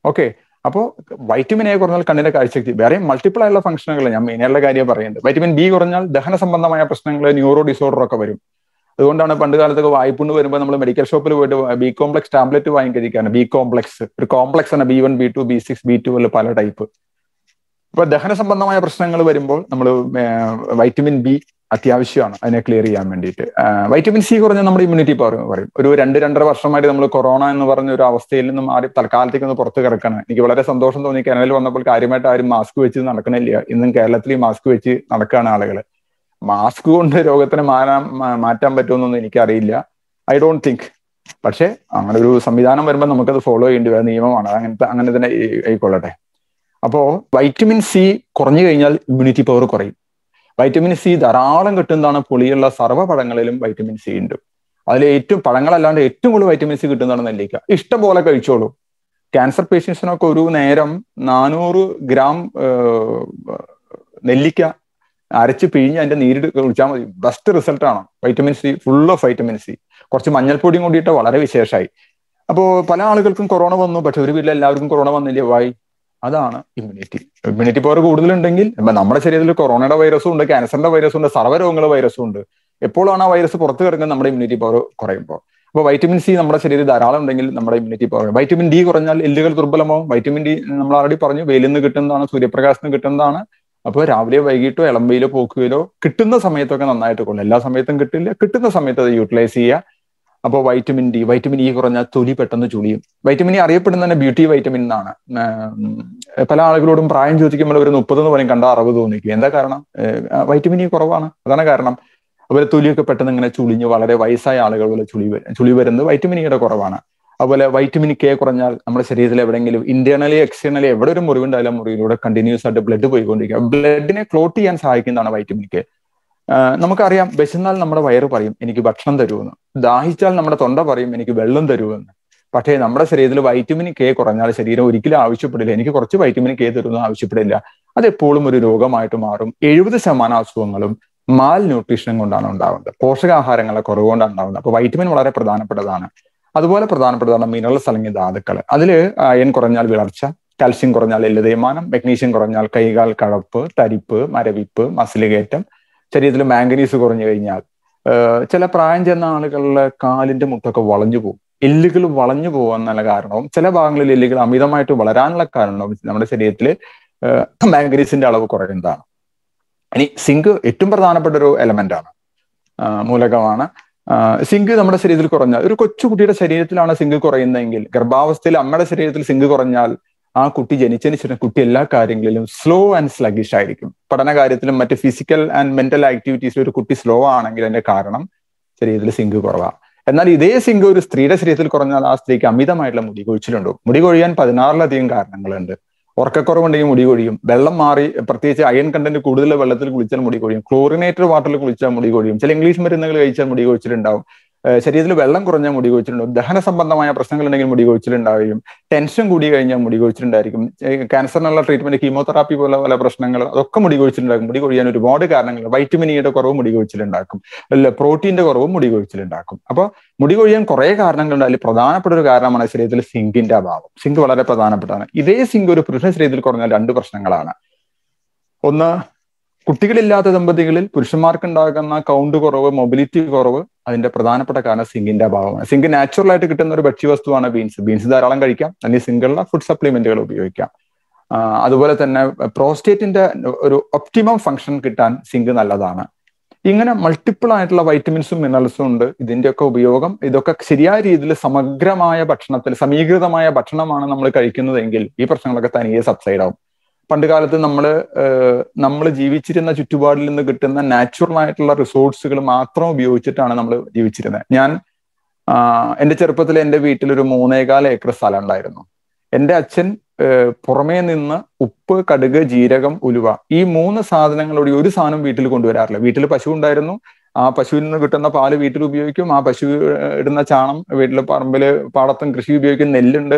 S1: ഓക്കെ അപ്പോൾ വൈറ്റമിൻ എ കുറഞ്ഞാൽ കണ്ണിന്റെ കാഴ്ചശക്തി വേറെ മൾട്ടിപ്പിൾ ആയുള്ള ഫംഗ്ഷനുകൾ ഞാൻ മെയിനായുള്ള കാര്യം പറയുന്നത് വൈറ്റമിൻ ബി കുറഞ്ഞാൽ ദഹന സംബന്ധമായ പ്രശ്നങ്ങൾ ന്യൂറോ ഡിസോർഡർ ഒക്കെ വരും. അതുകൊണ്ടാണ് പണ്ട് കാലത്തൊക്കെ വായ്പുണ്ട് വരുമ്പോൾ നമ്മൾ മെഡിക്കൽ ഷോപ്പിൽ പോയിട്ട് ബി കോംപ്ലക്സ് ടാബ്ലറ്റ് വാങ്ങി കഴിക്കാണ് ബി കോംപ്ലക്സ് ഒരു കോംപ്ലക്സ് ആണ് B one B two B six B two പല ടൈപ്പ് അപ്പൊ ദഹന സംബന്ധമായ പ്രശ്നങ്ങൾ വരുമ്പോൾ നമ്മൾ വൈറ്റമിൻ ബി അത്യാവശ്യമാണ്. അതിനെ ക്ലിയർ ചെയ്യാൻ വേണ്ടിയിട്ട്. വൈറ്റമിൻ സി കുറഞ്ഞ നമ്മുടെ ഇമ്മ്യൂണിറ്റി പവർ പറയും. ഒരു രണ്ട് രണ്ടര വർഷമായിട്ട് നമ്മൾ കൊറോണ എന്ന് പറഞ്ഞ ഒരു അവസ്ഥയിൽ നിന്നും മാറി തൽക്കാലത്തേക്ക് ഒന്ന് പുറത്ത് കിടക്കണം. എനിക്ക് വളരെ സന്തോഷം തോന്നി. കാനഡയിൽ വന്നപ്പോൾ കാര്യമായിട്ട് ആരും മാസ്ക് വെച്ച് നടക്കണില്ല. ഇന്നും കേരളത്തിൽ മാസ്ക് വെച്ച് നടക്കുകയാണ് ആളുകൾ മാസ്ക് കൊണ്ട് രോഗത്തിനെ മാറാൻ മാറ്റാൻ പറ്റുമെന്നൊന്നും എനിക്കറിയില്ല. ഐ ഡോണ്ട് തിങ്ക് പക്ഷേ അങ്ങനെ ഒരു സംവിധാനം വരുമ്പോൾ നമുക്കത് ഫോളോ ചെയ്യേണ്ടി വരുന്ന നിയമമാണ്. അങ്ങനത്തെ അങ്ങനെ തന്നെ ആയിക്കൊള്ളട്ടെ. അപ്പോ വൈറ്റമിൻ സി കുറഞ്ഞു കഴിഞ്ഞാൽ ഇമ്മ്യൂണിറ്റി പവർ കുറയും. വൈറ്റമിൻ സി ധാരാളം കിട്ടുന്നതാണ് പുളിയുള്ള സർവ പഴങ്ങളിലും വൈറ്റമിൻ സി ഉണ്ട്. അതിൽ ഏറ്റവും പഴങ്ങളല്ലാണ്ട് ഏറ്റവും കൂടുതൽ വൈറ്റമിൻ സി കിട്ടുന്നതാണ് നെല്ലിക്ക. ഇഷ്ടം പോലെ കഴിച്ചോളൂ. ക്യാൻസർ പേഷ്യൻസിനൊക്കെ ഒരു നേരം നാനൂറ് ഗ്രാം നെല്ലിക്ക അരച്ച് പിഴിഞ്ഞ് അതിന്റെ നീര് കുളിച്ചാൽ മതി. ബെസ്റ്റ് റിസൾട്ടാണ് vitamin C full of vitamin C കുറച്ച് മഞ്ഞൾപ്പൊടിയും കൂടിയിട്ട് വളരെ വിശേഷമായി അപ്പോൾ പല ആളുകൾക്കും കൊറോണ വന്നു. പക്ഷെ ഒരു വീട്ടിൽ എല്ലാവർക്കും കൊറോണ വന്നില്ല? വൈ അതാണ് ഇമ്മ്യൂണിറ്റി ഇമ്മ്യൂണിറ്റി പവർ കൂടുതലുണ്ടെങ്കിൽ നമ്മുടെ ശരീരത്തിൽ കൊറോണയുടെ വൈറസും ഉണ്ട് ക്യാൻസറിന്റെ വൈറസും ഉണ്ട് സർവരോഗങ്ങളുടെ വൈറസും ഉണ്ട്. എപ്പോഴാണ് ആ വൈറസ് പുറത്തു കിടക്കുന്നത്? നമ്മുടെ ഇമ്മ്യൂണിറ്റി പവർ കുറയുമ്പോൾ അപ്പോൾ വൈറ്റമിൻ സി നമ്മുടെ ശരീരത്തിൽ ധാരാളം ഉണ്ടെങ്കിൽ നമ്മുടെ ഇമ്മ്യൂണിറ്റി പവർ വൈറ്റമിൻ ഡി കുറഞ്ഞാൽ എല്ലുകൾ ദുർബലമാവും. വൈറ്റമിൻ ഡി നമ്മൾ ആൾറെഡി പറഞ്ഞു വെയിലിൽ നിന്ന് കിട്ടുന്നതാണ് സൂര്യപ്രകാശത്തിൽ നിന്ന് കിട്ടുന്നതാണ്. അപ്പോൾ രാവിലെ വൈകിട്ടോ ഇളമ്പയിലോ പോക്കുകയിലോ കിട്ടുന്ന സമയത്തൊക്കെ നന്നായിട്ട് കൊള്ളും. എല്ലാ സമയത്തും കിട്ടില്ല കിട്ടുന്ന സമയത്ത് അത് യൂട്ടിലൈസ് ചെയ്യുക. അപ്പോൾ വൈറ്റമിൻ ഡി വൈറ്റമിൻ ഇ കുറഞ്ഞാൽ തൊലി പെട്ടെന്ന് ചുളിയും. വൈറ്റമിൻ ഇ അറിയപ്പെടുന്ന തന്നെ ബ്യൂട്ടി വൈറ്റമിൻ എന്നാണ്. പല ആളുകളോടും പ്രായം ചോദിക്കുമ്പോൾ ഒരു മുപ്പതെന്ന് പറയും കണ്ട അറിവ് തോന്നിക്കും. എന്താ കാരണം? വൈറ്റമിൻ ഇ കുറവാണ്. അതാണ് കാരണം. അതുപോലെ തൊലിയൊക്കെ പെട്ടെന്ന് ഇങ്ങനെ ചുളിഞ്ഞ് വളരെ വയസ്സായ ആളുകൾ പോലെ ചുളി ചുളി വരുന്നത് വൈറ്റമിൻ ഇയുടെ കുറവാണ്. അതുപോലെ വൈറ്റമിൻ കെ കുറഞ്ഞാൽ നമ്മുടെ ശരീരത്തിൽ എവിടെയെങ്കിലും ഇന്റേണലി എക്സ്റ്റേണലി എവിടെ ഒരു മുറിവുണ്ടായാലും മുറിയിലൂടെ കണ്ടിന്യൂസ് ആയിട്ട് ബ്ലഡ് പോയിക്കൊണ്ടിരിക്കുക. ബ്ലഡിനെ ക്ലോട്ട് ചെയ്യാൻ സഹായിക്കുന്നതാണ് വൈറ്റമിൻ കെ നമുക്കറിയാം വിശന്നാൽ നമ്മുടെ വയറ് പറയും എനിക്ക് ഭക്ഷണം തരുമെന്ന് ദാഹിച്ചാൽ നമ്മുടെ തൊണ്ട പറയും എനിക്ക് വെള്ളം തരുമെന്ന് പക്ഷേ നമ്മുടെ ശരീരത്തിൽ വൈറ്റമിൻ കെ കുറഞ്ഞാൽ ശരീരം ഒരിക്കലും ആവശ്യപ്പെടില്ല. എനിക്ക് കുറച്ച് വൈറ്റമിൻ കെ തരുമെന്ന് ആവശ്യപ്പെടില്ല. അതെപ്പോഴും ഒരു രോഗമായിട്ട് മാറും. എഴുപത് ശതമാനം അസുഖങ്ങളും മാൽ ന്യൂട്രീഷൻ കൊണ്ടാണ് ഉണ്ടാവുന്നത്. പോഷകാഹാരങ്ങളെ കുറവുകൊണ്ടാണ് ഉണ്ടാവുന്നത്. അപ്പൊ വൈറ്റമിൻ വളരെ പ്രധാനപ്പെട്ടതാണ്. അതുപോലെ പ്രധാനപ്പെട്ടതാണ് മിനറൽസ് അല്ലെങ്കിൽ ധാതുക്കൾ. അതിൽ അയൺ കുറഞ്ഞാൽ വിളർച്ച കാൽസ്യം കുറഞ്ഞാൽ എല്ല് മഗ്നീഷ്യം മെഗ്നീഷ്യം കുറഞ്ഞാൽ കൈകാൽ കഴപ്പ് തരിപ്പ് മരവിപ്പ് മസിലുകയറ്റം ശരീരത്തിൽ മാംഗനീസ് കുറഞ്ഞു കഴിഞ്ഞാൽ ചില പ്രായം ചെന്ന ആളുകളിലെ കാലിന്റെ മുട്ടൊക്കെ വളഞ്ഞു പോകും. എല്ലുകൾ വളഞ്ഞു പോകാന്നുള്ള കാരണവും ചില ഭാഗങ്ങളിൽ എല്ലുകൾ അമിതമായിട്ട് വളരാനുള്ള കാരണവും നമ്മുടെ ശരീരത്തിൽ മാംഗനീസിന്റെ അളവ് കുറയുന്നതാണ്. ഇനി സിങ്ക് ഏറ്റവും പ്രധാനപ്പെട്ട ഒരു എലമെന്റ് ആണ്. മൂലകമാണ്. സിങ്ക് നമ്മുടെ ശരീരത്തിൽ കുറഞ്ഞാൽ ഒരു കൊച്ചുകുട്ടിയുടെ ശരീരത്തിലാണ് സിങ്ക് കുറയുന്നതെങ്കിൽ ഗർഭാവസ്ഥയിൽ അമ്മയുടെ ശരീരത്തിൽ സിങ്ക് കുറഞ്ഞാൽ ആ കുട്ടി ജനിച്ചതിന് ശേഷം കുട്ടി എല്ലാ കാര്യങ്ങളിലും സ്ലോ ആൻഡ് സ്ലഗിഷ് ആയിരിക്കും. പഠന കാര്യത്തിലും മറ്റ് ഫിസിക്കൽ ആൻഡ് മെന്റൽ ആക്ടിവിറ്റീസിൽ ഒരു കുട്ടി സ്ലോ ആണെങ്കിൽ അതിന്റെ കാരണം ശരീരത്തിൽ സിങ്ക് കുറവാണ് എന്നാൽ ഇതേ സിങ്ക് ഒരു സ്ത്രീയുടെ ശരീരത്തിൽ കുറഞ്ഞാൽ ആ സ്ത്രീക്ക് അമിതമായിട്ടുള്ള മുടി കൊഴിച്ചിലുണ്ടോ. മുടി കൊഴിയാൻ പതിനാറിലധികം കാരണങ്ങളുണ്ട്. ഉറക്കക്കുറവുണ്ടെങ്കിൽ മുടി കൊഴിയും. വെള്ളം മാറി പ്രത്യേകിച്ച് അയൺ കണ്ടന്റ് കൂടുതൽ വെള്ളത്തിൽ കുളിച്ചാൽ മുടി കൊഴിയും. ക്ലോറിനേറ്റഡ് വാട്ടറിൽ കുളിച്ചാൽ മുടി കൊഴിയും. ചില ഇംഗ്ലീഷ് മരുന്നുകൾ കഴിച്ചാൽ മുടി കൊഴിച്ചിലുണ്ടാവും. ശരീരത്തിൽ വെള്ളം കുറഞ്ഞാൽ മുടി കൊഴിച്ചിലുണ്ടാവും. ദഹന സംബന്ധമായ പ്രശ്നങ്ങൾ ഉണ്ടെങ്കിൽ മുടി കൊഴിച്ചിലുണ്ടാവുകയും ടെൻഷൻ കൂടി കഴിഞ്ഞാൽ മുടി കൊഴിച്ചിലുണ്ടായിരിക്കും. ക്യാൻസറിനുള്ള ട്രീറ്റ്മെന്റ് കീമോതെറാപ്പി പോലെ പല പ്രശ്നങ്ങൾ അതൊക്കെ മുടി കൊഴിച്ചിലുണ്ടാക്കും. മുടി കൊഴിയാൻ ഒരുപാട് കാരണങ്ങൾ. വൈറ്റമിൻ ഇയുടെ കുറവ് മുടി കൊഴിച്ചിലുണ്ടാക്കും. അല്ല പ്രോട്ടീന്റെ കുറവും മുടി കൊഴിച്ചിലുണ്ടാക്കും. അപ്പോൾ മുടി കൊഴിയാൻ കുറെ കാരണങ്ങളുണ്ട്. അതിൽ പ്രധാനപ്പെട്ട ഒരു കാരണമാണ് ശരീരത്തിൽ സിങ്കിന്റെ അഭാവം. സിങ്ക് വളരെ പ്രധാനപ്പെട്ടതാണ്. ഇതേ സിങ്ക് ഒരു പുരുഷ ശരീരത്തിൽ കുറഞ്ഞാൽ രണ്ട് പ്രശ്നങ്ങളാണ്. ഒന്ന് കുട്ടികളില്ലാത്ത ദമ്പതികളിൽ പുരുഷന്മാർക്കുണ്ടാകുന്ന കൗണ്ട് കുറവ് മൊബിലിറ്റി കുറവ് അതിന്റെ പ്രധാനപ്പെട്ട കാരണം സിങ്കിന്റെ അഭാവമാണ്. സിങ്ക് നാച്ചുറൽ ആയിട്ട് കിട്ടുന്ന ഒരു ഭക്ഷ്യവസ്തുവാണ് ബീൻസ് ബീൻസ് ധാരാളം കഴിക്കാം. അല്ലെങ്കിൽ സിങ്കുള്ള ഫുഡ് സപ്ലിമെന്റുകൾ ഉപയോഗിക്കാം. അതുപോലെ തന്നെ പ്രോസ്റ്റേറ്റിന്റെ ഒരു ഒപ്റ്റിമം ഫംഗ്ഷൻ കിട്ടാൻ സിങ്ക് നല്ലതാണ്. ഇങ്ങനെ മൾട്ടിപ്പിൾ ആയിട്ടുള്ള വൈറ്റമിൻസും മിനറൽസും ഉണ്ട്. ഇതിന്റെയൊക്കെ ഉപയോഗം ഇതൊക്കെ ശരിയായ രീതിയിൽ സമഗ്രമായ ഭക്ഷണത്തിൽ സമീകൃതമായ ഭക്ഷണമാണ് നമ്മൾ കഴിക്കുന്നതെങ്കിൽ ഈ പ്രശ്നങ്ങളൊക്കെ തനിയെ സബ്സൈഡ് ആവും. പണ്ട് കാലത്ത് നമ്മൾ നമ്മൾ ജീവിച്ചിരുന്ന ചുറ്റുപാടിൽ നിന്ന് കിട്ടുന്ന നാച്ചുറൽ ആയിട്ടുള്ള റിസോഴ്സുകൾ മാത്രം ഉപയോഗിച്ചിട്ടാണ് നമ്മൾ ജീവിച്ചിരുന്നത് ഞാൻ എന്റെ ചെറുപ്പത്തിൽ എന്റെ വീട്ടിൽ ഒരു മൂന്നേകാൽ ഏക്കർ സ്ഥലം ഉണ്ടായിരുന്നു എന്റെ അച്ഛൻ പുറമേ നിന്ന് ഉപ്പ് കടുക് ജീരകം ഉലുവ ഈ മൂന്ന് സാധനങ്ങളോട് ഒരു സാധനം വീട്ടിൽ കൊണ്ടുവരാറില്ല. വീട്ടിൽ പശു ഉണ്ടായിരുന്നു ആ പശുവിൽ നിന്ന് കിട്ടുന്ന പാൽ വീട്ടിൽ ഉപയോഗിക്കും. ആ പശു ഇടുന്ന ചാണം വീട്ടിൽ പറമ്പിൽ പാടത്തും കൃഷി ഉപയോഗിക്കും. നെല്ലുണ്ട്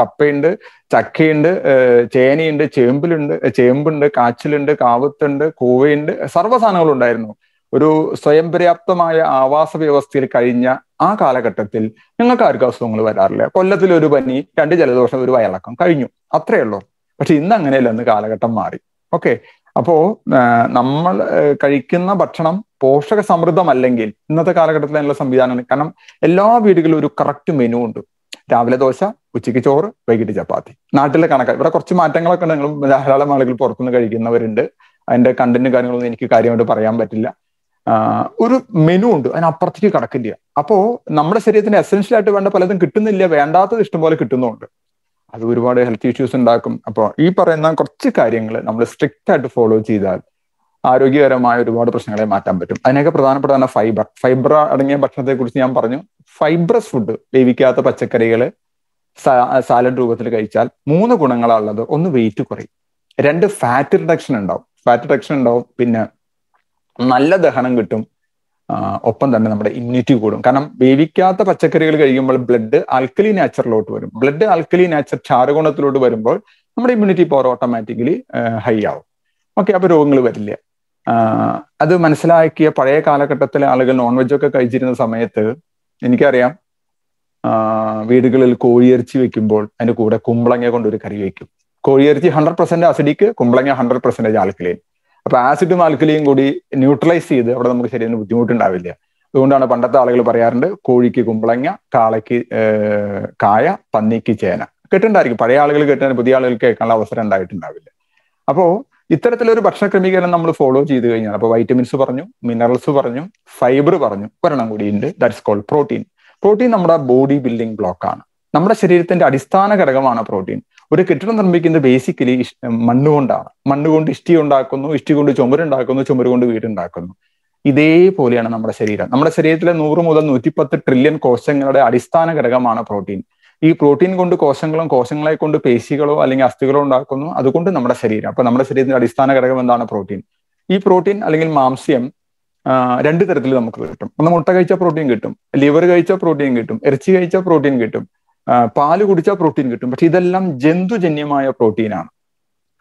S1: കപ്പയുണ്ട് ചക്കയുണ്ട് ചേനയുണ്ട് ചേമ്പിലുണ്ട് ചേമ്പുണ്ട് കാച്ചിലുണ്ട് കാവത്തുണ്ട് കൂവയുണ്ട്. സർവ സാധനങ്ങളും ഉണ്ടായിരുന്നു. ഒരു സ്വയം പര്യാപ്തമായ ആവാസ വ്യവസ്ഥയിൽ കഴിഞ്ഞ ആ കാലഘട്ടത്തിൽ ഞങ്ങൾക്ക് ആർക്കും അസുഖങ്ങൾ വരാറില്ല. കൊല്ലത്തിൽ ഒരു പനി രണ്ട് ജലദോഷം ഒരു വയറിളക്കം കഴിഞ്ഞു. അത്രയേ ഉള്ളൂ. പക്ഷെ ഇന്ന് അങ്ങനെയല്ല. ഇന്ന് കാലഘട്ടം മാറി. ഓക്കെ. അപ്പോ നമ്മൾ കഴിക്കുന്ന ഭക്ഷണം പോഷക സമൃദ്ധമല്ലെങ്കിൽ ഇന്നത്തെ കാലഘട്ടത്തിൽ അതിനുള്ള സംവിധാനമാണ്. കാരണം എല്ലാ വീടുകളിലും ഒരു കറക്റ്റ് മെനു ഉണ്ട്. രാവിലെ ദോശ ഉച്ചയ്ക്ക് ചോറ് വൈകിട്ട് ചപ്പാത്തി. നാട്ടിലെ കണക്ക്. ഇവിടെ കുറച്ച് മാറ്റങ്ങളൊക്കെ ഉണ്ട്. നിങ്ങൾ ധാരാളം ആളുകൾ പുറത്തുനിന്ന് കഴിക്കുന്നവരുണ്ട്. അതിന്റെ കണ്ടന്റ് കാര്യങ്ങളൊന്നും എനിക്ക് കാര്യമായിട്ട് പറയാൻ പറ്റില്ല. ഒരു മെനു ഉണ്ട്. അതിനപ്പുറത്തേക്ക് കടക്കില്ല. അപ്പോ നമ്മുടെ ശരീരത്തിന് എസെൻഷ്യൽ ആയിട്ട് വേണ്ട പലതും കിട്ടുന്നില്ല. വേണ്ടാത്തത് ഇഷ്ടംപോലെ കിട്ടുന്നുണ്ട്. അത് ഒരുപാട് ഹെൽത്ത് ഇഷ്യൂസ് ഉണ്ടാക്കും. അപ്പോൾ ഈ പറയുന്ന കുറച്ച് കാര്യങ്ങൾ നമ്മൾ സ്ട്രിക്റ്റ് ആയിട്ട് ഫോളോ ചെയ്താൽ ആരോഗ്യകരമായ ഒരുപാട് പ്രശ്നങ്ങളെ മാറ്റാൻ പറ്റും. അതിനൊക്കെ പ്രധാനപ്പെട്ടതാണ് ഫൈബർ ഫൈബർ അടങ്ങിയ ഭക്ഷണത്തെ കുറിച്ച് ഞാൻ പറഞ്ഞു. ഫൈബ്രസ് ഫുഡ് വേവിക്കാത്ത പച്ചക്കറികൾ സാലഡ് രൂപത്തിൽ കഴിച്ചാൽ മൂന്ന് ഗുണങ്ങളാണുള്ളത് ഒന്ന് വെയിറ്റ് കുറയും. രണ്ട് ഫാറ്റ് റിഡക്ഷൻ ഉണ്ടാവും. ഫാറ്റ് റിഡക്ഷൻ ഉണ്ടാവും. പിന്നെ നല്ല ദഹനം കിട്ടും. ഒപ്പം തന്നെ നമ്മുടെ ഇമ്മ്യൂണിറ്റി കൂടും. കാരണം വേവിക്കാത്ത പച്ചക്കറികൾ കഴിക്കുമ്പോൾ ബ്ലഡ് ആൽക്കലി നാച്ചറിലോട്ട് വരും. ബ്ലഡ് ആൽക്കലി നാച്ചർ ക്ഷാരഗുണത്തിലോട്ട് വരുമ്പോൾ നമ്മുടെ ഇമ്മ്യൂണിറ്റി പവർ ഓട്ടോമാറ്റിക്കലി ഹൈ ആവും. ഓക്കെ അപ്പൊ രോഗങ്ങൾ വരില്ല. അത് മനസ്സിലാക്കിയ പഴയ കാലഘട്ടത്തിലെ ആളുകൾ നോൺ വെജ് ഒക്കെ കഴിച്ചിരുന്ന സമയത്ത് എനിക്കറിയാം വീടുകളിൽ കോഴിയിറച്ചി വെക്കുമ്പോൾ അതിന്റെ കൂടെ കുമ്പളങ്ങ കൊണ്ട് ഒരു കറി വയ്ക്കും കോഴിയിറച്ചി ഹൺഡ്രഡ് പെർസെന്റ് അസിഡിക്ക് കുമ്പളങ്ങ ഹൺഡ്രഡ് പെർസെന്റേജ് ആൽക്കലൈൻ അപ്പൊ ആസിഡും ആൽക്കലിയും കൂടി ന്യൂട്രലൈസ് ചെയ്ത് അവിടെ നമുക്ക് ശരീരത്തിന് ബുദ്ധിമുട്ടുണ്ടാവില്ല. അതുകൊണ്ടാണ് പണ്ടത്തെ ആളുകൾ പറയാറുണ്ട് കോഴിക്ക് കുമ്പളങ്ങ കാളയ്ക്ക് കായ പന്നിക്ക് ചേന. കേട്ടിട്ടുണ്ടായിരിക്കും. പഴയ ആളുകൾ കേട്ടാൽ പുതിയ ആളുകൾ കേൾക്കാനുള്ള അവസരം ഉണ്ടായിട്ടുണ്ടാവില്ല. അപ്പോൾ ഇത്തരത്തിലൊരു ഭക്ഷണ ക്രമീകരണം നമ്മൾ ഫോളോ ചെയ്ത് കഴിഞ്ഞാൽ അപ്പോൾ വൈറ്റമിൻസ് പറഞ്ഞു മിനറൽസ് പറഞ്ഞു ഫൈബർ പറഞ്ഞു ഒരെണ്ണം കൂടി ഉണ്ട്. ദാറ്റ്സ് കോൾഡ് പ്രോട്ടീൻ പ്രോട്ടീൻ നമ്മുടെ ബോഡി ബിൽഡിംഗ് ബ്ലോക്ക് ആണ്. നമ്മുടെ ശരീരത്തിന്റെ അടിസ്ഥാന ഘടകമാണ് പ്രോട്ടീൻ ഒരു കെട്ടിടം നിർമ്മിക്കുന്നത് ബേസിക്കലി മണ്ണുകൊണ്ടാണ്. മണ്ണുകൊണ്ട് ഇഷ്ടി ഉണ്ടാക്കുന്നു ഇഷ്ടി കൊണ്ട് ചുമരുണ്ടാക്കുന്നു ചുമര് കൊണ്ട് വീടുണ്ടാക്കുന്നു. ഇതേപോലെയാണ് നമ്മുടെ ശരീരം. നമ്മുടെ ശരീരത്തിലെ നൂറ് മുതൽ നൂറ്റിപ്പത്ത് ട്രില്യൺ കോശങ്ങളുടെ അടിസ്ഥാന ഘടകമാണ് പ്രോട്ടീൻ ഈ പ്രോട്ടീൻ കൊണ്ട് കോശങ്ങളും കോശങ്ങളെ കൊണ്ട് പേശികളോ അല്ലെങ്കിൽ അസ്ഥികളോ ഉണ്ടാക്കുന്നു. അതുകൊണ്ട് നമ്മുടെ ശരീരം. അപ്പൊ നമ്മുടെ ശരീരത്തിന്റെ അടിസ്ഥാന ഘടകം എന്താണ് പ്രോട്ടീൻ ഈ പ്രോട്ടീൻ അല്ലെങ്കിൽ മാംസ്യം രണ്ട് തരത്തിൽ നമുക്ക് കിട്ടും. ഒന്ന് മുട്ട കഴിച്ച പ്രോട്ടീൻ കിട്ടും ലിവർ കഴിച്ച പ്രോട്ടീൻ കിട്ടും ഇറച്ചി കഴിച്ച പ്രോട്ടീൻ കിട്ടും. പാൽ കുടിച്ചാൽ പ്രോട്ടീൻ കിട്ടും. പക്ഷെ ഇതെല്ലാം ജന്തുജന്യമായ പ്രോട്ടീനാണ്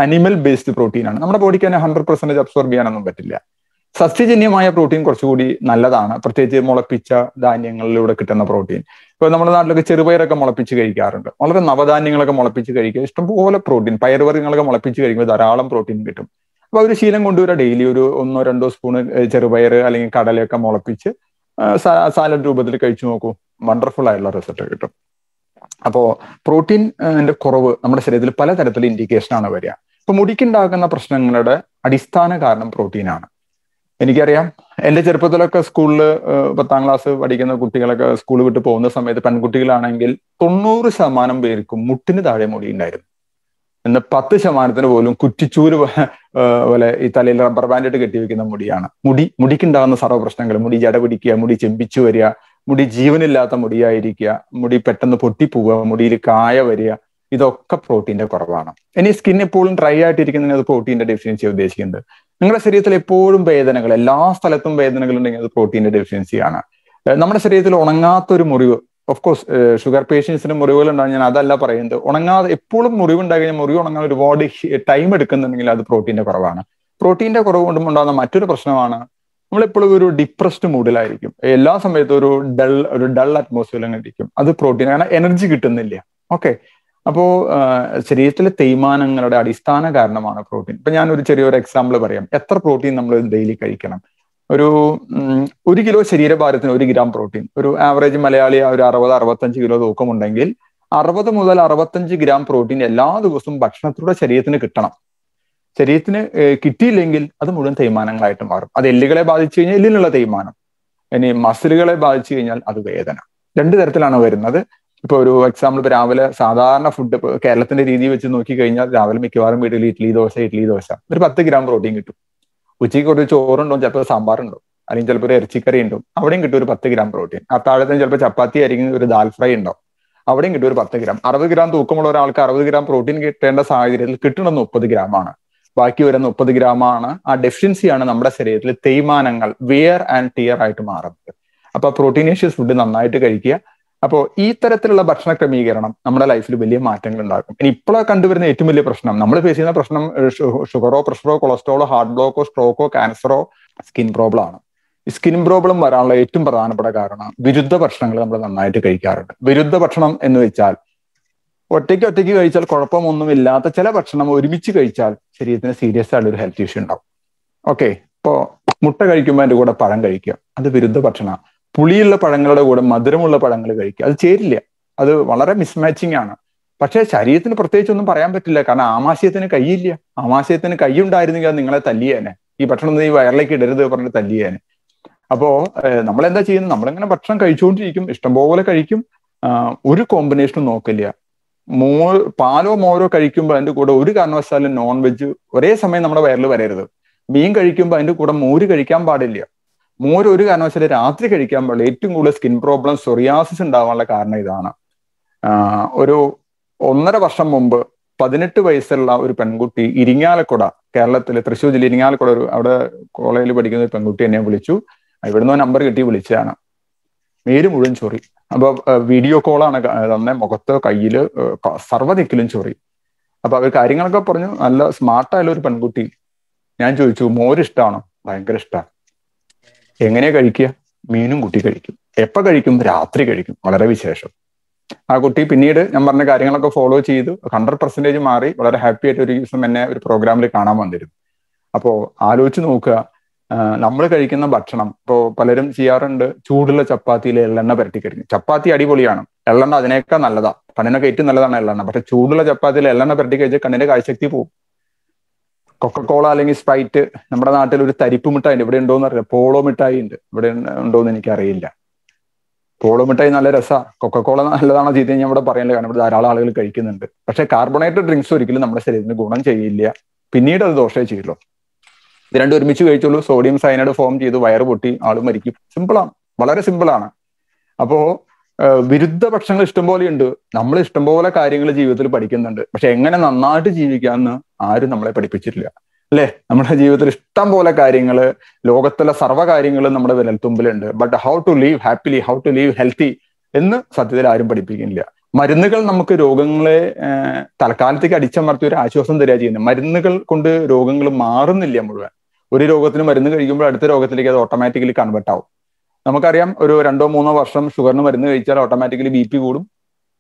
S1: അനിമൽ ബേസ്ഡ് പ്രോട്ടീനാണ് നമ്മുടെ ബോഡിക്ക് തന്നെ ഹൺഡ്രഡ് പെർസെന്റേജ് അബ്സോർബ് ചെയ്യാനൊന്നും പറ്റില്ല. സസ്യജന്യമായ പ്രോട്ടീൻ കുറച്ചുകൂടി നല്ലതാണ്. പ്രത്യേകിച്ച് മുളപ്പിച്ച ധാന്യങ്ങളിലൂടെ കിട്ടുന്ന പ്രോട്ടീൻ ഇപ്പൊ നമ്മുടെ നാട്ടിലൊക്കെ ചെറുപയറൊക്കെ മുളപ്പിച്ച് കഴിക്കാറുണ്ട്. വളരെ നവധാന്യങ്ങളൊക്കെ മുളപ്പിച്ച് കഴിക്കുക. ഇഷ്ടംപോലെ പ്രോട്ടീൻ പയറുവർഗങ്ങളൊക്കെ മുളപ്പിച്ച് കഴിക്കുമ്പോൾ ധാരാളം പ്രോട്ടീൻ കിട്ടും. അപ്പൊ ഒരു ശീലം കൊണ്ടുവരാം ഡെയിലി ഒരു ഒന്നോ രണ്ടോ സ്പൂണ് ചെറുപയർ അല്ലെങ്കിൽ കടലയൊക്കെ മുളപ്പിച്ച് സാലഡ് രൂപത്തിൽ കഴിച്ചു നോക്കൂ. വണ്ടർഫുൾ ആയിട്ടുള്ള റിസൾട്ട് കിട്ടും. അപ്പോ പ്രോട്ടീന്റെ കുറവ് നമ്മുടെ ശരീരത്തിൽ പലതരത്തിൽ ഇൻഡിക്കേഷൻ ആണ് വരിക. ഇപ്പൊ മുടിക്കുണ്ടാകുന്ന പ്രശ്നങ്ങളുടെ അടിസ്ഥാന കാരണം പ്രോട്ടീനാണ് എനിക്കറിയാം എന്റെ ചെറുപ്പത്തിലൊക്കെ സ്കൂളിൽ പത്താം ക്ലാസ് പഠിക്കുന്ന കുട്ടികളൊക്കെ സ്കൂൾ വിട്ട് പോകുന്ന സമയത്ത് പെൺകുട്ടികളാണെങ്കിൽ തൊണ്ണൂറ് ശതമാനം പേർക്കും മുട്ടിന് താഴെ മുടി ഉണ്ടായിരുന്നു. എന്ന പത്ത് ശതമാനത്തിന് പോലും കുറ്റിച്ചൂര് പോലെ ഈ തലയിൽ റബ്ബർ ബാൻഡ് ഇട്ട് കെട്ടിവെക്കുന്ന മുടിയാണ്. മുടി മുടിക്കുണ്ടാകുന്ന സർവ പ്രശ്നങ്ങൾ മുടി ജട പിടിക്കുക മുടി ചെമ്പിച്ചു വരിക മുടി ജീവനില്ലാത്ത മുടിയായിരിക്കുക മുടി പെട്ടെന്ന് പൊട്ടിപ്പോവുക മുടിയിൽ കായ വരിക ഇതൊക്കെ പ്രോട്ടീന്റെ കുറവാണ്. ഇനി സ്കിൻ എപ്പോഴും ഡ്രൈ ആയിട്ടിരിക്കുന്നതിന് അത് പ്രോട്ടീന്റെ ഡെഫിഷ്യൻസി ഉദ്ദേശിക്കുന്നത് നിങ്ങളുടെ ശരീരത്തിൽ എപ്പോഴും വേദനകൾ എല്ലാ സ്ഥലത്തും വേദനകൾ ഉണ്ടെങ്കിൽ അത് പ്രോട്ടീന്റെ ഡെഫിഷ്യൻസിയാണ് നമ്മുടെ ശരീരത്തിൽ ഉണങ്ങാത്ത ഒരു മുറിവ് ഓഫ് കോഴ്സ് ഷുഗർ പേഷ്യൻസിന് മുറിവുകൾ ഉണ്ടാകും ഞാൻ അതല്ല പറയുന്നത്. ഉണങ്ങാതെ എപ്പോഴും മുറിവ് മുറിവ് ഉണങ്ങാൻ ഒരുപാട് ടൈം എടുക്കുന്നുണ്ടെങ്കിൽ അത് പ്രോട്ടീന്റെ കുറവാണ്. പ്രോട്ടീന്റെ കുറവ് കൊണ്ടും ഉണ്ടാകുന്ന മറ്റൊരു പ്രശ്നമാണ് നമ്മളെപ്പോഴും ഒരു ഡിപ്രസ്ഡ് മൂഡിലായിരിക്കും എല്ലാ സമയത്തും ഒരു ഡൾ ഒരു ഡൾ അറ്റ്മോസ്ഫിയർ അങ്ങനെ ഇരിക്കും അത് പ്രോട്ടീൻ കാരണം എനർജി കിട്ടുന്നില്ല. ഓക്കെ അപ്പോ ശരീരത്തിലെ തേയ്മാനങ്ങളുടെ അടിസ്ഥാന കാരണമാണ് പ്രോട്ടീൻ ഇപ്പൊ ഞാൻ ഒരു ചെറിയൊരു എക്സാമ്പിൾ പറയാം. എത്ര പ്രോട്ടീൻ നമ്മൾ ഡെയിലി കഴിക്കണം? ഒരു ഒരു കിലോ ശരീരഭാരത്തിന് ഒരു ഗ്രാം പ്രോട്ടീൻ ഒരു ആവറേജ് മലയാളി ഒരു അറുപത് അറുപത്തഞ്ച് കിലോ തൂക്കമുണ്ടെങ്കിൽ അറുപത് മുതൽ അറുപത്തഞ്ച് ഗ്രാം പ്രോട്ടീൻ എല്ലാ ദിവസവും ഭക്ഷണത്തിലൂടെ ശരീരത്തിന് കിട്ടണം. ശരീരത്തിന് കിട്ടിയില്ലെങ്കിൽ അത് മുഴുവൻ തേയ്മാനങ്ങളായിട്ട് മാറും. അത് എല്ലുകളെ ബാധിച്ചു കഴിഞ്ഞാൽ എല്ലിനുള്ള തേയ്മാനം. ഇനി മസിലുകളെ ബാധിച്ചു കഴിഞ്ഞാൽ അത് വേദന. രണ്ട് തരത്തിലാണ് വരുന്നത്. ഇപ്പൊ ഒരു എക്സാമ്പിൾ ഇപ്പൊ രാവിലെ സാധാരണ ഫുഡ് ഇപ്പൊ കേരളത്തിന്റെ രീതി വെച്ച് നോക്കി കഴിഞ്ഞാൽ രാവിലെ മിക്കവാറും വീട്ടിൽ ഇഡ്ഡലി ദോശ ഇഡ്ഡലി ദോശ. ഒരു പത്ത് ഗ്രാം പ്രോട്ടീൻ കിട്ടും. ഉച്ചയ്ക്ക് ഒരു ചോറുണ്ടോ ചിലപ്പോൾ സാമ്പാറുണ്ടോ? അല്ലെങ്കിൽ ചിലപ്പോൾ ഒരു ഇറച്ചിക്കറി ഉണ്ടോ? അവിടെയും കിട്ടും ഒരു പത്ത് ഗ്രാം പ്രോട്ടീൻ. അത്താഴത്തിന് ചിലപ്പോൾ ചപ്പാത്തി ആയിരിക്കും ഒരു ദാൽ ഫ്രൈ ഉണ്ടോ അവിടെയും കിട്ടും ഒരു പത്ത് ഗ്രാം. അറുപത് ഗ്രാം തൂക്കമുള്ള ഒരാൾക്ക് അറുപത് ഗ്രാം പ്രോട്ടീൻ കിട്ടേണ്ട സാഹചര്യത്തിൽ കിട്ടുന്നത് മുപ്പത് ഗ്രാം ആണ് ബാക്കി വരുന്ന മുപ്പത് ഗ്രാമാണ് ആ ഡെഫിഷ്യൻസിയാണ് നമ്മുടെ ശരീരത്തിൽ തേയ്മാനങ്ങൾ വിയർ ആൻഡ് ടിയർ ആയിട്ട് മാറുന്നത്. അപ്പൊ പ്രോട്ടീനേഷ്യസ് ഫുഡ് നന്നായിട്ട് കഴിക്കുക. അപ്പോൾ ഈ തരത്തിലുള്ള ഭക്ഷണ ക്രമീകരണം നമ്മുടെ ലൈഫിൽ വലിയ മാറ്റങ്ങൾ ഉണ്ടാക്കും. ഇനി ഇപ്പോഴാണ് കണ്ടുവരുന്ന ഏറ്റവും വലിയ പ്രശ്നം നമ്മൾ ഫേസ് ചെയ്യുന്ന പ്രശ്നം ഷുഗറോ പ്രഷറോ കൊളസ്ട്രോളോ ഹാർട്ട് ബ്ലോക്കോ സ്ട്രോക്കോ ക്യാൻസറോ സ്കിൻ പ്രോബ്ലം ആണ്. സ്കിൻ പ്രോബ്ലം വരാനുള്ള ഏറ്റവും പ്രധാനപ്പെട്ട കാരണം വിരുദ്ധ ഭക്ഷണങ്ങൾ നമ്മൾ നന്നായിട്ട് കഴിക്കാറുണ്ട്. വിരുദ്ധ ഭക്ഷണം എന്ന് വെച്ചാൽ ഒറ്റയ്ക്ക് ഒറ്റയ്ക്ക് കഴിച്ചാൽ കുഴപ്പമൊന്നുമില്ലാത്ത ചില ഭക്ഷണം ഒരുമിച്ച് കഴിച്ചാൽ ശരീരത്തിന് സീരിയസ് ആയിട്ടുള്ള ഒരു ഹെൽത്ത് ഇഷ്യൂ ഉണ്ടാവും. ഓക്കെ ഇപ്പോ മുട്ട കഴിക്കുമ്പോൾ അതിന്റെ കൂടെ പഴം കഴിക്കുക. അത് വിരുദ്ധ ഭക്ഷണമാണ്. പുളിയുള്ള പഴങ്ങളുടെ കൂടെ മധുരമുള്ള പഴങ്ങൾ കഴിക്കുക. അത് ചേരില്ല. അത് വളരെ മിസ്മാച്ചിങ് ആണ്. പക്ഷേ ശരീരത്തിന് പ്രത്യേകിച്ച് ഒന്നും പറയാൻ പറ്റില്ല. കാരണം ആമാശയത്തിന് കൈയില്ല. ആമാശയത്തിന് കൈ ഉണ്ടായിരുന്നെങ്കിൽ അത് നിങ്ങളെ തല്ലിയേനെ. ഈ ഭക്ഷണം ഈ വയറിലേക്ക് ഇടരുത് പറഞ്ഞിട്ട് തല്ലിയേനെ. അപ്പോ നമ്മൾ എന്താ ചെയ്യുന്നത്? നമ്മളിങ്ങനെ ഭക്ഷണം കഴിച്ചുകൊണ്ടിരിക്കും. ഇഷ്ടംപോലെ കഴിക്കും. ഒരു കോമ്പിനേഷനും നോക്കില്ല. മോ പാലോ മോരോ കഴിക്കുമ്പോൾ അതിന്റെ കൂടെ ഒരു കാരണവശാലും നോൺ വെജ് ഒരേ സമയം നമ്മുടെ വയറിൽ വരരുത്. മീൻ കഴിക്കുമ്പോൾ അതിന്റെ കൂടെ മോര് കഴിക്കാൻ പാടില്ല. മോര് ഒരു കാരണവശാലും രാത്രി കഴിക്കാൻ പാടില്ല. ഏറ്റവും കൂടുതൽ സ്കിൻ പ്രോബ്ലം സൊറിയാസിസ് ഉണ്ടാവാനുള്ള കാരണം ഇതാണ്. ഒരു ഒന്നര വർഷം മുമ്പ് പതിനെട്ട് വയസ്സുള്ള ഒരു പെൺകുട്ടി ഇരിങ്ങാലക്കുട കേരളത്തിലെ തൃശ്ശൂർ ജില്ല ഇരിങ്ങാലക്കുട ഒരു അവിടെ കോളേജിൽ പഠിക്കുന്ന ഒരു പെൺകുട്ടി എന്നെ വിളിച്ചു. ഇവിടുന്ന് നമ്പർ കിട്ടി വിളിച്ചതാണ്. മേര് മുഴുവൻ ചൊറി. അപ്പൊ വീഡിയോ കോളാണ് തന്നെ മുഖത്ത് കയ്യിൽ സർവദിക്കിലും ചൊറി. അപ്പൊ അവർ കാര്യങ്ങളൊക്കെ പറഞ്ഞു. നല്ല സ്മാർട്ടായാലും ഒരു പെൺകുട്ടി. ഞാൻ ചോദിച്ചു മോര് ഇഷ്ടമാണോ ഭയങ്കര ഇഷ്ടമാണ് എങ്ങനെയാ കഴിക്കുക? മീനും കുട്ടി കഴിക്കും. എപ്പ കഴിക്കും? രാത്രി കഴിക്കും. വളരെ വിശേഷം. ആ കുട്ടി പിന്നീട് ഞാൻ പറഞ്ഞ കാര്യങ്ങളൊക്കെ ഫോളോ ചെയ്തു. ഹൺഡ്രഡ് പെർസെന്റേജ് മാറി. വളരെ ഹാപ്പി ആയിട്ട് ഒരു ദിവസം എന്നെ ഒരു പ്രോഗ്രാമിൽ കാണാൻ വന്നിരുന്നു. അപ്പോൾ ആലോചിച്ച് നോക്കുക. നമ്മൾ കഴിക്കുന്ന ഭക്ഷണം. ഇപ്പോൾ പലരും ചെയ്യാറുണ്ട് ചൂടുള്ള ചപ്പാത്തിയിൽ എള്ളെണ്ണ പുരട്ടി കഴിക്കും ചപ്പാത്തി അടിപൊളിയാണ്. എള്ളെണ്ണ അതിനേക്കാൾ നല്ലതാ. കണ്ണിനൊക്കെ ഏറ്റവും നല്ലതാണ് എള്ളെണ്ണ. പക്ഷെ ചൂടുള്ള ചപ്പാത്തിയിൽ എള്ളെണ്ണ പുരട്ടി കഴിച്ചാൽ കണ്ണിന്റെ കാഴ്ചശക്തി പോകും കൊക്കക്കോള അല്ലെങ്കിൽ സ്പ്രൈറ്റ് നമ്മുടെ നാട്ടിൽ ഒരു തരിപ്പ് മിഠായി ഉണ്ട്. ഇവിടെ ഉണ്ടോന്ന് അറിയില്ല. പോളോ മിഠായി ഉണ്ട്. ഇവിടെ ഉണ്ടോന്ന് എനിക്കറിയില്ല പോളോ മിഠായി നല്ല രസമാണ് കൊക്കക്കോള നല്ലതാണോ ചെയ്ത് കഴിഞ്ഞാൽ ഇവിടെ പറയുന്നില്ല കാരണം ഇവിടെ ധാരാളം ആളുകൾ കഴിക്കുന്നുണ്ട്. പക്ഷെ കാർബണേറ്റഡ് ഡ്രിങ്ക്സ് ഒരിക്കലും നമ്മുടെ ശരീരത്തിന് ഗുണം ചെയ്യില്ല. പിന്നീട് അത് ദോഷമേ ചെയ്യുള്ളൂ ഇത് രണ്ടും ഒരുമിച്ച് കഴിച്ചുള്ളൂ. സോഡിയം സയനൈഡ് ഫോം ചെയ്ത് വയറ് പൊട്ടി ആൾ മരിക്കും. സിമ്പിളാണ് വളരെ സിമ്പിളാണ് അപ്പോ വിരുദ്ധ പക്ഷങ്ങൾ ഇഷ്ടംപോലെ ഉണ്ട്. നമ്മൾ ഇഷ്ടംപോലെ കാര്യങ്ങൾ ജീവിതത്തിൽ പഠിക്കുന്നുണ്ട്. പക്ഷെ എങ്ങനെ നന്നായിട്ട് ജീവിക്കാമെന്ന് ആരും നമ്മളെ പഠിപ്പിച്ചിട്ടില്ല. അല്ലെ? നമ്മുടെ ജീവിതത്തിൽ ഇഷ്ടം പോലെ കാര്യങ്ങൾ ലോകത്തിലെ സർവ കാര്യങ്ങളും നമ്മുടെ വിരൽത്തുമ്പിലുണ്ട്. But how to live happily how to live healthy എന്ന് സത്യത്തിൽ ആരും പഠിപ്പിക്കുന്നില്ല. മരുന്നുകൾ നമുക്ക് രോഗങ്ങളെ തൽക്കാലത്തേക്ക് അടിച്ചമർത്തി ഒരു ആശ്വാസം തരിക ചെയ്യുന്നത് മരുന്നുകൾ കൊണ്ട് രോഗങ്ങൾ മാറുന്നില്ല മുഴുവൻ. ഒരു രോഗത്തിന് മരുന്ന് കഴിക്കുമ്പോൾ അടുത്ത രോഗത്തിലേക്ക് അത് ഓട്ടോമാറ്റിക്കലി കൺവേർട്ട് ആവും. നമുക്കറിയാം ഒരു രണ്ടോ മൂന്നോ വർഷം ഷുഗറിന് മരുന്ന് കഴിച്ചാൽ ഓട്ടോമാറ്റിക്കലി ബി പി കൂടും.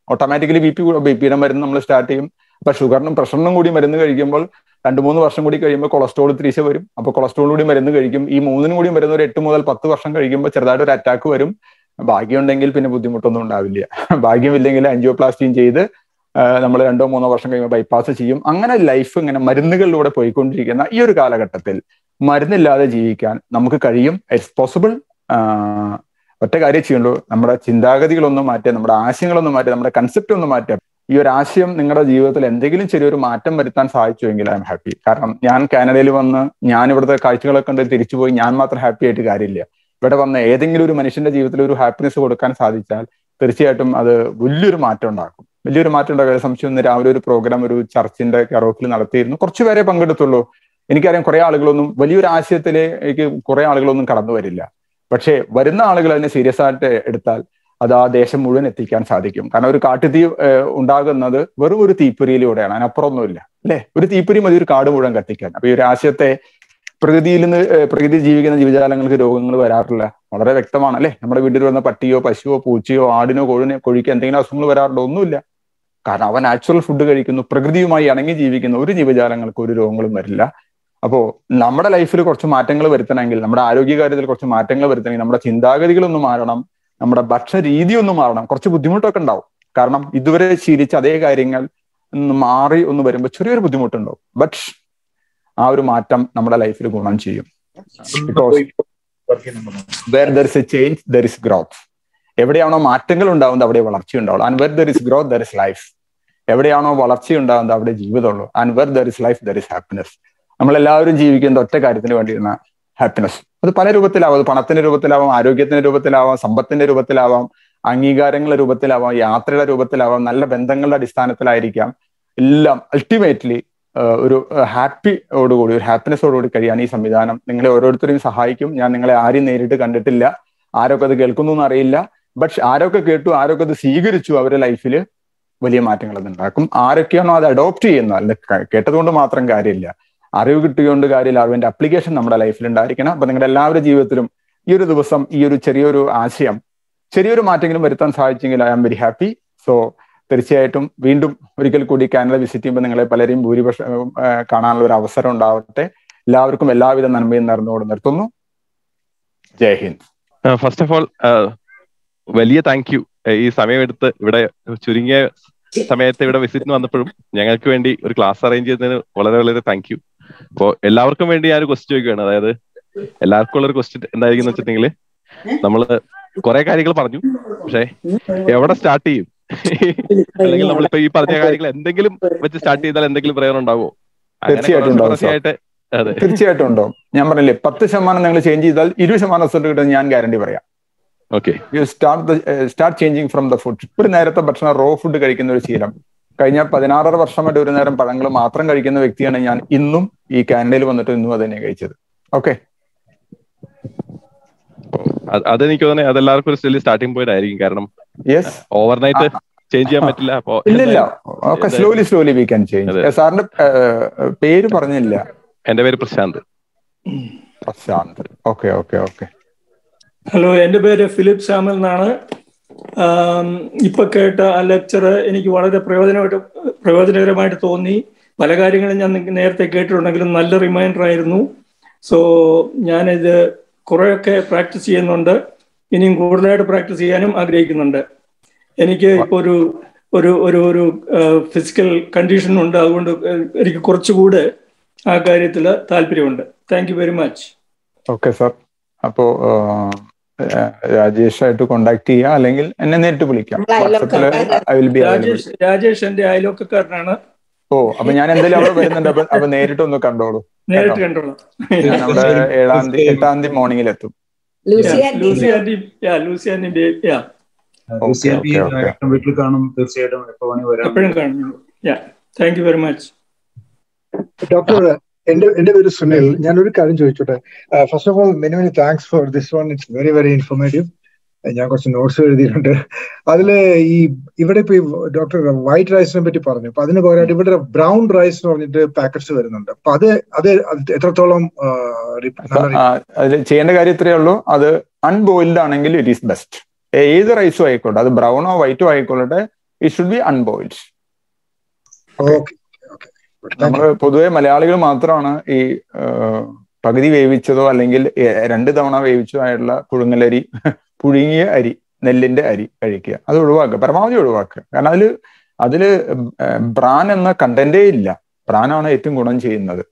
S1: ഓട്ടോമാറ്റിക്കലി ബി പി കൂടും. ബി പിയുടെ മരുന്ന് നമ്മൾ സ്റ്റാർട്ട് ചെയ്യും. അപ്പൊ ഷുഗറിനും പ്രഷറിനും കൂടി മരുന്ന് കഴിക്കുമ്പോൾ രണ്ട് മൂന്ന് വർഷം കൂടി കഴിയുമ്പോൾ കൊളസ്ട്രോൾ തിരിച്ച് വരും. അപ്പൊ കൊളസ്ട്രോൾ കൂടി മരുന്ന് കഴിക്കും. ഈ മൂന്നിനും കൂടി മരുന്ന് ഒരു എട്ട് മുതൽ പത്ത് വർഷം കഴിക്കുമ്പോൾ ചെറുതായിട്ട് ഒരു അറ്റാക്ക് വരും. ഭാഗ്യമുണ്ടെങ്കിൽ പിന്നെ ബുദ്ധിമുട്ടൊന്നും ഉണ്ടാവില്ല. ഭാഗ്യമില്ലെങ്കിൽ ആൻജിയോപ്ലാസ്റ്റിയും ചെയ്ത് നമ്മൾ രണ്ടോ മൂന്നോ വർഷം കഴിയുമ്പോൾ ബൈപ്പാസ് ചെയ്യും. അങ്ങനെ ലൈഫ് ഇങ്ങനെ മരുന്നുകളിലൂടെ പോയിക്കൊണ്ടിരിക്കുന്ന ഈ ഒരു കാലഘട്ടത്തിൽ മരുന്നില്ലാതെ ജീവിക്കാൻ നമുക്ക് കഴിയും. ഇറ്റ്സ് പോസിബിൾ ഒറ്റ കാര്യം ചെയ്യുള്ളൂ. നമ്മുടെ ചിന്താഗതികളൊന്നും മാറ്റുക നമ്മുടെ ആശയങ്ങളൊന്നും മാറ്റുക നമ്മുടെ കൺസെപ്റ്റ് ഒന്നും മാറ്റുക ഈ ഒരു ആശയം നിങ്ങളുടെ ജീവിതത്തിൽ എന്തെങ്കിലും ചെറിയൊരു മാറ്റം വരുത്താൻ സാധിച്ചുവെങ്കിൽ ഐ എം ഹാപ്പി കാരണം ഞാൻ കാനഡയിൽ വന്ന് ഞാൻ ഇവിടുത്തെ കാഴ്ചകളൊക്കെ കണ്ട് തിരിച്ചുപോയി ഞാൻ മാത്രം ഹാപ്പി ആയിട്ട് കാര്യമില്ല. ഇവിടെ വന്ന ഏതെങ്കിലും ഒരു മനുഷ്യന്റെ ജീവിതത്തിൽ ഒരു ഹാപ്പിനെസ് കൊടുക്കാൻ സാധിച്ചാൽ തീർച്ചയായിട്ടും അത് വലിയൊരു മാറ്റം ഉണ്ടാക്കും. വലിയൊരു മാറ്റം ഉണ്ടാക്കുക സംശയം ഇന്ന് രാവിലെ ഒരു പ്രോഗ്രാം ഒരു ചർച്ചിന്റെ കറോക്കിൽ നടത്തിയിരുന്നു. കുറച്ചു പേരെ പങ്കെടുത്തുള്ളൂ. എനിക്കറിയാം കുറെ ആളുകളൊന്നും വലിയൊരു ആശയത്തിലേക്ക് കുറെ ആളുകളൊന്നും കടന്നു വരില്ല. പക്ഷേ വരുന്ന ആളുകൾ അതിനെ സീരിയസ് ആയിട്ട് എടുത്താൽ അത് ആ ദേശം മുഴുവൻ എത്തിക്കാൻ സാധിക്കും. കാരണം ഒരു കാട്ടുതീ ഉണ്ടാകുന്നത് വെറും ഒരു തീപ്പൊരിയിലൂടെയാണ്. അതിനപ്പുറമൊന്നുമില്ല. അല്ലെ? ഒരു തീപ്പൊരി മതി ഒരു കാട് മുഴുവൻ കത്തിക്കാൻ. അപ്പൊ ഈ ഒരു ആശയത്തെ പ്രകൃതിയിൽ നിന്ന് പ്രകൃതി ജീവിക്കുന്ന ജീവജാലങ്ങൾക്ക് രോഗങ്ങൾ വരാറില്ല. വളരെ വ്യക്തമാണ് അല്ലെ? നമ്മുടെ വീട്ടിൽ വരുന്ന പട്ടിയോ പശുവോ പൂച്ചയോ ആടിനോ കോഴിനോ കോഴിക്ക് എന്തെങ്കിലും അസുഖങ്ങൾ വരാറുണ്ടോ? ഒന്നുമില്ല. കാരണം അവ നാച്ചുറൽ ഫുഡ് കഴിക്കുന്നു. പ്രകൃതിയുമായി ഇണങ്ങി ജീവിക്കുന്ന ഒരു ജീവജാലങ്ങൾക്ക് ഒരു രോഗങ്ങളും വരില്ല. അപ്പോ നമ്മുടെ ലൈഫിൽ കുറച്ച് മാറ്റങ്ങൾ വരുത്തണമെങ്കിൽ നമ്മുടെ ആരോഗ്യകാര്യത്തിൽ കുറച്ച് മാറ്റങ്ങൾ വരുത്തണമെങ്കിൽ നമ്മുടെ ചിന്താഗതികളൊന്ന് മാറണം നമ്മുടെ ഭക്ഷണ രീതി ഒന്ന് മാറണം കുറച്ച് ബുദ്ധിമുട്ടൊക്കെ ഉണ്ടാവും. കാരണം ഇതുവരെ ശീലിച്ച അതേ കാര്യങ്ങൾ മാറി ഒന്ന് വരുമ്പോൾ ചെറിയൊരു ബുദ്ധിമുട്ടുണ്ടാവും. ബട്ട് ആ ഒരു മാറ്റം നമ്മുടെ ലൈഫിൽ ഗുണം ചെയ്യും. Because where there is a change there is growth എവിടെയാണോ മാറ്റങ്ങൾ ഉണ്ടാവുന്നത് അവിടെ വളർച്ച ഉണ്ടാവുള്ളൂ. And where there is growth there is life എവിടെയാണോ വളർച്ച ഉണ്ടാവുന്നത് അവിടെ ജീവിതമുള്ളൂ and where there is life there is happiness നമ്മളെല്ലാവരും ജീവിക്കുന്നത് ഒറ്റ കാര്യത്തിന് വേണ്ടിയിരുന്ന ഹാപ്പിനെസ് അത് പല രൂപത്തിലാവാം. അത് പണത്തിന്റെ രൂപത്തിലാവാം ആരോഗ്യത്തിന്റെ രൂപത്തിലാവാം സമ്പത്തിന്റെ രൂപത്തിലാവാം അംഗീകാരങ്ങളുടെ രൂപത്തിലാവാം യാത്രയുടെ രൂപത്തിലാവാം നല്ല ബന്ധങ്ങളുടെ അടിസ്ഥാനത്തിലായിരിക്കാം എല്ലാം അൾട്ടിമേറ്റ്ലി ഒരു ഹാപ്പിയോടുകൂടി ഒരു ഹാപ്പിനെസ്സോടുകൂടി കഴിയാൻ ഈ സംവിധാനം നിങ്ങളെ ഓരോരുത്തരെയും സഹായിക്കും. ഞാൻ നിങ്ങളെ ആരെയും നേരിട്ട് കണ്ടിട്ടില്ല. ആരൊക്കെ അത് കേൾക്കുന്നു എന്നറിയില്ല ബട്ട് ആരൊക്കെ കേട്ടു ആരൊക്കെ അത് സ്വീകരിച്ചു അവരുടെ ലൈഫിൽ വലിയ മാറ്റങ്ങൾ അത് ഉണ്ടാക്കും. ആരൊക്കെയാണോ അത് അഡോപ്റ്റ് ചെയ്യുന്ന കേട്ടതുകൊണ്ട് മാത്രം കാര്യമില്ല. അറിവ് കിട്ടിയോണ്ട് കാര്യമില്ല. അറിവിന്റെ അപ്ലിക്കേഷൻ നമ്മുടെ ലൈഫിൽ ഉണ്ടായിരിക്കണം. അപ്പൊ നിങ്ങളുടെ എല്ലാവരുടെ ജീവിതത്തിലും ഈ ഒരു ദിവസം ഈ ഒരു ചെറിയൊരു ആശയം ചെറിയൊരു മാറ്റങ്ങളും വരുത്താൻ സാധിച്ചെങ്കിൽ I am very happy so തീർച്ചയായിട്ടും വീണ്ടും ഒരിക്കൽ കൂടി കാനഡ വിസിറ്റ് ചെയ്യുമ്പോൾ നിങ്ങളെ പലരെയും ഭൂരിപക്ഷം കാണാനുള്ള ഒരു അവസരം ഉണ്ടാവട്ടെ. എല്ലാവർക്കും എല്ലാവിധ നന്മയും നടന്നുകൊണ്ട് നിർത്തുന്നു. ജയ് ഹിന്ദ്.
S2: ഫസ്റ്റ് ഓഫ് ഓൾ വലിയ താങ്ക് യു ഈ സമയമെടുത്ത് ഇവിടെ ചുരുങ്ങിയ സമയത്ത് ഇവിടെ വിസിറ്റിന് വന്നപ്പോഴും ഞങ്ങൾക്ക് വേണ്ടി ഒരു ക്ലാസ് അറേഞ്ച് ചെയ്തതിന് വളരെ വളരെ താങ്ക് യു അപ്പോ എല്ലാവർക്കും വേണ്ടി ഞാൻ ഒരു ക്വസ്റ്റ്യൻ ചോദിക്കുകയാണ് അതായത് എല്ലാവർക്കും ഉള്ള ഒരു ക്വസ്റ്റ്യൻ എന്തായിരിക്കും വെച്ചിട്ടുണ്ടെങ്കിൽ നമ്മൾ കുറെ കാര്യങ്ങൾ പറഞ്ഞു. പക്ഷെ എവിടെ സ്റ്റാർട്ട് ചെയ്യും? അല്ലെങ്കിൽ നമ്മളിപ്പോ ഈ പറഞ്ഞ കാര്യങ്ങൾ എന്തെങ്കിലും വെച്ച് സ്റ്റാർട്ട് ചെയ്താൽ എന്തെങ്കിലും പ്രയോജനം
S1: ഉണ്ടാവോ
S2: തീർച്ചയായിട്ടും അതെ.
S1: തീർച്ചയായിട്ടും ഉണ്ടോ ഞാൻ പറഞ്ഞില്ലേ പത്ത് ശതമാനം നിങ്ങൾ ചേഞ്ച് ചെയ്താൽ ഇരുപത് ശതമാനം റിസൾട്ട് കിട്ടും ഞാൻ ഗ്യാരണ്ടി പറയാം.
S2: Okay
S1: you start start changing from the food ഒരു നേരത്തെ ഭക്ഷണം റോ ഫുഡ് കഴിക്കുന്ന ഒരു ശീലം. കഴിഞ്ഞ പതിനാറര വർഷമായിട്ട് ഒരു നേരം പഴങ്ങൾ മാത്രം കഴിക്കുന്ന വ്യക്തിയാണ് ഞാൻ ഇന്നും ഈ കാനഡയിൽ വന്നിട്ട് ഇന്നും അത് തന്നെ കഴിച്ചത്. ഓക്കെ?
S2: അത് അതെനിക്ക് തോന്നുന്നത് അതെല്ലാവർക്കും ഒരു സ്റ്റിൽ സ്റ്റാർട്ടിംഗ് പോയിന്റ് ആയിരിക്കും. കാരണം
S1: യെസ്
S2: ഓവർനൈറ്റ് ചേഞ്ച് ചെയ്യാൻ പറ്റില്ല. അപ്പോ
S1: ഇല്ലില്ല okay slowly slowly we can change സാറിന്റെ പേര് പറഞ്ഞില്ല.
S2: എന്റെ പേര് Prashant.
S1: Prashant. Okay okay okay.
S3: Hello എന്റെ പേര് ഫിലിപ്പ് സാമൽ എന്നാണ്. ഇപ്പൊ കേട്ട ആ ലെക്ചർ എനിക്ക് വളരെ പ്രയോജനമായിട്ട് പ്രയോജനകരമായിട്ട് തോന്നി. പല കാര്യങ്ങളും ഞാൻ നേരത്തെ കേട്ടിട്ടുണ്ടെങ്കിലും നല്ല റിമൈൻഡർ ആയിരുന്നു. സോ ഞാനിത് കുറേയൊക്കെ പ്രാക്ടീസ് ചെയ്യുന്നുണ്ട്. ഇനിയും കൂടുതലായിട്ട് പ്രാക്ടീസ് ചെയ്യാനും ആഗ്രഹിക്കുന്നുണ്ട്. എനിക്ക് ഇപ്പോൾ ഒരു ഒരു ഒരു ഒരു ഫിസിക്കൽ കണ്ടീഷൻ ഉണ്ട്. അതുകൊണ്ട് എനിക്ക് കുറച്ചുകൂടെ ആ കാര്യത്തിൽ താല്പര്യമുണ്ട്. Thank you very much
S1: okay sir അപ്പോ രാജേഷ് ആയിട്ട് കോണ്ടാക്ട് ചെയ്യാം. അല്ലെങ്കിൽ എന്നെ നേരിട്ട് വിളിക്കാം. വാട്സപ്പിൽ I will be
S3: Rajesh Rajesh എന്റെ അയലോക്കാരനാണ്
S1: ഓ അപ്പൊ ഞാൻ എന്തായാലും അവിടെ വരുന്നുണ്ട്. അപ്പൊ അപ്പൊ നേരിട്ട് ഒന്ന് കണ്ടോളൂ.
S3: നേരിട്ട് കണ്ടോളൂ.
S1: ഞാൻ ഏഴാം തീയതി എട്ടാം തീയതി മോർണിംഗിൽ എത്തും.
S4: വീട്ടിൽ കാണും. തീർച്ചയായിട്ടും
S3: എപ്പോഴും thank you very much
S5: doctor എന്റെ എന്റെ പേര് സുനിൽ. ഞാൻ ഒരു കാര്യം ചോദിച്ചോട്ടെ? First of all many many thanks for this one it's very very informative ഞാൻ കുറച്ച് നോട്ട്സ് എഴുതിയിട്ടുണ്ട്. അതിൽ ഈ ഇവിടെ ഇപ്പൊ ഡോക്ടർ വൈറ്റ് റൈസിനെ പറ്റി പറഞ്ഞു. അപ്പൊ അതിന് പകരമായിട്ട് ഇവിടെ ബ്രൗൺ റൈസ് എന്ന് പറഞ്ഞിട്ട് പാക്കറ്റ്സ് വരുന്നുണ്ട്. അപ്പൊ അത് അത് എത്രത്തോളം
S1: അതിൽ ചെയ്യേണ്ട കാര്യം ഇത്രയേ ഉള്ളൂ. അത് അൺബോയിൽഡ് ആണെങ്കിൽ ഇറ്റ് ഈസ് ബെസ്റ്റ് ഏത് റൈസും ആയിക്കോട്ടെ. അത് ബ്രൗണോ വൈറ്റോ ആയിക്കോട്ടെ it should be unboiled
S5: okay
S1: നമ്മൾ പൊതുവെ മലയാളികൾ മാത്രമാണ് ഈ പകുതി വേവിച്ചതോ അല്ലെങ്കിൽ രണ്ട് തവണ വേവിച്ചതോ ആയിട്ടുള്ള പുഴുങ്ങലരി പുഴുങ്ങിയ അരി നെല്ലിന്റെ അരി കഴിക്കുക. അത് ഒഴിവാക്കുക. പരമാവധി ഒഴിവാക്കുക. കാരണം അതിൽ അതിൽ ബ്രാൻ എന്ന കണ്ടന്റേ ഇല്ല. ബ്രാനാണ് ഏറ്റവും ഗുണം ചെയ്യുന്നത്.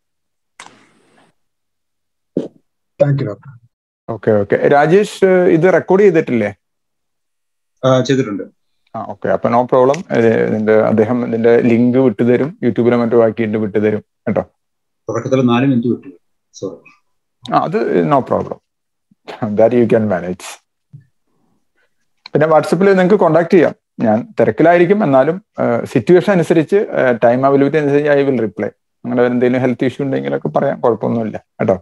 S1: Okay okay. രാജേഷ് ഇത് റെക്കോർഡ് ചെയ്തിട്ടില്ലേ?
S4: ചെയ്തിട്ടുണ്ട്.
S1: ആ ഓക്കെ. അപ്പൊ നോ പ്രോബ്ലം നിന്റെ അദ്ദേഹം ഇതിന്റെ ലിങ്ക് വിട്ടുതരും. യൂട്യൂബിലോ മറ്റോ ആക്കിയിട്ട് വിട്ടുതരും. കേട്ടോ?
S4: തുടക്കത്തിൽ നാല് മിനിറ്റ് വിട്ടു. സോറി
S1: ആ അത് no problem that you can manage പിന്നെ വാട്സപ്പിൽ നിങ്ങൾക്ക് കോണ്ടാക്ട് ചെയ്യാം. ഞാൻ തിരക്കിലായിരിക്കും. എന്നാലും സിറ്റുവേഷൻ അനുസരിച്ച് ടൈം അവൈലബിലിറ്റി അനുസരിച്ച് ഐ വിൽ റിപ്ലൈ അങ്ങനെ എന്തെങ്കിലും ഹെൽത്ത് ഇഷ്യൂ ഉണ്ടെങ്കിലൊക്കെ പറയാം. കുഴപ്പമൊന്നുമില്ല. കേട്ടോ?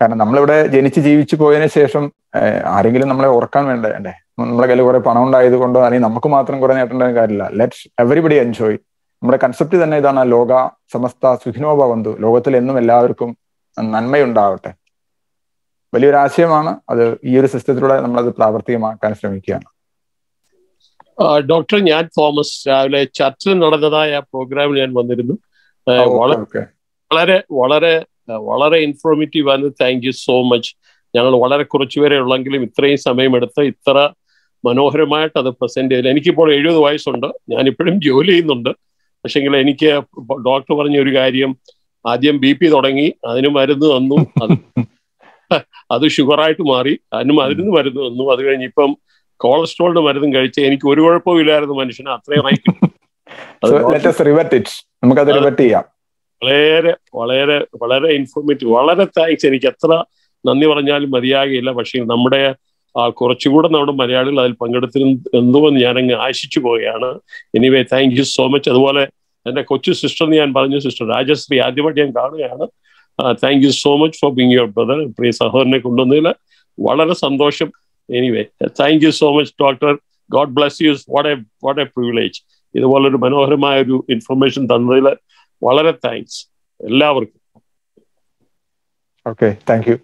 S1: കാരണം നമ്മളിവിടെ ജനിച്ച് ജീവിച്ചു പോയതിനു ശേഷം ആരെങ്കിലും നമ്മളെ ഓർക്കാൻ വേണ്ടേ? നമ്മളെ കയ്യിൽ കുറെ പണം ഉണ്ടായത് കൊണ്ടോ അല്ലെങ്കിൽ നമുക്ക് മാത്രം കുറെ നേട്ടേണ്ട കാര്യമില്ല. ലെറ്റ്സ് എവറിബഡി എൻജോയ് നമ്മുടെ കൺസെപ്റ്റ് തന്നെ ഇതാണ് ലോക സമസ്ത സുഖിനോഭവന്തു ലോകത്തിൽ എന്നും എല്ലാവർക്കും നന്മയുണ്ടാവട്ടെ. വലിയൊരു ആശയമാണ് അത് ഈ ഒരു സിസ്റ്റത്തിലൂടെ നമ്മളത് പ്രാവർത്തികമാക്കാൻ ശ്രമിക്കുകയാണ്.
S6: ഡോക്ടർ ഞാൻ തോമസ് രാവിലെ ചർച്ചിൽ നടന്നതായ പ്രോഗ്രാമിൽ ഞാൻ വന്നിരുന്നു. വളരെ വളരെ വളരെ ഇൻഫോർമേറ്റീവ് ആണ് താങ്ക് യു സോ മച്ച് ഞങ്ങൾ വളരെ കുറച്ചുപേരെ ഉള്ളെങ്കിലും ഇത്രയും സമയമെടുത്ത് ഇത്ര മനോഹരമായിട്ട് അത് പ്രസന്റ് ചെയ്തില്ല. എനിക്കിപ്പോൾ എഴുപത് വയസ്സുണ്ട്. ഞാനിപ്പോഴും ജോലി ചെയ്യുന്നുണ്ട്. പക്ഷെങ്കിൽ എനിക്ക് ഡോക്ടർ പറഞ്ഞ ഒരു കാര്യം ആദ്യം ബി പി തുടങ്ങി അതിന് മരുന്ന് തന്നു അത് അത് ഷുഗറായിട്ട് മാറി അതിന് മരുന്ന് മരുന്ന് തന്നു. അത് കഴിഞ്ഞ് ഇപ്പം കൊളസ്ട്രോളിന്റെ മരുന്നും കഴിച്ച് എനിക്ക് ഒരു കുഴപ്പവും ഇല്ലായിരുന്നു മനുഷ്യന്.
S1: അത്രയും
S6: വളരെ വളരെ വളരെ ഇൻഫോർമേറ്റീവ് വളരെ താങ്ക്സ് എനിക്ക് എത്ര നന്ദി പറഞ്ഞാലും മതിയാകില്ല പക്ഷേ നമ്മുടെ കുറച്ചുകൂടെ നമ്മുടെ മലയാളികൾ അതിൽ പങ്കെടുത്തിരുന്ന എന്ന് ഞാനങ്ങ് ആശിച്ചു പോവുകയാണ്. Anyway thank you so much അതുപോലെ എന്റെ കൊച്ചു സിസ്റ്റർ ഞാൻ പറഞ്ഞു സിസ്റ്റർ രാജശ്രീ ആദ്യമായിട്ട് ഞാൻ കാണുകയാണ്. Thank you so much for being your brother പ്രിയ സഹോദരനെ കൊണ്ടുവന്നതിൽ വളരെ സന്തോഷം. Anyway thank you so much doctor God bless you what a what a privilege ഇതുപോലൊരു മനോഹരമായ ഒരു ഇൻഫർമേഷൻ തന്നതിൽ വളരെ താങ്ക്സ് എല്ലാവർക്കും.
S1: Okay thank you